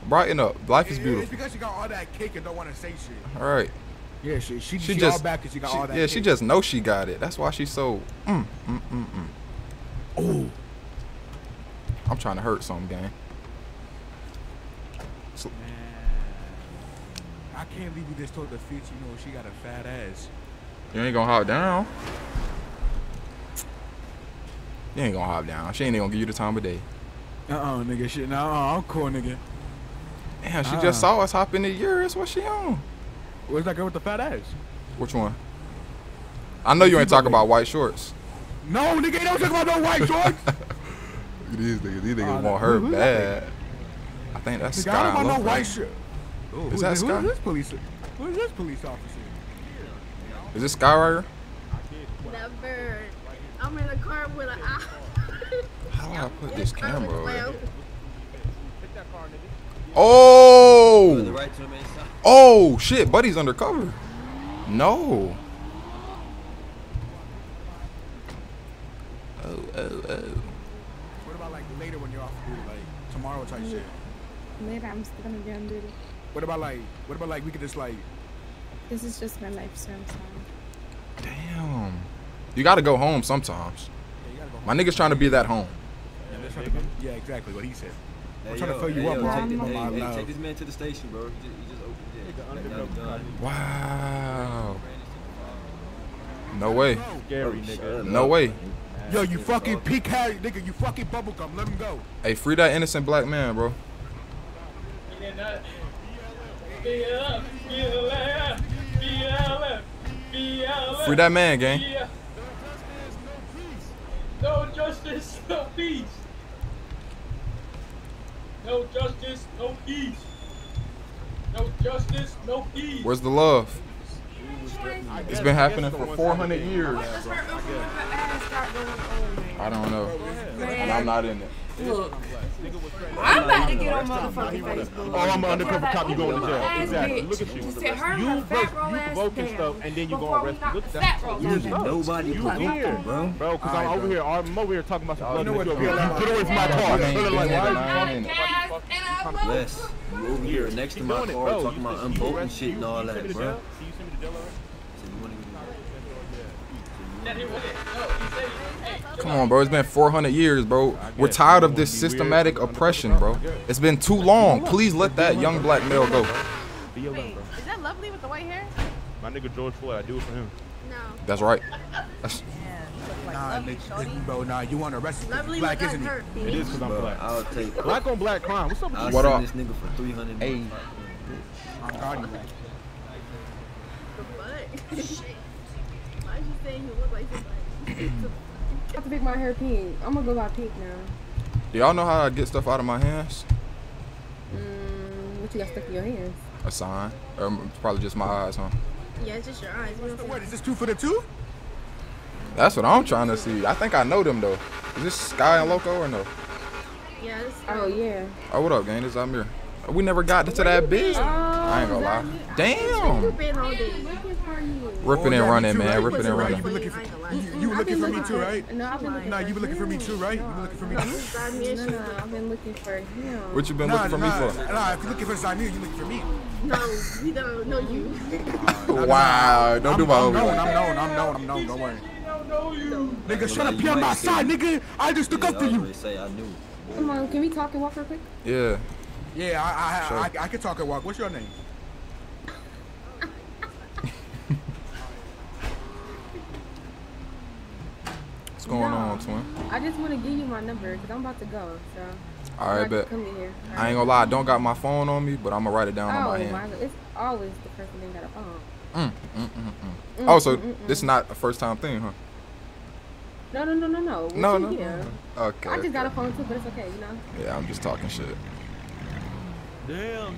Brighten up. Life is It's beautiful. because she got all that cake and don't want to say shit. All right. Yeah, she she, She she, just all back because she got she- all that. yeah, she just knows she got it. That's why she's so mm mm mm mm. Ooh. I'm trying to hurt some gang. So- I can't believe you just told the bitch you know she got a fat ass. You ain't gonna hop down. You ain't gonna hop down. She ain't even gonna give you the time of day. Uh-uh, nigga, shit. Nah, I'm cool, nigga. Damn, she Ah. just saw us hop in the year. That's what she on. Where's that girl with the fat ass? Which one? I know you ain't talking about white shorts. No, nigga, you don't talk about no white shorts. These niggas, these niggas Oh, want her who- who's that bad. I think that's nigga, Sky. I don't want no Lopez. white shirt. Ooh, Is who's that this- Sky? Who's this police? Who's this police officer? Is this Sky right here? Never. I'm in a car with an eye. How do I put this camera over? Well, here? Oh! The right to remain silent. Oh shit, buddy's undercover. No. Oh, oh, oh. What about like later when you're off duty, like tomorrow type shit? Later, I'm still gonna be on duty. What about like, what about like we could just like, This is just my life, so I'm sorry. Damn. You gotta go home sometimes. My nigga's trying to be that home. yeah, let's try to go- yeah, exactly what he said. I'm trying yo, to fill you hey, up, yo, bro. take, the- on my hey, hey, love. take this man to the station, bro. Wow. No way. Scary nigga. No way. Yo, you fucking peak Harry, nigga. You fucking bubblegum. Let him go. Hey, free that innocent black man, bro. Free that man, gang. No justice, no peace. No justice, no peace. No justice, no peace. Where's the love? It's been happening for 400 years. I don't know. And I'm not in it. Look, I'm about to get on motherfucking Facebook. Oh, I'm an undercover cop. You going to jail? Exactly. Look at you. Just her You her fat broke, roll you ass broken down stuff, and then you before going we to arrest me. knock Look, the that's fat roll you down. did Nobody You provoked here, him, bro. bro? Because I'm Alright, over here. I'm over here talking about some blood. know what, over here bro? like, get away from my My car. name Feeling like, is why Nine you in it. fucking- Les, you over here next to my car talking about you unbolting arrest- shit you- and all you send me that, to bro. Come on, bro. It's been 400 years, bro. We're tired of this systematic oppression, bro. It's been too long. Please let that young black male go. Be your love, bro. Is that lovely with the white hair? My nigga George Floyd, I do it for him. No. That's right. That's, Nah, nigga, nigga, bro. Nah, you want to arrest him? 'cause Lovely black, isn't he? hurt. It is because I'm Bro, black. I'll take. Black on black crime. What's up with I'll you? What send up? this nigga for 300 Hey. I'm guarding you. The fuck? Why you saying you look like somebody? I have to pick my hair pink. I'm gonna go by pink now. do y'all know how I get stuff out of my hands? Mm, what you got stuck in your hands? A sign. Or it's probably just my eyes, huh? Yeah, it's just your eyes. You don't What is this two for the two? That's what I'm trying to see. I think I know them, though. Is this Sky and Loco or no? Yeah, Oh yeah. Oh, what up, gang? This is Amir. We never got to that bitch. I ain't gonna lie. Damn. been all day. Looking for you. Ripping Oh, and running, man. Ripping and running. You been looking for, I ain't gonna lie. you, you were looking for me too, right? No, I've been looking Nah, you been looking for me too, right? You been looking for me. Too? Side no, no, I've been looking for him. What you been looking for nah, me Nah, for? if you're looking for Samir, you looking for me. No, we don't know you. Wow. Don't do I'm, my I'm known, I'm known, I'm known, I'm known. Don't worry. Nigga, shut up. you Be on my side, nigga. I just stuck Yeah, up to you. say I knew. Come on, can we talk and walk real quick? Yeah. Yeah, I I, Sure. I, I can talk and walk. What's your name? What's going No. on, twin? I just want to give you my number because I'm about to go. So. All right, I bet. Come in here. I ain't gonna lie, I don't got my phone on me, but I'm gonna write it down oh on my my hand. god, it's always the person that got a phone. Mm, mm, mm, mm. Mm, Oh, so mm, mm, this is mm. not a first time thing, huh? No, no, no, no, no. With No, no, no, yeah. no. Okay. I just got a phone too, but it's okay, you know. Yeah, I'm just talking shit. Damn.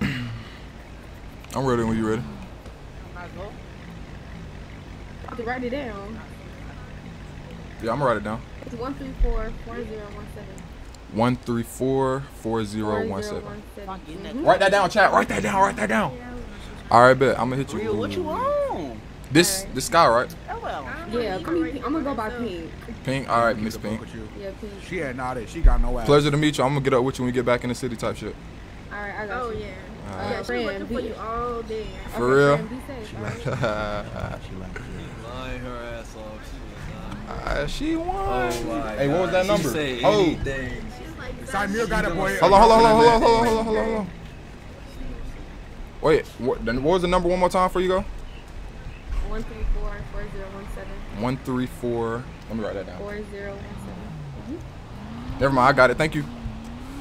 I'm ready when you ready. I have to write it down. Yeah, I'm gonna write it down. It's one three four four zero one seven. One three four four zero one seven. Mhm. Write that down, chat. Write that down. Write that down. All right, bet. I'm gonna hit you. Real, what you on? This this guy, right? Yeah, come here. I'm gonna go by pink. Pink. All right, Miss Pink. Yeah, pink. She had not it. She got no ass. Pleasure to meet you. I'm gonna get up with you when we get back in the city, type shit. All right, I got Oh you. yeah. All Uh, Yeah, she friend, looking for you all day. For real? friend, be safe, She all right? like, Lying her ass off. Uh, she won. Oh my Hey, what was God. that She number? say Oh. anything. Samir got a boy. Hold on, hold on, hold on, hold on, hold on, hold on, hold on, hold on. Wait, what, then what was the number one more time for you go? One three four four zero one seven. One three four. Let me write that down. Four zero one seven. Never mind, I got it. Thank you.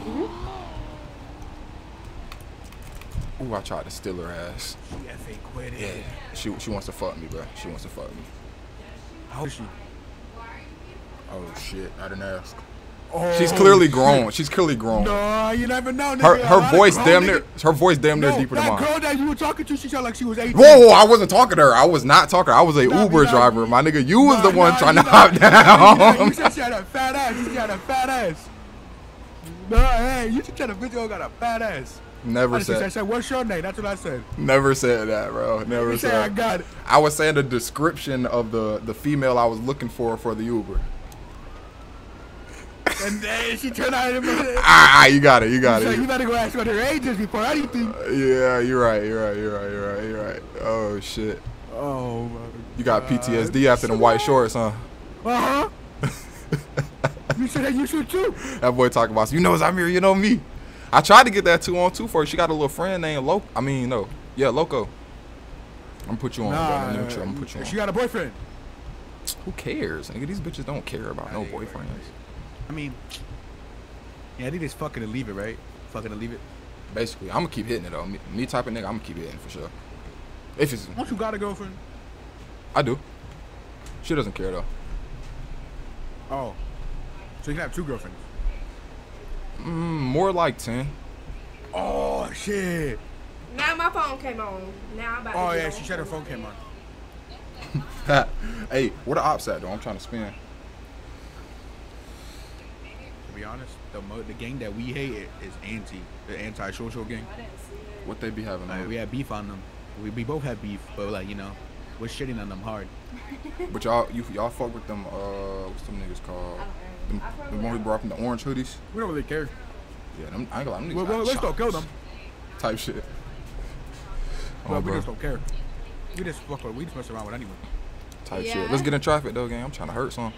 Mhm. Ooh, I tried to steal her ass. She FA quit it. Yeah, she she wants to fuck me, bro. She wants to fuck me. How old is she? Oh shit, I didn't ask. Oh, She's clearly oh. grown. She's clearly grown. No, you never know. Her her voice damn near her voice damn near no, deeper than that girl that you were talking to, she sounded like she was 18. Whoa, whoa, I wasn't talking to her. I was not talking. I was a Uber driver, my nigga. You was the one trying to hop down. You said she had a fat ass. You said she had a fat ass. No, hey, you should tell the video got a fat ass. Never I said- I said, what's your name? That's what I said. Never said that, bro. Never said. said I got it. I was saying the description of the the female I was looking for for the Uber. And then she turned out and Ah, ah, you got it. You got it. you better go ask what her age is before anything. Yeah, you're right. You're right. You're right. You're right. You're right. Oh shit. Oh my You got PTSD after the white shorts, huh? Uh huh. you said that you should too. That boy talking about you know Zamir, you know me. I tried to get that two on two for her. She got a little friend named Loco. I mean, no, yeah, Loco. I'm gonna put you on, bro. Nah, I'm gonna put you on. she got a boyfriend. Who cares? Nigga, these bitches don't care about no boyfriends. I mean, yeah, I think it's fucking to leave it, right? Fucking to leave it. Basically, I'm gonna keep hitting it though. Me, me type of nigga, I'm gonna keep hitting for sure. If it's, Don't you got a girlfriend? I do. She doesn't care though. Oh, so you can have two girlfriends. Mm, more like ten. Oh shit. Now my phone came on. Now I'm about Oh to yeah, she said her phone came on. hey, where the ops at though? I'm trying to spin. To be honest, the mo- the gang that we hate is anti, the anti-social gang. What they be having? Like, on? we had beef on them. We, we both had beef, but like you know, we're shitting on them hard. But y'all, you y'all fuck with them. Uh, what's them niggas called? Them, the one we brought up in the orange hoodies. We don't really care. Yeah, them, I ain't gonna lie, them Well, well, let's don't kill them. Type shit. But Oh, we bro. just don't care. We just fuck with. We just mess around with anyone. Type Yeah. shit. Let's get in traffic though, gang. I'm trying to hurt some.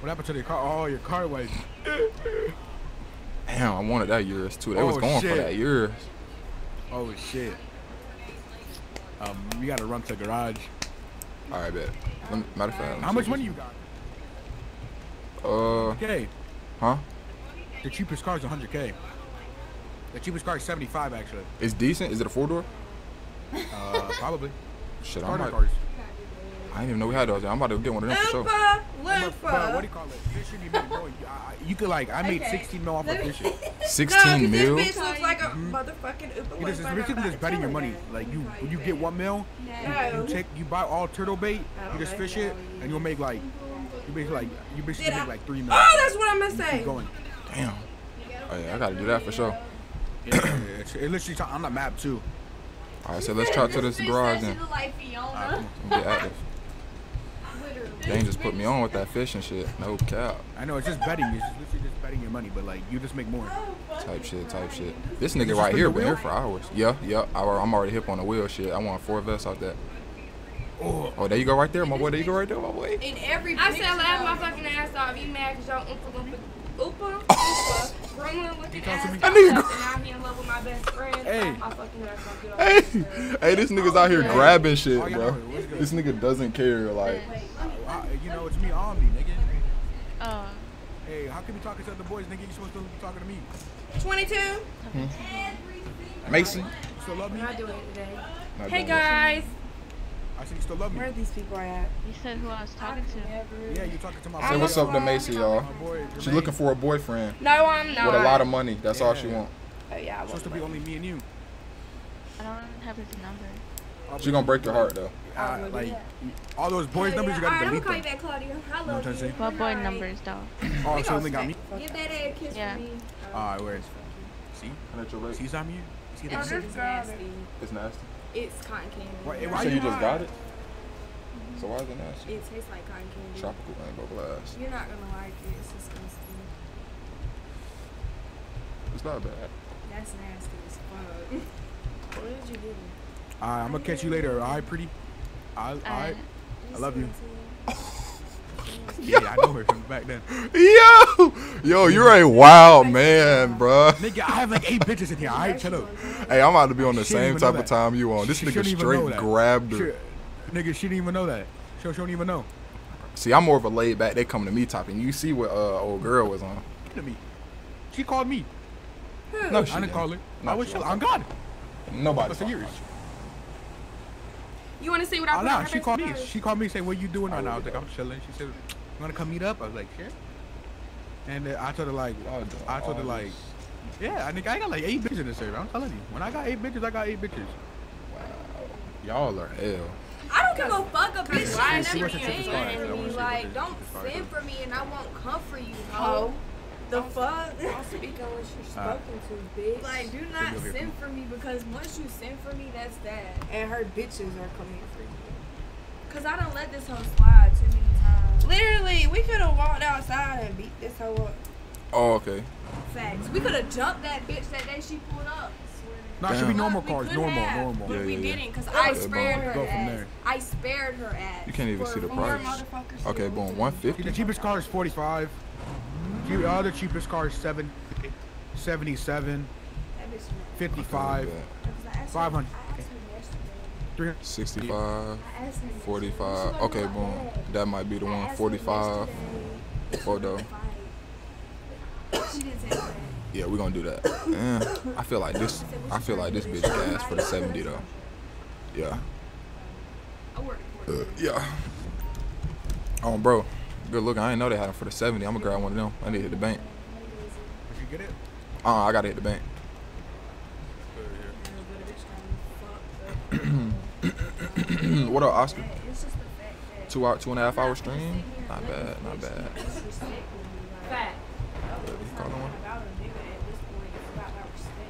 What happened to your car? Oh, your car was. Damn, I wanted that yours too. They was Oh, going for that yours. Oh shit. Um, we gotta run to the garage. All right, bet. Me, matter of fact, How much money you got? Uh, Okay. huh? The cheapest car is 100k. The cheapest car is 75 actually. It's decent. Is it a four door? Uh, probably. Shit, I might. cars. I didn't even know we had those. I'm about to get one of them for sure. Oompa But, what do you call it? Fishing, you, make more. You, could like, I made Okay. 16 mil off of Let me- fishing. 16 no, 'cause mil? This bitch looks like a mm-hmm. motherfucking Oompa You just, it's basically just betting your money. Like you, when you get one mil, you, No. you take, you buy all turtle bait, you just fish how it, and you'll make like, you basically like, you basically make I- like three mil. Oh, that's what I'm gonna You say. Keep going. Damn. Oh yeah, I gotta do that for sure. Yeah, yeah, yeah. It's- it literally t- on the map too. All right, so let's try to this garage then. Alright, come on. Get active. Dane just put me on with that fish and shit. No cap. I know it's just betting. It's just literally just betting your money, but like you just make more. Type shit, type shit. This nigga right here the been here wheel? for hours. Yeah, yeah. I, I'm already hip on the wheel shit. I want four vests out that. Oh. Oh, there you go right there, my boy. There you go right there, my boy. In every I picture, said laugh my fucking ass off. You mad because y'all Oompa Loompa Oopa, Oopa. Gremlin looking talk ass. That nigga And now he in love with my best friend. Hey. I fucking ass gonna get off Hey, hey, this nigga's out here grabbing shit, bro. This nigga doesn't care. Like, you know, it's me, Omni, nigga. Uh, Hey, how can you talking to other boys, nigga? You supposed to be talking to me. 22. Mason. You still love me? Not doing it today. Not Hey guys. I said you still love me. Where are these people at? You said who I was talking to. Yeah, you talking to my Say what's up to Macy, y'all. She's looking for a boyfriend No, I'm not. with a lot of money. That's all she Yeah. want. Oh, yeah, I Supposed to be only me and you. I don't have his number. She gonna break your heart though. Uh, like all those boys' numbers, you gotta Alright, I'm delete gonna call you them. back, Claudia. I You know what love trying to say? you. What boy Alright. numbers though? Oh, so only got me. Give that a kiss Yeah. me. Alright, where? See? See something you? See that shit? this nasty. It's nasty. It's cotton candy. Why- You why say you you just got it. So why is it nasty? It tastes like cotton candy. Tropical rainbow blast. You're not gonna like it. It's disgusting. It's not bad. That's nasty as fuck. what did you do? Alright, I'm gonna catch you later. Alright, pretty. I, alright. I love you. yeah, I know her from back then. Yo, yo, you're a wild man, bruh. Nigga, I have like eight bitches in here. Alright, chill out. Hey, I'm about to be on the She same type of time you on. This She nigga shouldn't even know straight grabbed her. She- nigga, she didn't even know that. She, she don't even know. See, I'm more of a laid back. They come to me typing. You see what uh old girl was on? To me. She called me. No, I she didn't didn't. call her. No, I was I'm God. Nobody. For. You want to see what I Oh, put nah, on she called me. Facebook? She called me saying, "What you doing right now?" I was like, "I'm chilling." She said, "You wanna come meet up?" I was like, "Sure." And uh, I told her like, I told her all like, "Yeah, I think I got like eight bitches in this server." I'm telling you, when I got eight bitches, I got eight bitches. Wow, y'all are hell. I don't give a fuck a bitch. She- I she never works at Triple Star, saying so I to wanna me see like, don't send for me and I won't come for you, ho. Ho. The fuck? I'll speak unless you're Uh, to, bitch. Like, do not send for me because once you send for me, that's that. And her bitches are coming for you. Cause I don't let this hoe slide too many times. Literally, we could have walked outside and beat this hoe up. Oh, okay. Facts. We could have jumped that bitch that day she pulled up. No, it should be normal We cars, could normal, have, normal. But Yeah, we yeah, yeah. didn't because Yeah, I spared her ass. there. I spared her ass. You can't even see the price. Okay, boom. 150 The cheapest car is 45. The other cheapest car is 7, 77, That bitch 55, 500. 65, 45. Okay, boom. That might be the one. 45. Photo. Yeah, we're gonna do that. I feel like this. I feel like this bitch gas for the 70 though. Yeah. Uh, yeah. Oh, bro. Good looking. I didn't know they had them for the 70. I'm gonna grab one of them. I need to hit the bank. Did you get it? Uh, I gotta hit the bank. what up, Oscar? Two hour, two and a half hour stream. Not bad, not bad. Fact. Call on.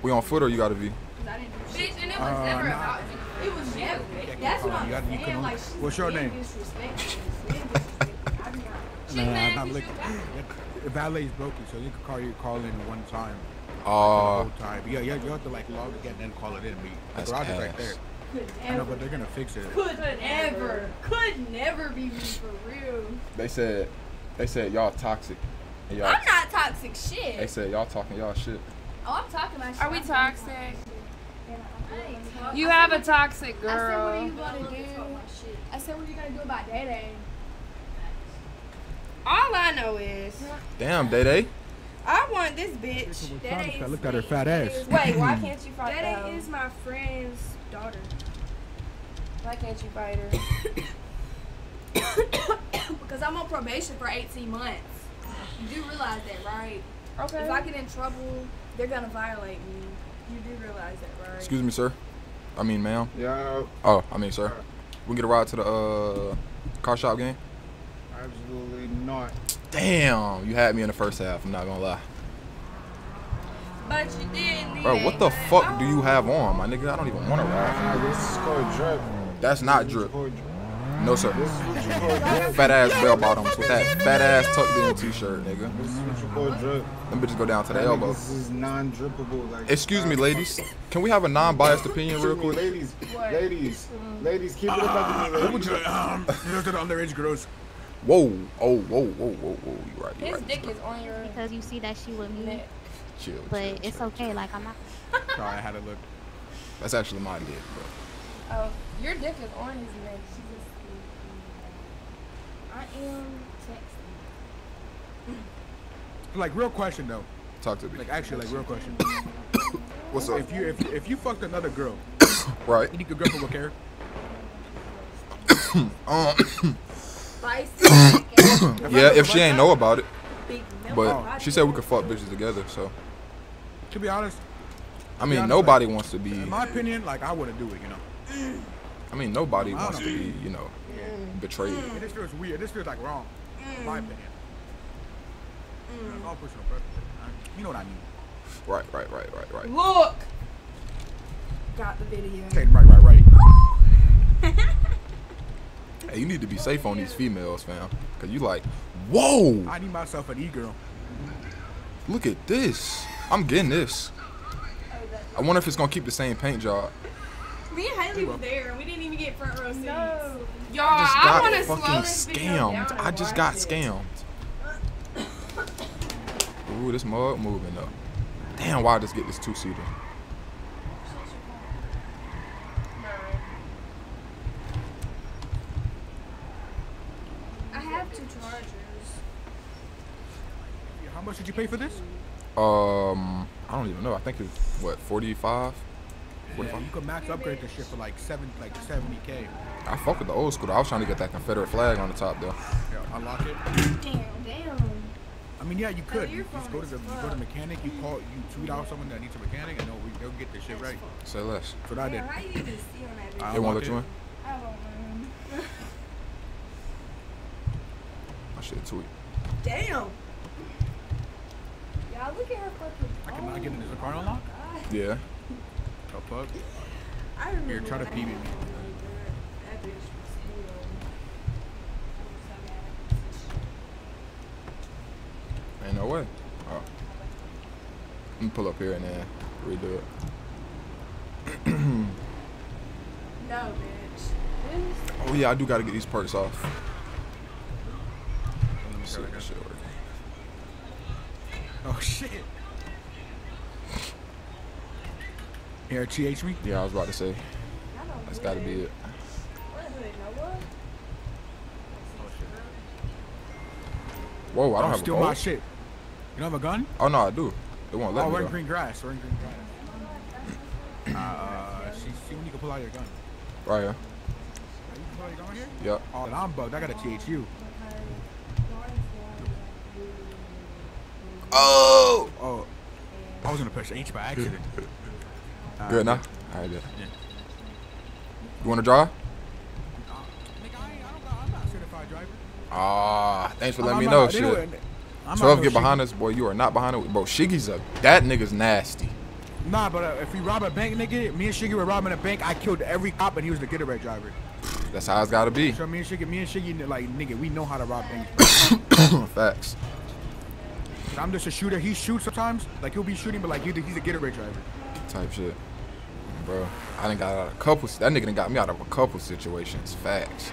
We on foot or you got a V? Bitch, and it was Uh, never nah. about you. It was never. That's what You I'm saying. Like, What's your name? disrespectful. She's being disrespectful. I'm not. She Nah, mad I'm not 'cause looking. you The valet's broken, so you can call you call in one time. Uh, whole time. Yeah, you, you have to like log again and then call it in. Be the That's garage is right there. Could I know, but they're gonna fix it. Could never. Could never be me for real. They said, they said y'all toxic. Y'all, I'm not toxic shit. they said y'all talking y'all shit. Oh, I'm talking about shit. Are we I'm toxic? You have a toxic girl. I said, what are girl. you gonna do? I said, what are you gonna do about Day Day? All I know is, Damn, Day Day. I want this bitch. I looked at her fat ass. Wait, why can't you fight Day her? Day is my friend's daughter. Why can't you fight her? because I'm on probation for 18 months. You do realize that, right? Okay. If I get in trouble, they're gonna violate me. You do realize that, right? Excuse me, sir. I mean, ma'am. Yeah, Oh, I mean, sir. We can get a ride to the uh, car shop game. Absolutely not. Damn, you had me in the first half. I'm not gonna lie. But you did. Bro, what the fuck do you have on, my nigga? I don't even want to ride. This is called drip. That's not drip. No, sir. This is what you call drip. Fat ass bell bottoms with that fat ass tucked in t-shirt, nigga. This is what you call drip. Them bitches go down to the That elbow. This is non-drippable. Like. Excuse me, ladies. Can we have a non-biased opinion real quick? ladies. Ladies. Ladies, keep it up under me, What would you, um, those are the underage girls. Whoa, oh, whoa, whoa, whoa, whoa. You right, you His right. dick is on your Because you see that she with me. Chill, But chill, it's chill, okay. chill. Like I'm not. Sorry, I had to look. That's actually my dick, but Oh, your dick is on his neck. She just. I am texting. Like real question though. talk to me. Like actually, like real question. What's up? If you if you, if you fucked another girl, Right. you think your girlfriend would care? Um, Spicy. yeah, if she ain't know about it. But she said we could fuck bitches together, so To be honest, I to be mean honest, nobody like, wants to be In my opinion, like I wouldn't do it. You know. I mean nobody I don't wants to be, you know, mm. betrayed. Yeah, this feels weird. This feels like wrong. In my mm. opinion. It's all personal preference. You know what I mean. Right, right, right, right, right. Look. Got the video. Okay, right, right, right. Hey, you need to be safe on these females, fam. Cause you like, whoa, I need myself an e-girl. look at this. I'm getting this. I wonder if it's gonna keep the same paint job. Me and Haley were there, and we didn't even get front row seats. No. Y'all, I just I, got want to slow fucking this video scammed. I just got it. scammed. Ooh, this mug moving up. Damn, why I just get this two seater? I have two chargers. How much did you pay for this? Um, I don't even know. I think it's what 45. Yeah, you could max upgrade this shit for like seven, like 70k. I fuck with the old school. I was trying to get that Confederate flag on the top though. Yeah, unlock it. Damn, damn. I mean, yeah, you could. your You just go to the you go to mechanic. You call, you tweet out someone that needs a mechanic, and they'll, they'll get this shit right. Say less. That's what I did. Damn, how you even see on that video? I They won't unlocked let you in. I don't know. I should tweet. Damn. Y'all look at her fucking. I cannot oh get into the car my unlock. God. Yeah. The fuck? I remember. Here, try to pee I me. That bitch was hell. Ain't no way. Oh. Let me pull up here and then redo it. No, bitch. Oh yeah, I do gotta get these perks off. Let me see if this shit working. Oh shit. Here, TH me. Yeah, I was about to say. That's gotta be it. What is it, Noah? Whoa, I don't have a steal my shit. You don't have a gun? Oh no, I do. It won't let oh, me. we're in green grass. We're in green grass. Uh, see, see when you can pull out your gun. Right here. You can pull out your gun right here? Yep. Oh, then I'm bugged. I got a THU. Oh. Oh. I was gonna press H by accident. Uh, Good now. All right, good. You wanna drive? I'm not a certified driver. Ah, thanks for letting I'm me know. Shit. I'm 12 get behind shiggy. us, boy. You are not behind it, bro. Shiggy's a that nigga's nasty. Nah, but uh, if we rob a bank, nigga, me and Shiggy were robbing a bank. I killed every cop, and he was the getaway driver. That's how it's gotta be. So me and Shiggy, me and Shiggy, like nigga, we know how to rob banks. Facts. I'm just a shooter. He shoots sometimes. Like he'll be shooting, but like he, he's a getaway driver. Type shit. Bro, I done got out of a couple. That nigga done got me out of a couple situations. Facts.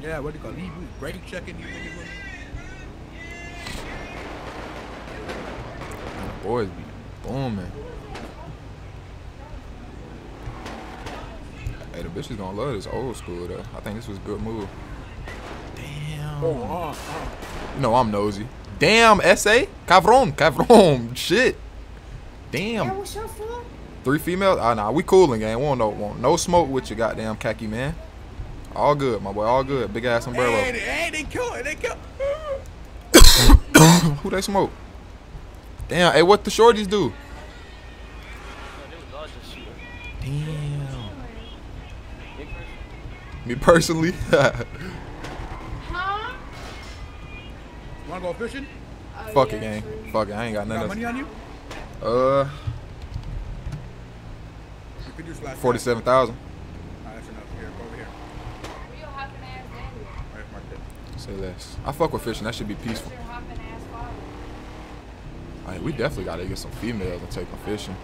Yeah, what do you call it? He was brake checking these niggas. with me. And the boys be booming. Hey, the bitch is gonna love this old school though. I think this was a good move. Damn. Oh, uh, uh. You know I'm nosy. Damn, SA? Cavron, Cavron. Shit. Damn. what's your fault? Three females? Ah, nah, we coolin', gang. Want no, want no smoke with you, goddamn khaki man. All good, my boy. All good. Big ass umbrella. Hey, they, hey, they kill it. They kill. Who they smoke? Damn. Hey, what the shorties do? Damn. Me personally. Wanna go fishing? Fuck it, gang. Fuck it. I ain't got Got nothing. money on you? Uh, You could use last forty-seven thousand. Alright, that's enough. Here, go over here. We don't have an ass daddy. Where's my tip? Say less. I fuck with fishing. That should be peaceful. Your hopping ass father. Like, we definitely gotta get some females and take them fishing.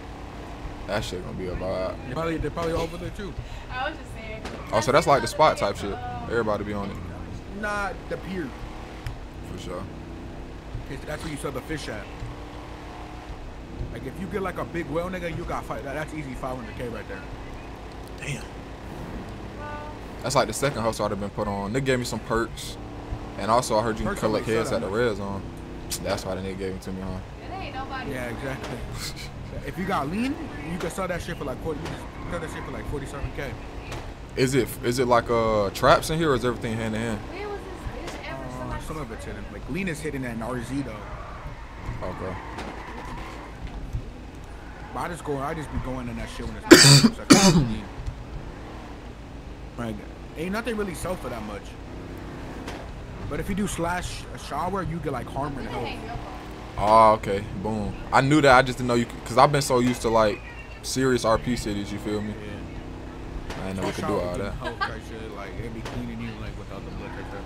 That shit gonna be a vibe. They probably, they're probably over there too. I was just saying. Oh, so that's like the spot type shit. Everybody be on it Not the pier. for sure. Okay, that's where you sell the fish at. Like if you get like a big whale, nigga, you got five. That, that's easy 500k right there. Damn. That's like the second host I'd have been put on. They gave me some perks, and also I heard you can collect heads at the red zone. That's why the nigga gave it to me, huh? It ain't nobody. Yeah, exactly. if you got lean, you can sell that shit for like 40. You can sell that shit for like 47k. Is it is it like uh traps in here, or is everything hand in hand? When was this bitch ever Uh, some of it's hidden. Like Lena's is hidden in RZ though. Okay. But I just go. I just be going in that shit when it's. like. Like, ain't nothing really sell for that much. But if you do slash a shower, you get like harm and health. Oh, okay. Boom. I knew that. I just didn't know you because I've been so used to like serious RP cities. You feel me? I didn't know we could do all that. Health like it be cleaning you like without the blood right there.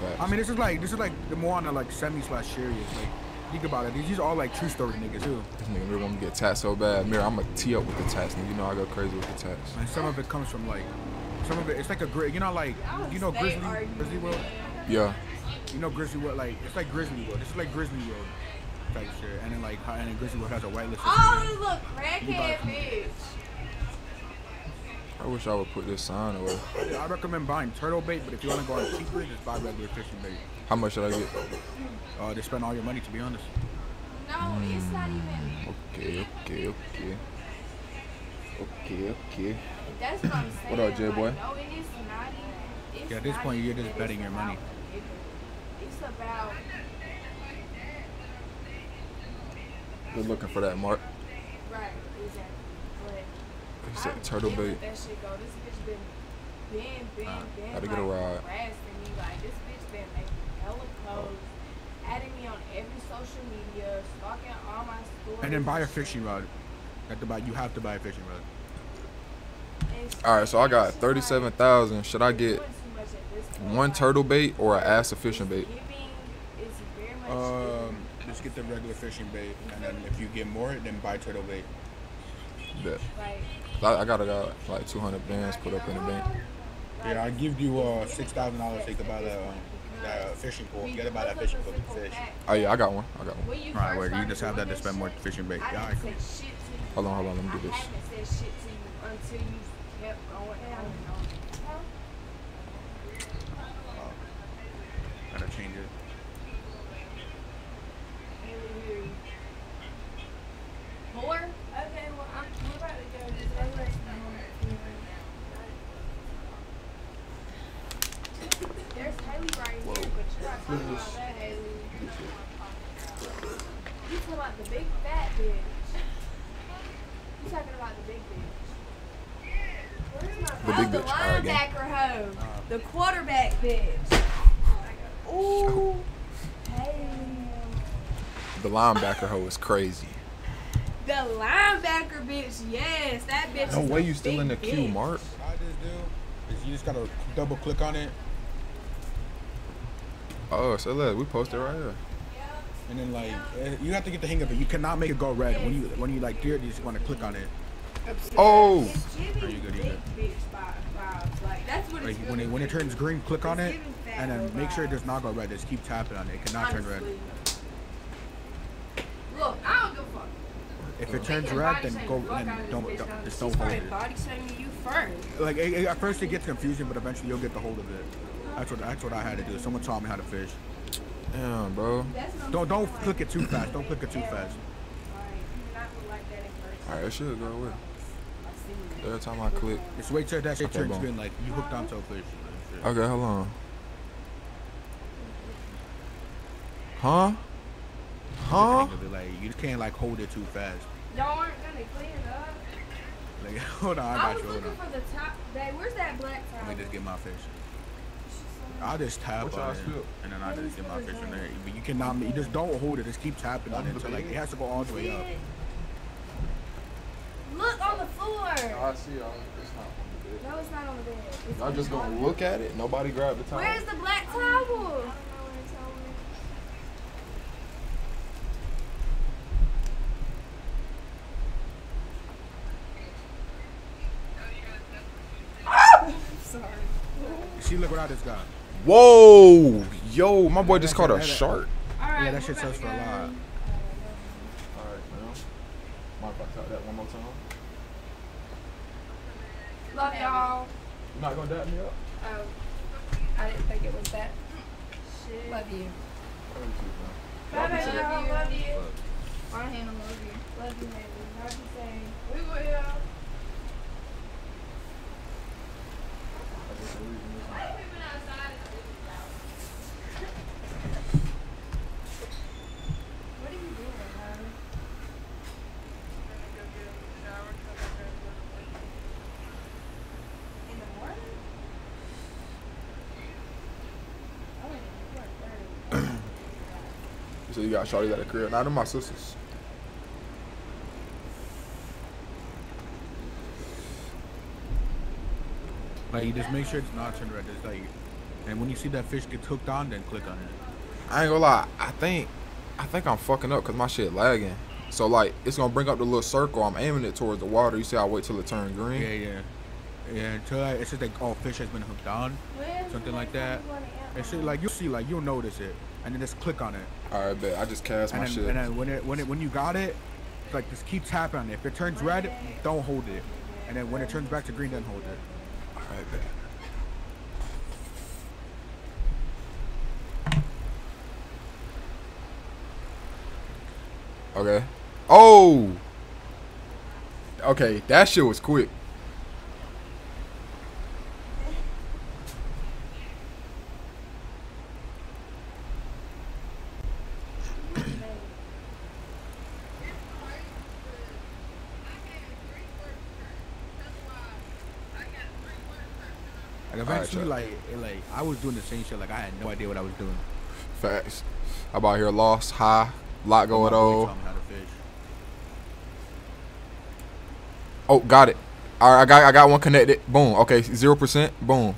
Facts. I mean, this is like this is like the more on the like semi slash serious. Like think about it. These are all like true story niggas too. This nigga really want me to get tats so bad. Mirror, I'm gonna tee up with the tats. Nigga. You know I go crazy with the tats. And some of it comes from like some of it. It's like a gri You know, like you know Grizzly Grizzly World. Yeah. You know Grizzly World. Like it's like Grizzly World. This is like Grizzly World type shit. And then like and then Grizzly World has a whitelist. Oh, look, You crackhead bitch. I wish I would put this sign away. I recommend buying turtle bait, but if you want to go on cheaper, just buy regular fishing bait. How much should I get? Uh, they spend all your money, to be honest. No, it's not even. Okay, okay, okay. Okay, okay. That's what I'm saying. What up, J boy? Like, no, it is not even. It's Yeah, at this point, you're just betting your money. about the. It's about. Good looking for that, Mark. Right, exactly. But. He said I turtle get bait. That shit go. This bitch been, been, been, Uh, been. gotta get a like, ride. Harassing me. Like, this bitch been making hella posts, adding me on every social media, stalking all my stories. And then buy a fishing rod. You have to buy. You have to buy a fishing rod. All right, so I got thirty-seven thousand. Should I get one turtle bait or an ass of fishing bait? Um, just get the regular fishing bait, and then if you get more, then buy turtle bait. Bet. I, I gotta got like two hundred bands put up in the bank. Yeah, I give you uh six thousand dollars so you can buy that um, that fishing pole. You gotta buy that fishing pole to fish. Oh yeah, I got one. I got one. When you All right, first where you just have that to spend more fishing bait. I Yeah, all didn't right, say cool. shit to you. Hold on, hold on. Let me do this. haven't said shit to you until you kept going on and on. Gotta change it. More? Okay, well, I'm, we're about to go. Just go rest There's Haley right here, but you're not talking about that Haley. You talking about the big fat bitch. You talking about the big bitch. Where's my The big oh, bitch. All right, gang. linebacker hoe. The quarterback bitch. Ooh. Hey. The linebacker hoe is crazy. The linebacker bitch, yes, that bitch. No is way you still in the big queue. Mark. What I just do is you just gotta double click on it, Oh, so look, we posted right here. and then like eh, you have to get the hang of it. You cannot make it go red when you when you like do it. You just want to click on it. Oh. Are you good? You big good? Bitch vi- vibes. Like that's what Like it's when it when it turns green, click on it, and then make sure it does not go red. Just keep tapping on it. It cannot turn red. Look, I don't give a fuck. If it turns red, then go and fuck then out of this don't, bitch, don't just don't hold it. body you first. Like it, it- at first it gets confusing, but eventually you'll get the hold of it. That's what that's what I had to do. Someone taught me how to fish. Damn, bro. Don't don't click it too fast. Don't click it too fast. All right, it should go away. Every time I click. Just wait till that shit Okay, turns boom. green. Like you hooked onto a fish. Okay, hold on. Huh? Huh? Like you just can't like hold it too fast. Y'all aren't gonna clean it up. Like hold on, I I got was you. Hold looking on. for the top. Babe, where's that black Let towel? me just get my fish. I'll just tap What on it, and then I just get my fish in there. But you cannot, you just don't hold it. Just keep tapping on it until like it has to go all the way up. Look on the floor. I see y'all. It's not on the bed. No, it's not on the bed. It's Y'all just gonna look at it? Nobody grabbed the towel? Where's the black towel? She see, look what I just got. Whoa, yo, my boy just caught a That- that- shark. Yeah, that shit sells for a lot. All right, man. Mind if I tell that one more time? Love y'all. You not gonna dap me up? Oh, I didn't think it was that. Love you. Bye, baby. Love, you. love you. I handle love you. Love you, baby. How'd you say? We will. What are you doing, Tyler? In the morning? Oh, wait, you are thirty. So you got shorty at a crib. Nah, them my sisters. Like you just make sure it's not turned red. Just like, and when you see that fish gets hooked on, then click on it. I ain't gonna lie. I think, I think I'm fucking up because my shit lagging. So like, it's gonna bring up the little circle. I'm aiming it towards the water. You see, I wait till it turn green. Yeah, yeah, yeah. Until I, it's just like, oh, fish has been hooked on, When something like that. And shit, like you'll see, like you'll notice it, and then just click on it. All right, bet. I just cast And my then, shit. and then when it when it when you got it, like just keep tapping on it. If it turns red, don't hold it. And then when it turns back to green, then hold it. All right, bet. Okay. Oh. Okay, that shit was quick. Like eventually, like it, like I was doing the same shit. Like I had no idea what I was doing. Facts. I'm out here lost, high, lot going on. taught me how to fish. Oh, got it. All right, I got I got one connected. Boom. Okay, zero percent. Boom.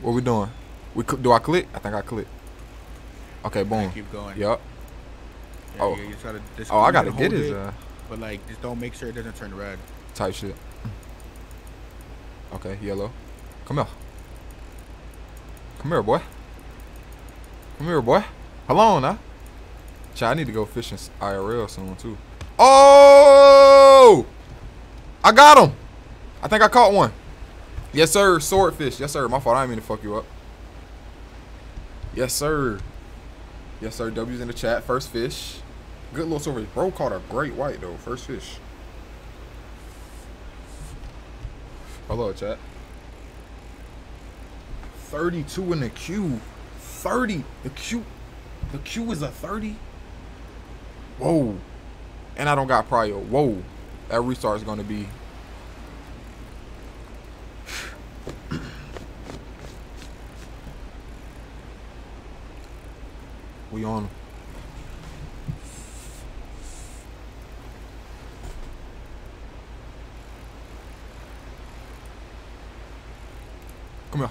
What we doing? We do I click? I think I click. Okay, boom. keep going. Yep. Yeah, Oh. you just, Oh, I gotta get it, uh, But like, just don't make sure it doesn't turn red. Type shit. Okay, yellow. Come here. Come here, boy. Come here, boy. Hello, now. Child, I need to go fishing IRL soon too. Oh! I got him. I think I caught one. Yes, sir. Swordfish. Yes, sir. My fault. I didn't mean to fuck you up. Yes, sir. Yes, sir. W's in the chat. First fish. Good little swordfish. Bro caught a great white though. First fish. Hello, chat. 32 in the queue. 30. The queue. The queue is a 30. Whoa. And I don't got prio. Whoa. That restart is going to be. we on. Come here.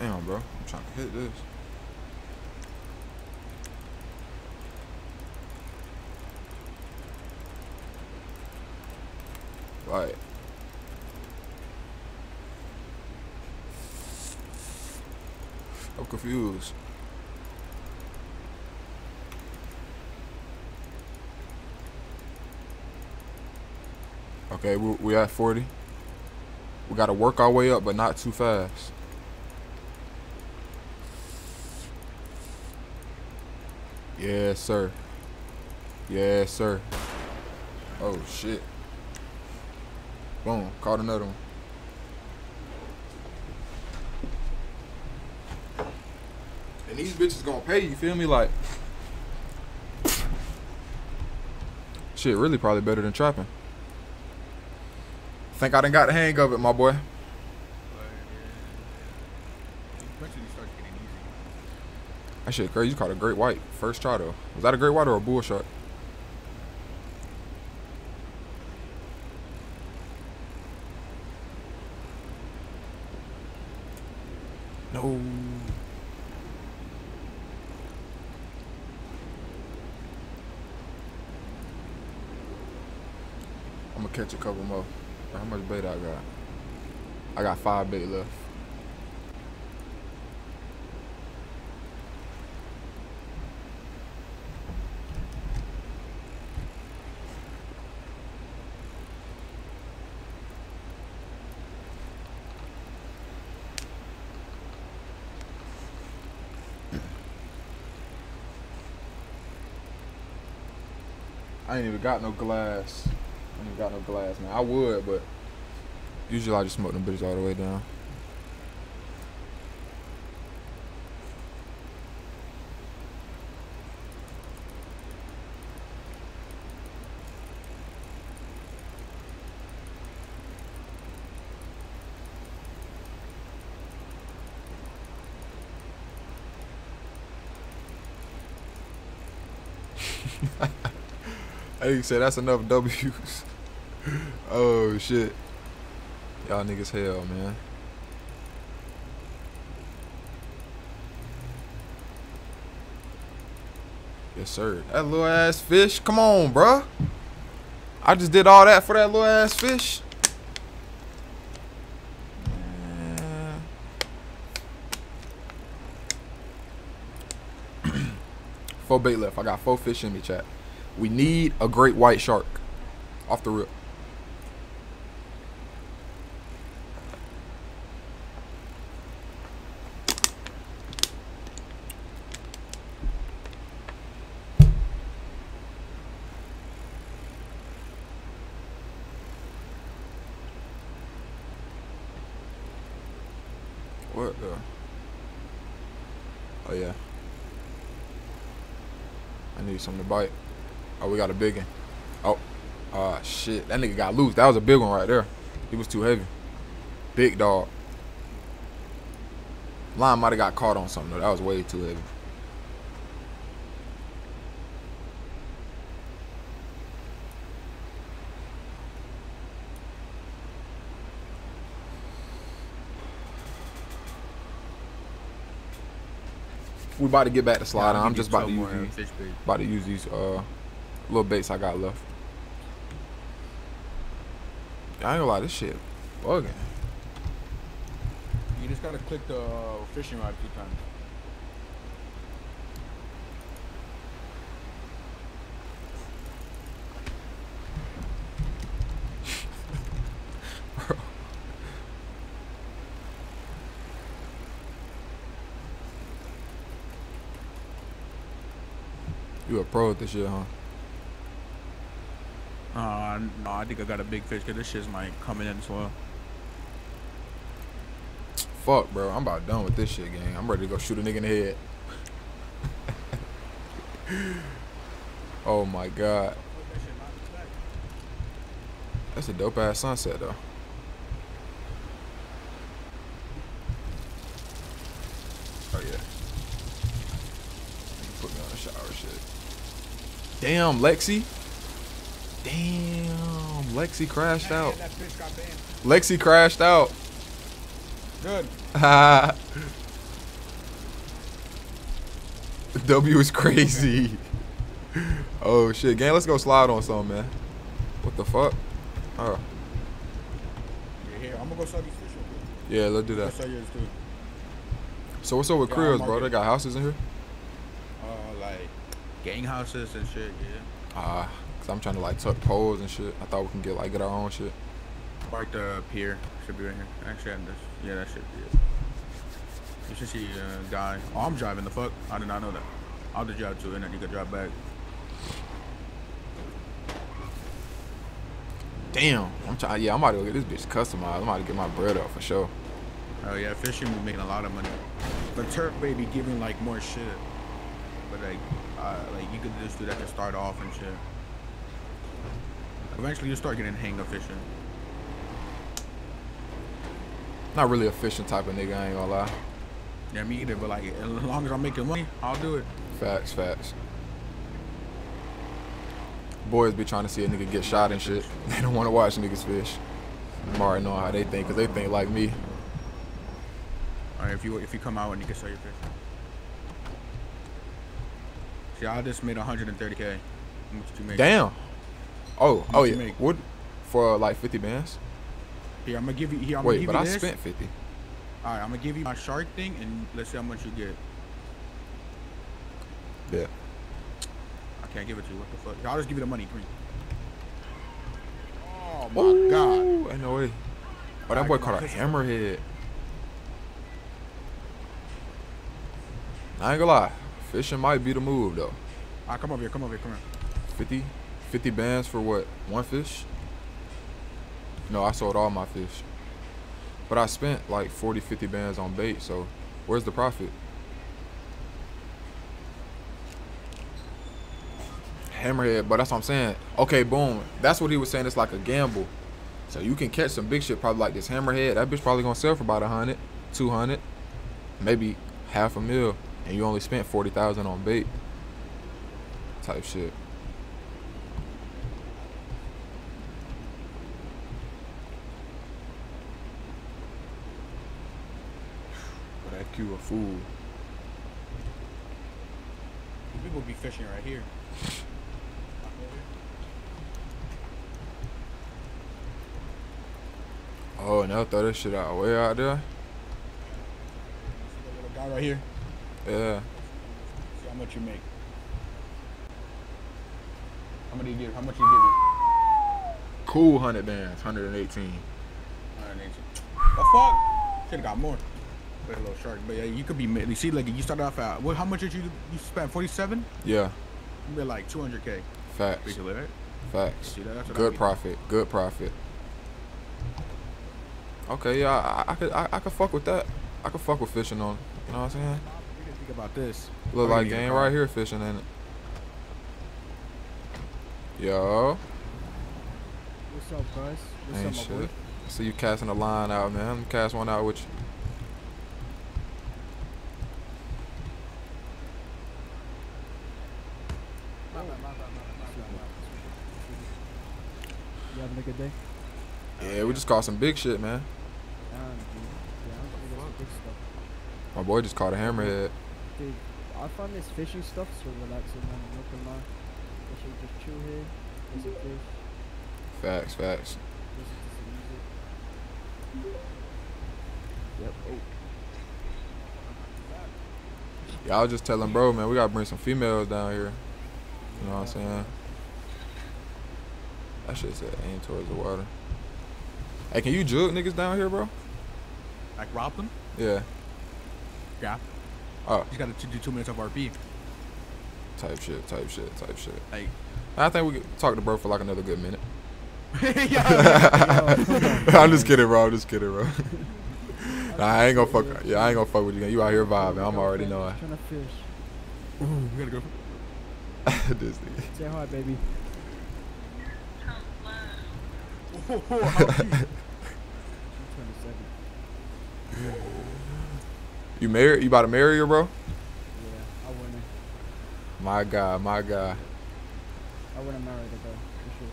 Damn, bro. I'm trying to hit this. Right. I'm confused. Okay, we we at 40. We gotta work our way up, but not too fast. Yes, sir. Yes, sir. Oh shit. Boom, caught another one. And these bitches gonna pay, you feel me? Like shit really probably better than trapping. Think I done got the hang of it, my boy. That shit crazy. You caught a great white. First try though. Was that a great white or a bull shark? No. I'm gonna catch a couple more. How much bait I got? I got five bait left. I ain't even got no glass. I ain't even got no glass, man. I would, but usually I just smoke them bitches all the way down. Think said that's enough W's. oh shit. Y'all niggas hell, man. Yes, sir. That little ass fish. Come on, bruh. I just did all that for that little ass fish. Four bait left. I got four fish in me, chat. We need a great white shark. Off the rip. What the? Oh yeah. I need something to bite. We got a big one. Oh, uh, shit. That nigga got loose. That was a big one right there. He was too heavy. Big dog. Line might have got caught on something though. That was way too heavy. We about to get back to slide. I'll I'm just about to use these. About to use these uh little baits I got left. I ain't gonna lie, this shit bugging. You just gotta click the uh, fishing rod two times. You a pro at this shit, huh? Uh, no, I think I got a big fish because this shit's like coming in as well. Fuck, bro. I'm about done with this shit, gang. I'm ready to go shoot a nigga in the head. oh my god. That's a dope ass sunset though. Oh yeah. Put me on the shower shit. Damn, Lexi. Damn, Lexi crashed out. Lexi crashed out. Good. W is crazy. oh shit, gang, let's go slide on something, man. What the fuck? Oh, Yeah, I'm gonna go sell these fish yeah, let's do that. sell yours too. So what's up with Yeah, cribs, bro? They got houses in here? Uh, like gang houses and shit. Yeah. Ah, cause I'm trying to like tuck poles and shit. I thought we can get like get our own shit. Right the pier should be right here. Actually. Yeah, that should be it. You should see a guy. Oh, I'm driving the fuck. I did not know that. I'll just drive to it and then you can drive back. Damn, I'm trying. Yeah, I'm about to go get this bitch customized. I'm about to get my bread up for sure. Oh yeah, fishing be making a lot of money. The turf may be giving like more shit, but like, uh, like you could just do that to start off and shit. Eventually, you start getting hang of fishing. Not really a fishing type of nigga. I ain't gonna lie. Yeah, me either. But like, as long as I'm making money, I'll do it. Facts, facts. Boys be trying to see a nigga get shot and shit. They don't want to watch niggas fish. I'm already knowing how they think, cause they think like me. All right, if you if you come out and you can sell your fish. See, I just made 130k. How much you make? Damn. Oh, oh yeah. make? What? for like 50 bands. Here, I'm gonna give you. Here, I'm Wait, gonna give but you I this. spent 50. All right, I'm gonna give you my shark thing, and let's see how much you get. Yeah. I can't give it to you. What the fuck? I'll just give you the money. Green. Oh my god. Ooh, Ain't no way. Oh, that boy caught a hammerhead. I ain't gonna lie. Fishing might be the move though. All right, come over here. Come over here. Come here. 50, 50 bands for what? One fish? No, I sold all my fish. But I spent like 40, 50 bands on bait, so where's the profit? Hammerhead, but that's what I'm saying. Okay, boom. That's what he was saying. It's like a gamble. So you can catch some big shit probably like this hammerhead. That bitch probably gonna sell for about a hundred, two hundred, maybe half a mil, and you only spent forty thousand on bait. Type shit. Q a fool. People be fishing right here. Oh, and they'll throw this shit out way out there. Little guy right here. Yeah. See how much you make. How much do you give? How much you give it? Cool hundred bands, hundred and eighteen. 180. The fuck? Should have got more. But a little shark. But yeah, you could be. You see, like you started off at. What? How much did you you spend? 47. Yeah. You made like 200k. Facts. Basically, right? Facts. See that? Good profit. Good profit. Okay, yeah, I, I could I, I could fuck with that. I could fuck with fishing on. You know what I'm saying? We can think about this. Look like can get a game right here fishing in it. Yo. What's up, guys? What's Ain't up, my boy? shit. See you casting a line out, man. Me cast one out with you. You having a good day? Yeah, we just caught some big shit, man. Damn, dude. Yeah, I'm trying to get some good stuff. My boy just caught a hammerhead. Dude, I find this fishing stuff so relaxing, man. I'm not gonna lie. I should just chill here, get some fish, Facts, facts. listen to some music. Yep. Oh. Yeah, I was just telling bro, man, we gotta bring some females down here. You know what I'm saying? That should say aim towards the water. Hey, can you jug niggas down here, bro? Like rob them? Yeah. Yeah. Oh. You got to do two minutes of RP. Type shit, type shit, type shit. Like, I think we could talk to bro for like another good minute. Yeah. I'm just kidding, bro. I'm just kidding, bro. nah, I ain't gonna fuck. Yeah, I ain't gonna fuck with you. You out here vibing. I'm already knowing. Trying to fish. Ooh, we gotta go. this nigga. Say hi, baby. You married? You about to marry her, bro? Yeah, I wouldn't. My God, my God. I wouldn't marry the girl for sure.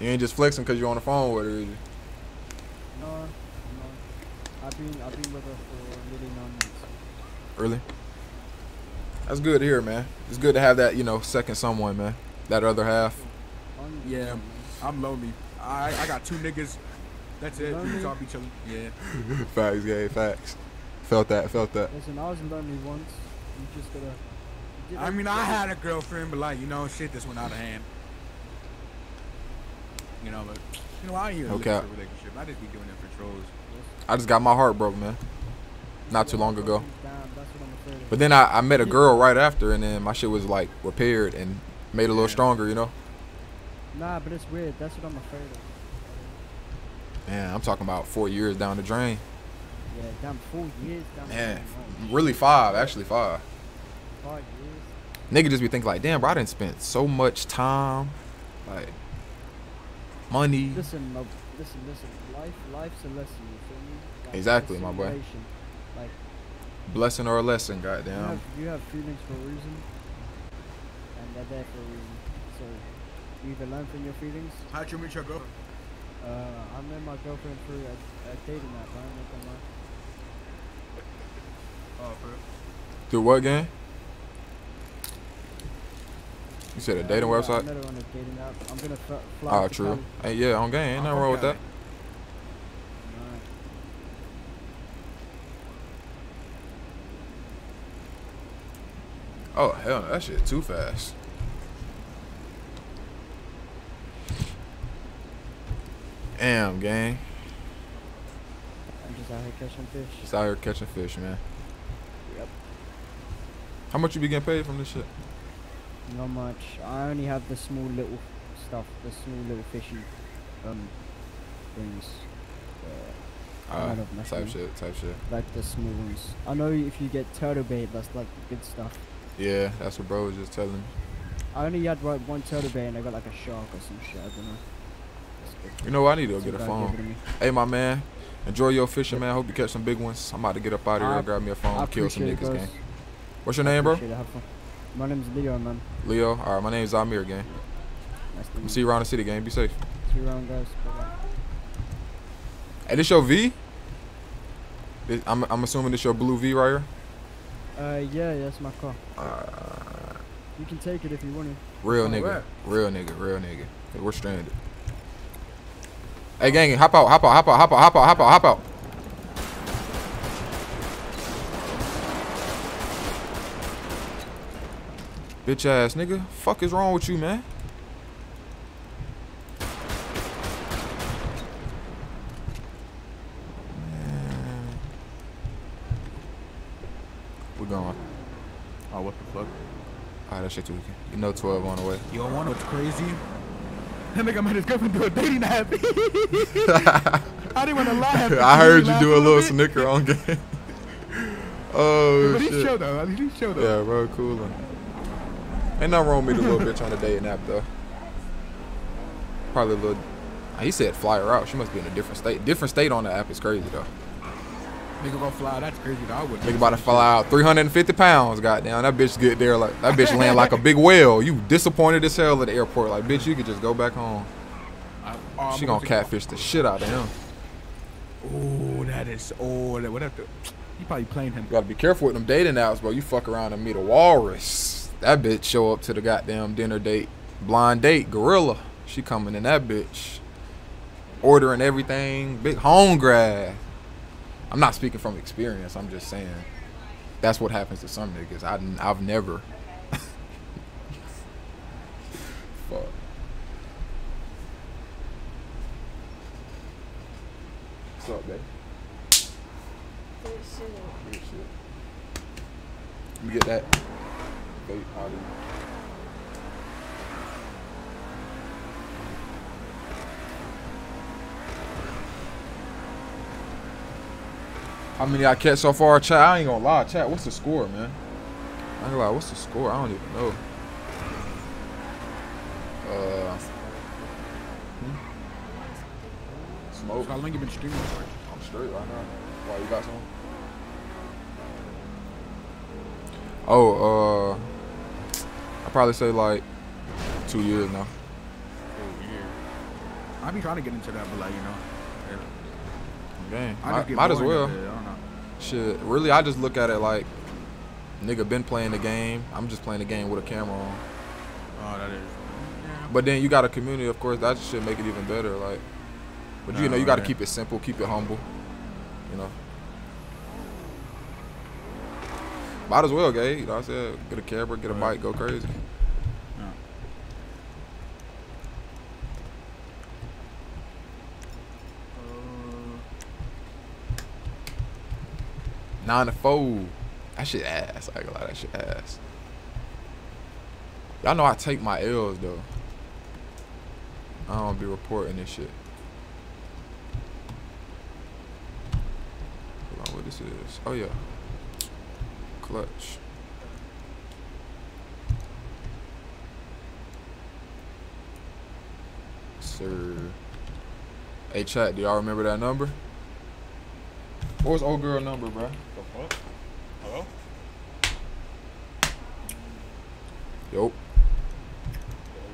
You ain't just flexing because you're on the phone with her, is you? No, no. I've been I've been with her for nearly nine months. Really? That's good to hear, man. It's good to have that, you know, second someone, man. That other half. Yeah, I'm lonely. I I got two niggas. That's it. Lonely? We all be chilling. Yeah. facts, yeah, facts. Felt that, felt that. Listen, I was lonely once. You just gotta. you I mean, I had a girlfriend, but like, you know, shit this went out of hand. You know, but you know, I ain't even Okay. looking a relationship. I just be doing it for trolls. I just got my heart broke, man. Not too long ago. Damn, that's what I'm afraid of. But then I, I met a girl right after, and then my shit was like repaired and made a little stronger, you know? Nah, but it's weird. That's what I'm afraid of. Man, I'm talking about four years down the drain. Yeah, damn, four years down the Man, really five, actually five. Five years. Nigga just be thinking like, damn, bro, I didn't spend so much time, like money. Listen, no, listen, listen. Life, life's a lesson. You feel me? Like, Exactly, my boy. Like Blessing or a lesson, you goddamn. have, you have feelings for a reason, and they're there for a reason. So you either learn from your feelings. How'd you meet your girl? Uh, I met my girlfriend through a, a dating app. I ain't gonna lie. Oh, bro. Through what game? You said a dating Yeah, website? Another one is dating app. I'm gonna fl- fly. Oh, out to true. Cali. Hey, yeah, on game. Ain't nothing wrong with that. Oh hell, no, that shit too fast. Damn, gang. I'm just out here catching fish. Just out here catching fish, man. Yep. How much you be getting paid from this shit? Not much. I only have the small little stuff, the small little fishy um things. Uh, Uh, kind of type shit, type shit. Like the small ones. I know if you get turtle bait, that's like the good stuff. Yeah, that's what bro was just telling me. I only had like one turtle bait and I got like a shark or some shit. I don't know. That's good. You know what? I need to go get a phone. gave it to me. Hey, my man. Enjoy your fishing, man. Hope you catch some big ones. I'm about to get up out of here I- grab me a phone, kill some appreciate it, niggas, gang. What's your name, bro? Appreciate it, have. My name's Leo, man. Leo. All right, my name's Amir, gang. Nice to I'm meet see you around the city, gang. Be safe. See you around, guys. Bye-bye. Hey, this your V? This- I'm, I'm assuming this your blue V right here? Uh, yeah, yeah, that's my car. Uh, you can take it if you want to. Real Oh, nigga. where? Real nigga. Real nigga. 'Cause We're stranded. Hey, gang, hop out, hop out, hop out, hop out, hop out, hop out, hop out. Bitch ass nigga. Fuck is wrong with you, man? Man. We going. Oh, what the fuck? Alright, that shit too. You know 12 on the way. You don't want what's crazy? That nigga made his girlfriend do a dating app. I didn't want to laugh. I He heard you do a little snicker on game. oh But shit. he's chill though. He's chill though. Yeah, bro, cool. Ain't nothing wrong with me, the little bitch on a dating app though. Probably a little. He said fly her out. She must be in a different state. Different state on the app is crazy though. Nigga gonna fly. out. That's crazy. I would. Nigga about to fly out 350 pounds. Goddamn, that bitch get there like that bitch land like a big whale. You disappointed as hell at the airport. Like bitch, you could just go back home. oh, she I'm gonna catfish the shit out of him. Oh, that is. Oh, that would have to. He probably playing him. You gotta be careful with them dating apps, bro. You fuck around and meet a walrus. That bitch show up to the goddamn dinner date. Blind date, gorilla. She coming in that bitch. Ordering everything. Big home grab. I'm not speaking from experience. I'm just saying. That's what happens to some niggas. I, I've never. Fuck. What's up, babe? Good shit. Let me get that. Vape out of How many I catch so far, chat? I ain't gonna lie, chat. What's the score, man? I ain't gonna lie. What's the score? I don't even know. Uh, hmm? smoke. How long you been streaming for? I'm straight right now. Why you got some? Oh, uh, I probably say like two years now. I be trying to get into that, but like you know. I might, might as well. Shit, really, I just look at it like, nigga been playing the game. I'm just playing the game with a camera on. Oh, that is. But then you got a community, of course. That should make it even better. Like, but you know, you got to right. keep it simple, keep it humble. You know. Might as well, gay. You know what I said? Get a camera, get a bike, go crazy. Nine to four. That shit ass. I ain't gonna lie, that shit ass. Y'all know I take my L's though. I don't be reporting this shit. Hold on, what this is? Oh yeah. Clutch. Sir. Hey chat, do y'all remember that number? What was old girl number, bro? Hello? Yo.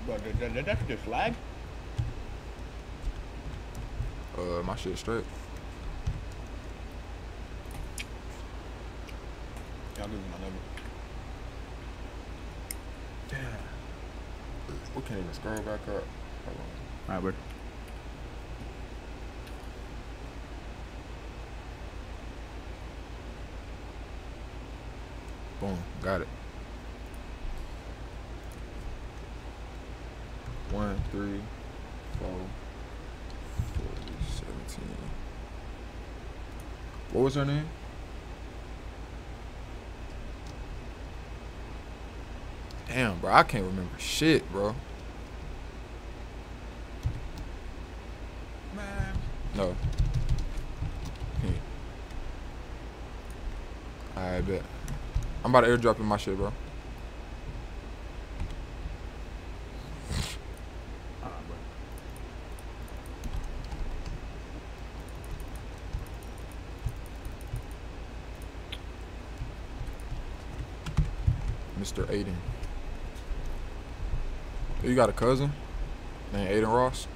But did, did, did that just lag? Uh, my shit straight. Yeah, I'll give you my number. Damn. We can't even scroll back up. Hold on. Alright, word. Boom, got it. One, three, four, 40, 17. What was her name? Damn, bro, I can't remember shit, bro. Man. No. I bet. I'm about to airdrop in my shit, bro. Mr. Aiden. You got a cousin named Adin Ross?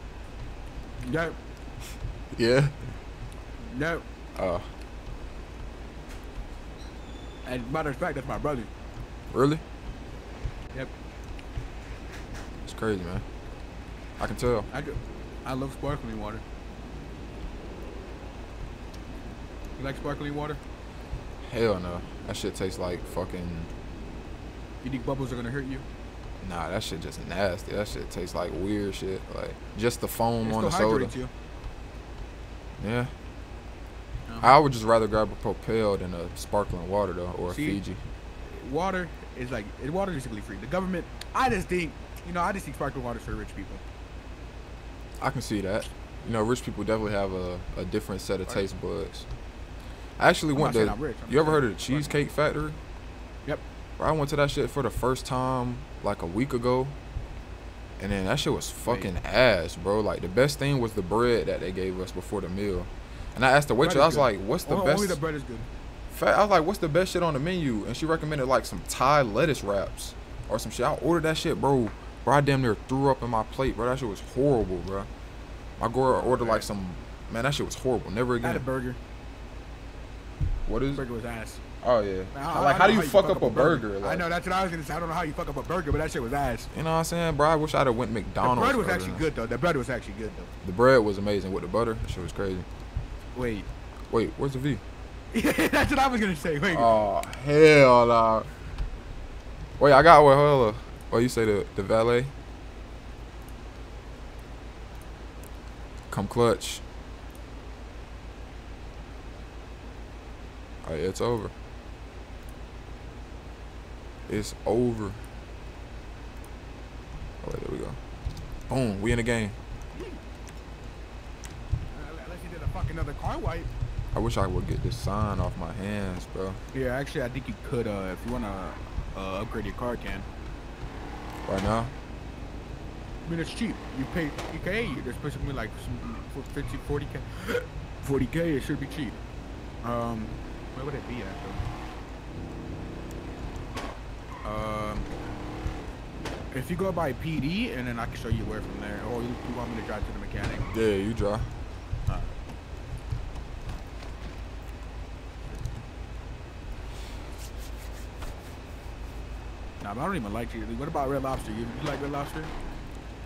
Yep. Yeah. Yep. Uh, And matter of fact, that's my brother. really? Yep. It's crazy, man. I can tell. I do. I love sparkling water. You like sparkling water? Hell no. That shit tastes like fucking. You think bubbles are gonna hurt you? Nah, that shit just nasty. That shit tastes like weird shit. Like just the foam It on the soda. you. Yeah. Uh-huh. I would just rather grab a Propel than a sparkling water though, or a Fiji. Water is like water is basically free. The government, I just think, you know, I just think sparkling water is for rich people. I can see that. You know, rich people definitely have a, a different set of taste buds. I actually I'm went to. I'm rich, I'm you ever heard of the Cheesecake Factory? Yep. Bro, I went to that shit for the first time like a week ago. And then that shit was fucking ass, bro. Like the best thing was the bread that they gave us before the meal. And I asked the waitress, I was good. like, "What's the O- best?" Only the bread is good. Fa- I was like, "What's the best shit on the menu?" And she recommended like some Thai lettuce wraps or some shit. I ordered that shit, bro. Bro, I damn near threw up in my plate, bro. That shit was horrible, bro. My girl ordered like some, man, that shit was horrible. Never I had a again. burger. What is? Burger was ass. Oh yeah. I- I like, how do know you fuck up a burger? I Like, know that's what I was gonna say. I don't know how you fuck up a burger, but that shit was ass. You know what I'm saying, bro? I wish I'd have went The McDonald's. bread was actually good though. The bread was actually good though. The bread was amazing with the butter. That shit was crazy. Wait. Wait, where's the V? that's what I was gonna say. Wait. Oh hell no. Wait, I got what? Hold on. Oh, what you say the the valet? Come clutch. Oh yeah, it's over. It's over. Oh there we go. Boom, we in the game. Unless you did a fucking other car wipe. I wish I would get this sign off my hands, bro. Yeah, actually, I think you could. Uh, if you wanna uh, upgrade your car, can. Right now. I mean, it's cheap. You pay, you pay. There's basically like some for 50, 40 k, 40 k. It should be cheap. Um, where would it be at though? Um, if you go by PD, and then I can show you where from there. Or you, you want me to drive to the mechanic? Yeah, you drive. Nah, but I don't even like you. What about Red Lobster? You, you like Red Lobster?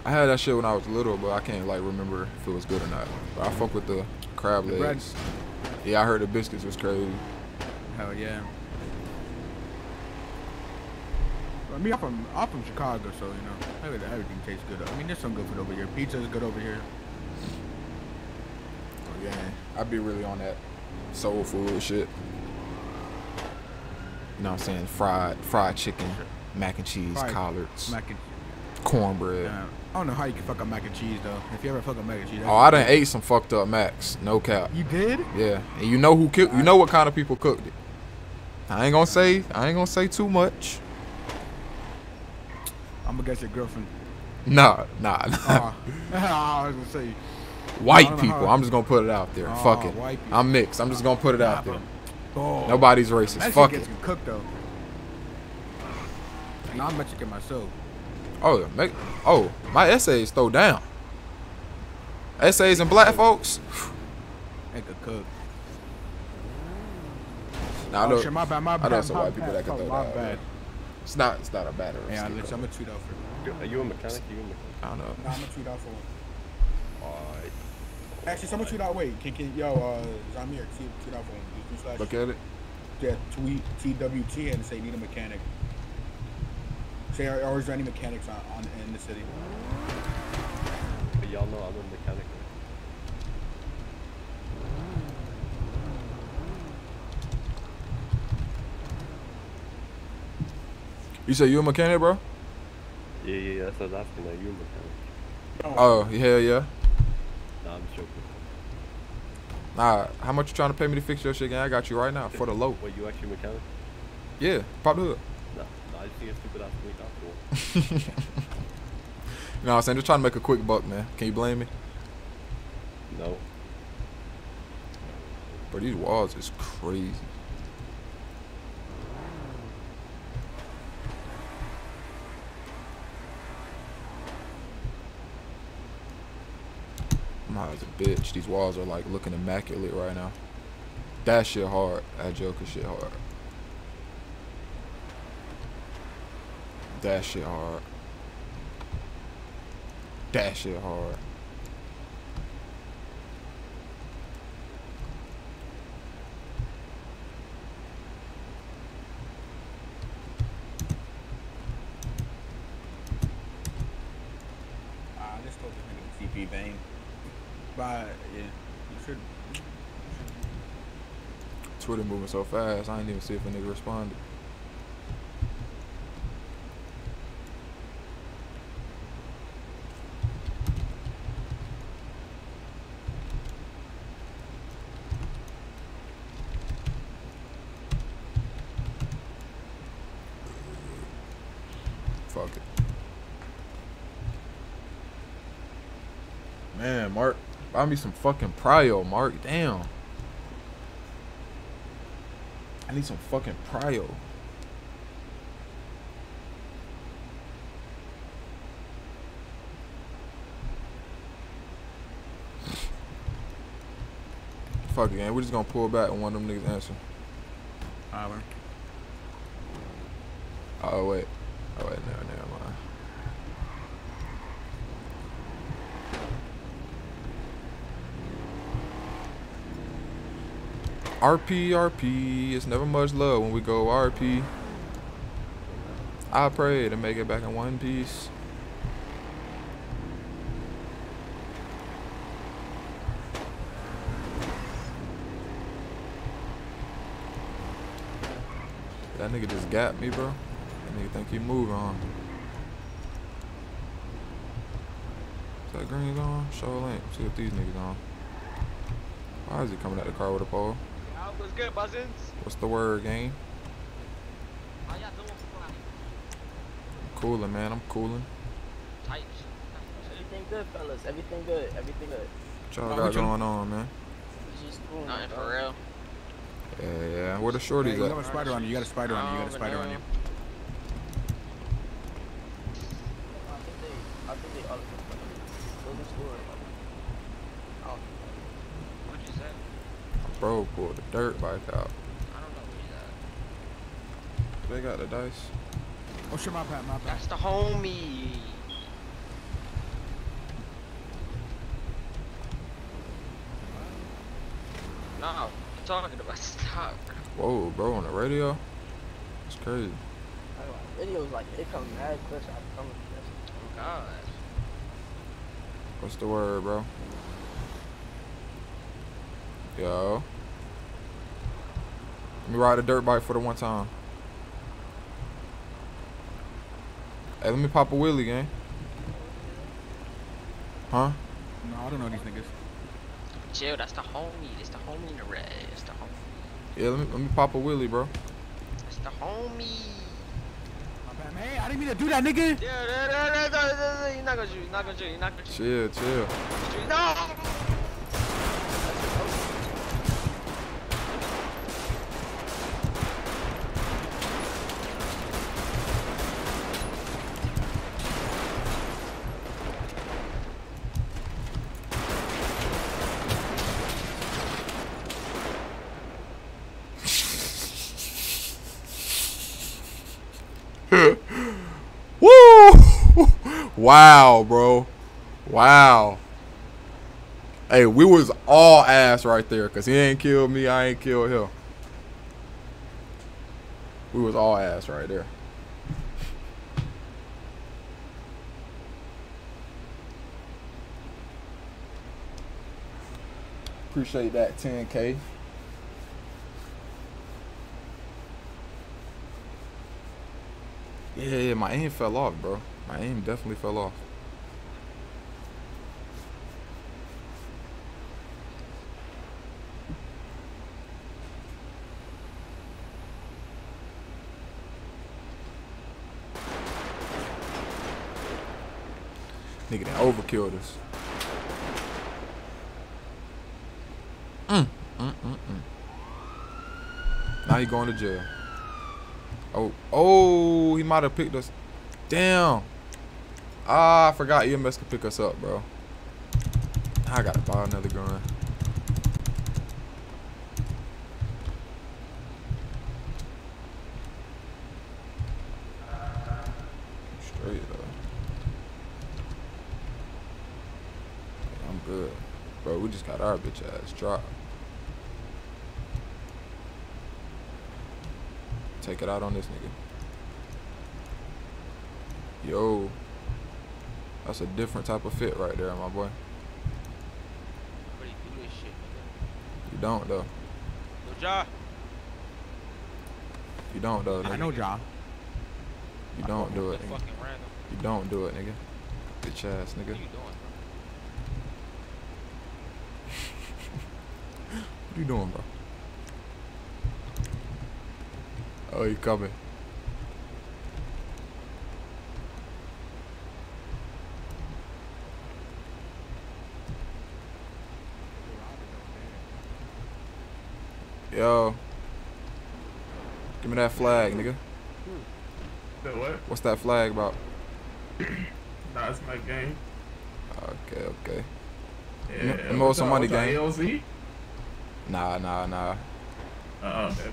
I had that shit when I was little, but I can't like remember if it was good or not. But I fuck with the crab The bread? legs. Yeah, I heard the biscuits was crazy. Hell yeah. I mean, I'm from I'm from Chicago, so you know everything, everything tastes good. I mean, there's some good food over here. Pizza is good over here. Oh, yeah, I'd be really on that soul food shit. You know what I'm saying? Fried fried chicken, mac and cheese, Fried collards, Mac and cornbread. yeah. I don't know how you can fuck up mac and cheese though. If you ever fuck up mac and cheese. Oh, I done ate some fucked up macs. No cap. You did? Yeah, and you know who cooked? You know what kind of people cooked it. I ain't gonna say. I ain't gonna say too much. I'm gonna guess your girlfriend. Nah, nah, nah. Oh, I was gonna say. White people. I'm just gonna put it out there. Oh, Fuck it. I'm mixed. I'm just gonna put it out there. Oh. Nobody's racist. That Fuck shit it. gets cooked though. And I'm Mexican myself. Oh, make, oh, my essays throw down. Essays and black folks. They could cook. Nah, I oh know, shit, my bad, my I bad. know some white people that oh, throw down. Bad. It's not. It's not a battery. Yeah, I'm gonna tweet out for Are you a mechanic? You a mechanic? I don't know. Nah, I'm gonna tweet out for one. Alright. Actually, someone tweet out. Wait, can, can yo, uh, Zymirr, tweet, tweet out for one. Just do slash- Look at it. Yeah, tweet TWT and say need a mechanic. Say, are, are there any mechanics on, on in the city? But y'all know I'm a mechanic. You say you a mechanic, bro? Yeah, yeah, yeah. That's what I was asking. Are you a mechanic? Oh, hell yeah. Nah, I'm joking. Nah, how much you trying to pay me to fix your shit, gang? I got you right now for the low. What, you actually a mechanic? Yeah, pop the hood. Nah, nah, I just think it's stupid ass out for. You know what I'm saying? Just trying to make a quick buck, man. Can you blame me? No. But these walls is crazy. I'm as a bitch. These walls are like looking immaculate right now. That shit hard. That Joker shit hard. That shit hard. That shit hard. Ah, I told the TP vein. But yeah, you should. Twitter moving so fast, I didn't even see if a nigga responded. Fuck it. Man, Mark, buy me some fucking prio, Mark. Damn. I need some fucking prio. Fuck it. We're just gonna pull back and one of them niggas answer. Alright. Oh wait. Oh wait, no, never mind. RP, RP, it's never much love when we go RP. I pray to make it back in one piece. That nigga just got me, bro. That nigga think he moving on. Is that green on? Show a link. See what these niggas on. Why is he coming at the car with a pole? What's good, buzzins? What's the word, gang? Ah, How y'all doing? I'm cooling, man. I'm cooling. Tight. Everything good, fellas. Everything good. Everything good. What y'all got going on, man? Just cool. Nothing for real. Yeah, yeah. Where the Yeah, shorties you at? got a spider on you. You got a spider on you. You got a spider on you. I think they, I think they all Those are story. Oh, What'd you say? Bro pulled the dirt bike out. I don't know where he's at. They got the dice. Oh shit, my bad, my bad. That's the homie. No, I'm talking about stock. Whoa, bro, on the radio? It's crazy. videos like it come mad quick. I come. Oh God. What's the word, bro? Yo. Let me ride a dirt bike for the one time. Hey, let me pop a wheelie, gang. Huh? No, I don't know these niggas. Chill, that's the homie. That's the homie in the red. That's the homie. Yeah, let me let me pop a wheelie, bro. That's the homie. My bad, man, I didn't mean to do that, nigga. Yeah, yeah, yeah, yeah, yeah, yeah, You're not gonna shoot. You're not gonna shoot. You're not gonna shoot. Chill, chill. No. Wow, bro. Wow. Hey, we was all ass right there, cause he ain't killed me, I ain't killed him. We was all ass right there. Appreciate that 10K. Yeah, yeah, my aim fell off, bro. My aim definitely fell off. Nigga done overkilled us. Mm, mm, mm, mm. Now he going to jail. Oh, oh, he might have picked us. Damn. Ah, I forgot EMS could pick us up, bro. I gotta buy another gun. Straight up. I'm good. Bro, we just got our bitch ass dropped. Take it out on this nigga. Yo. That's a different type of fit right there, my boy. But you do this shit, nigga. You don't though. No Ja. You don't though. I nigga. know, Ja. You don't do it. Nigga. You don't do it, nigga. Bitch ass nigga. What are you doing, bro? What you doing, bro? Oh, you coming. Yo. Give me that flag, nigga. That what? What's that flag about? Nah, it's my game. Okay, okay. Yeah. Me some money, gang. ALZ? Nah, nah, nah. Uh, okay.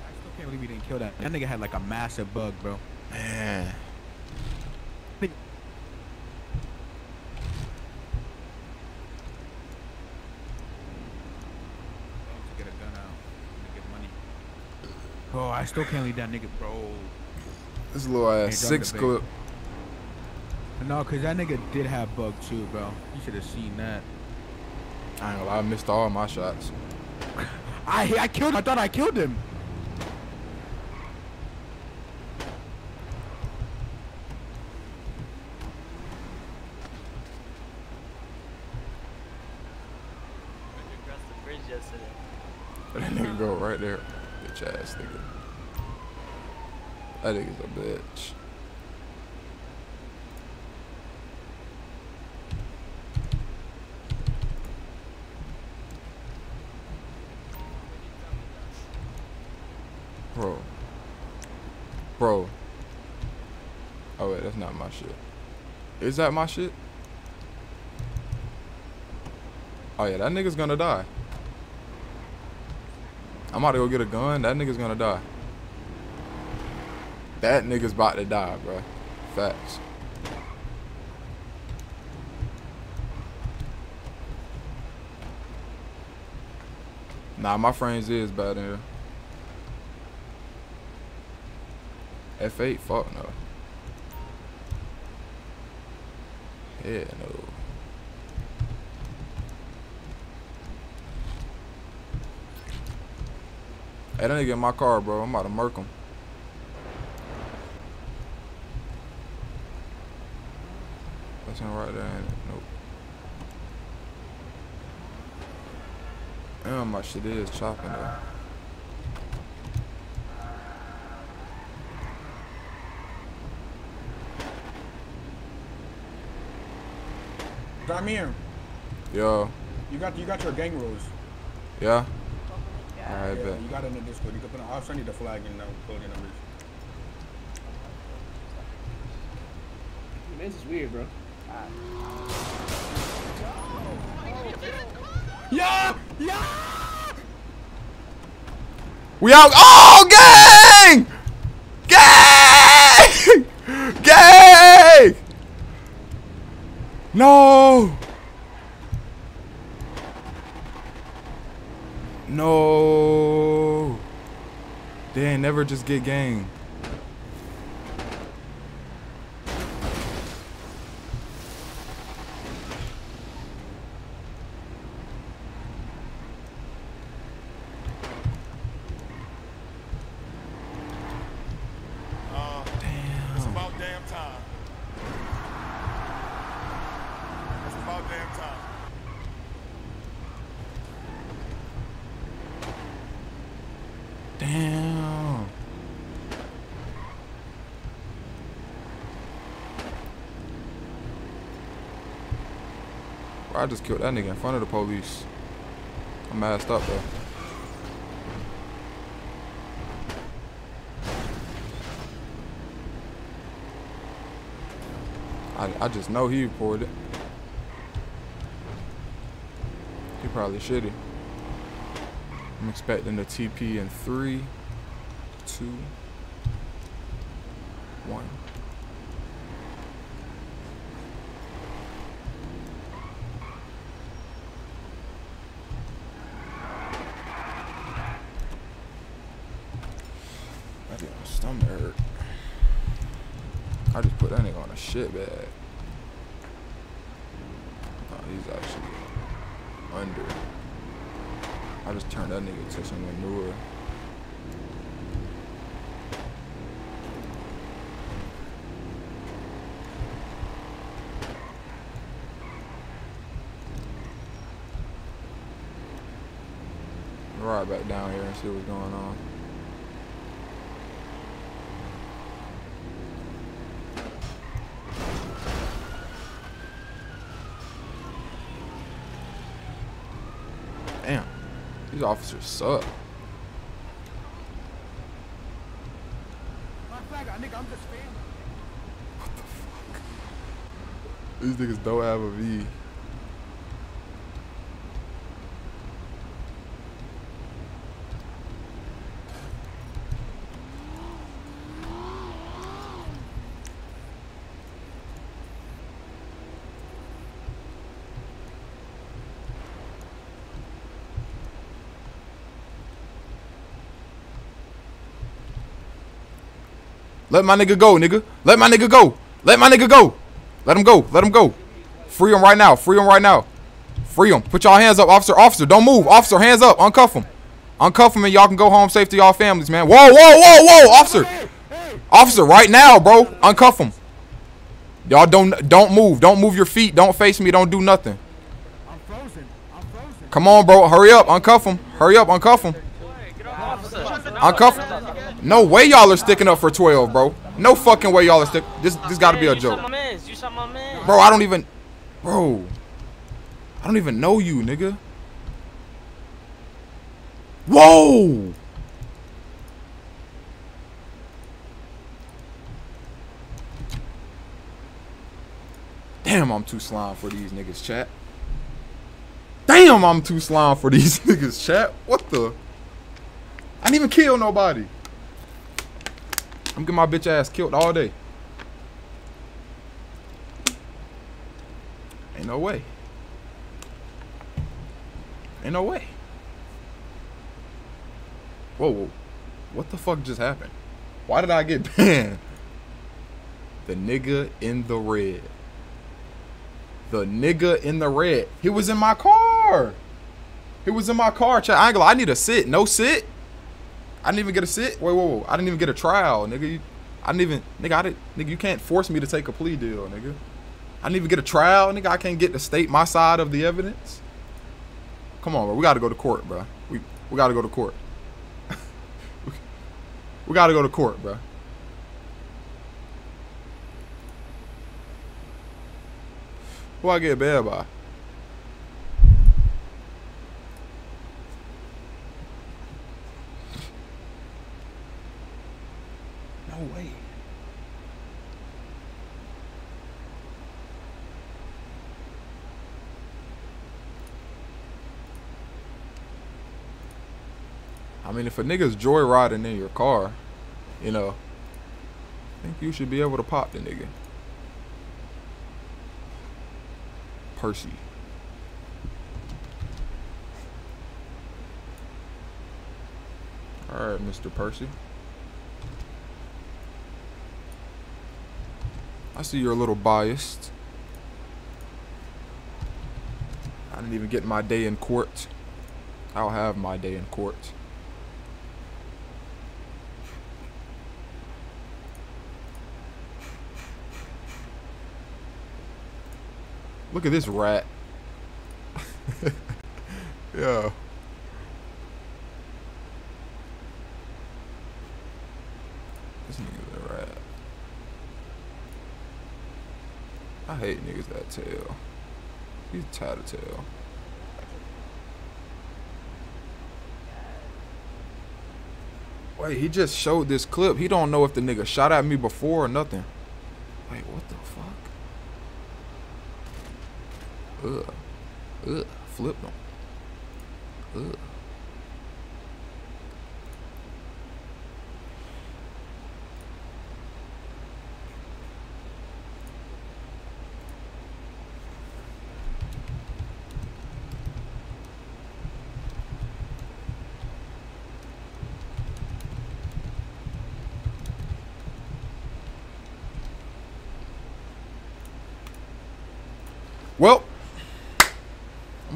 I can't believe he didn't kill that. That nigga had like a massive bug, bro. Man. To get a gun out, to get money. Bro, I still can't leave that nigga, bro. This little ass six clip. No, cause that nigga did have bug too, bro. You should have seen that. I ain't gonna lie, I missed all my shots. I I killed. I thought I killed him. Across the bridge yesterday. That nigga go right there. Bitch ass nigga. That nigga's a bitch. Bro. Bro. Oh wait, that's not my shit. Is that my shit? Oh yeah, that nigga's gonna die. I'm about to go get a gun. That nigga's gonna die. That nigga's about to die, bro. Facts. Nah, my frames is bad in here. F8, fuck no. Yeah, no. Hey, that nigga in my car, bro. I'm about to murk him. That's him right there, ain't it? Nope. Damn, my shit is chopping though. Damir, Yo, you got you got your gang rules. yeah? Alright, yeah, bet. you got it in the Discord. You can put. I'll send you the flag and uh, put your numbers. Man's is weird, bro. Yeah! Yeah! We out. Oh, gang! Gang! Gang! No! No! They never just get gang. I just killed that nigga in front of the police. I'm messed up though. I, I just know he reported it. He probably shitty. I'm expecting the TP in three, two, one. I get my stomach hurt. I just put that nigga on a shit bag. Oh, he's actually under. I just turned that nigga to some manure. Right back down here and see what's going on. Damn, these officers suck. These niggas don't have a V. Let my nigga go, nigga. Let my nigga go. Let my nigga go. Let him go. Let him go. Free him right now. Free him right now. Free him. Put y'all hands up, officer. Officer, don't move. Officer, hands up. Uncuff him. Uncuff him and y'all can go home safe to y'all families, man. Whoa, whoa, whoa, whoa, officer. Officer, right now, bro. Uncuff him. Y'all don't don't move. Don't move your feet. Don't face me. Don't do nothing. I'm frozen. Come on, bro. Hurry up. Uncuff him. Hurry up. Uncuff him. Uncuff him. No way y'all are sticking up for 12, bro. No fucking way y'all are stick. This this got to be a joke. my mans. You shot my man. Bro, I don't even Bro. I don't even know you, nigga. Whoa! Damn, I'm too slime for these niggas, chat. Damn, I'm too slime for these niggas, chat. What the? I didn't even kill nobody. I'm getting my bitch ass killed all day. Ain't no way. Ain't no way. Whoa, whoa. What the fuck just happened? Why did I get banned? The nigga in the red. The nigga in the red. He was in my car. He was in my car. Chat. I I need a sit. No sit. I didn't even get a sit. Wait, whoa, whoa. I didn't even get a trial, nigga. You, I didn't even, nigga. I didn't, nigga. You can't force me to take a plea deal, nigga. I didn't even get a trial, nigga. I can't get to state my side of the evidence. Come on, bro. We gotta go to court, bro. We we gotta go to court. we gotta go to court, bro. Who I get bad by? No way. I mean, if a nigga's joyriding in your car, you know, I think you should be able to pop the nigga. Percy. All right, Mr. Percy. I see you're a little biased. I didn't even get my day in court. I'll have my day in court. Look at this rat. yeah. This nigga's a rat. I hate niggas that tail. He's tattletale. Wait, he just showed this clip. He don't know if the nigga shot at me before or nothing. Wait, what the fuck? Ugh. Ugh. Flipped him. Ugh. Well,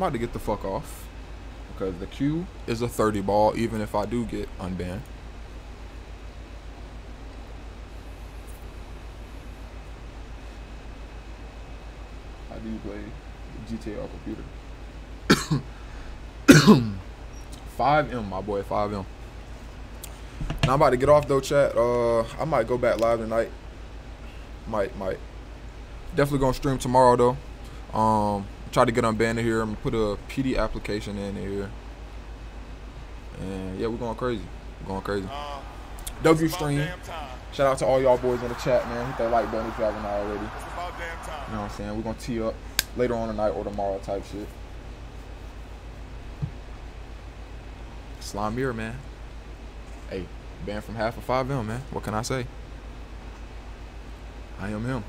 I'm about to get the fuck off because the Q is a 30 ball, even if I do get unbanned. How do you play GTA on computer? FiveM, my boy, FiveM. Now I'm about to get off though, chat. Uh, I might go back live tonight. Might, might. Definitely gonna stream tomorrow though. Um, try to get unbanned here. I'm gonna put a PD application in here. And yeah, we're going crazy. We're going crazy. W stream. Shout out to all y'all boys in the chat, man. Hit that like button if you haven't already. You know what I'm saying? We're gonna tee up later on tonight or tomorrow type shit. Slime mirror, man. Hey, banned from half of FiveM, man. What can I say? I am him.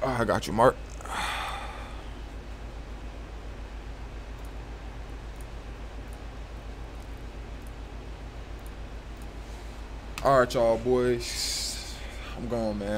Oh, I got you, Mark. All right, y'all boys. I'm gone, man.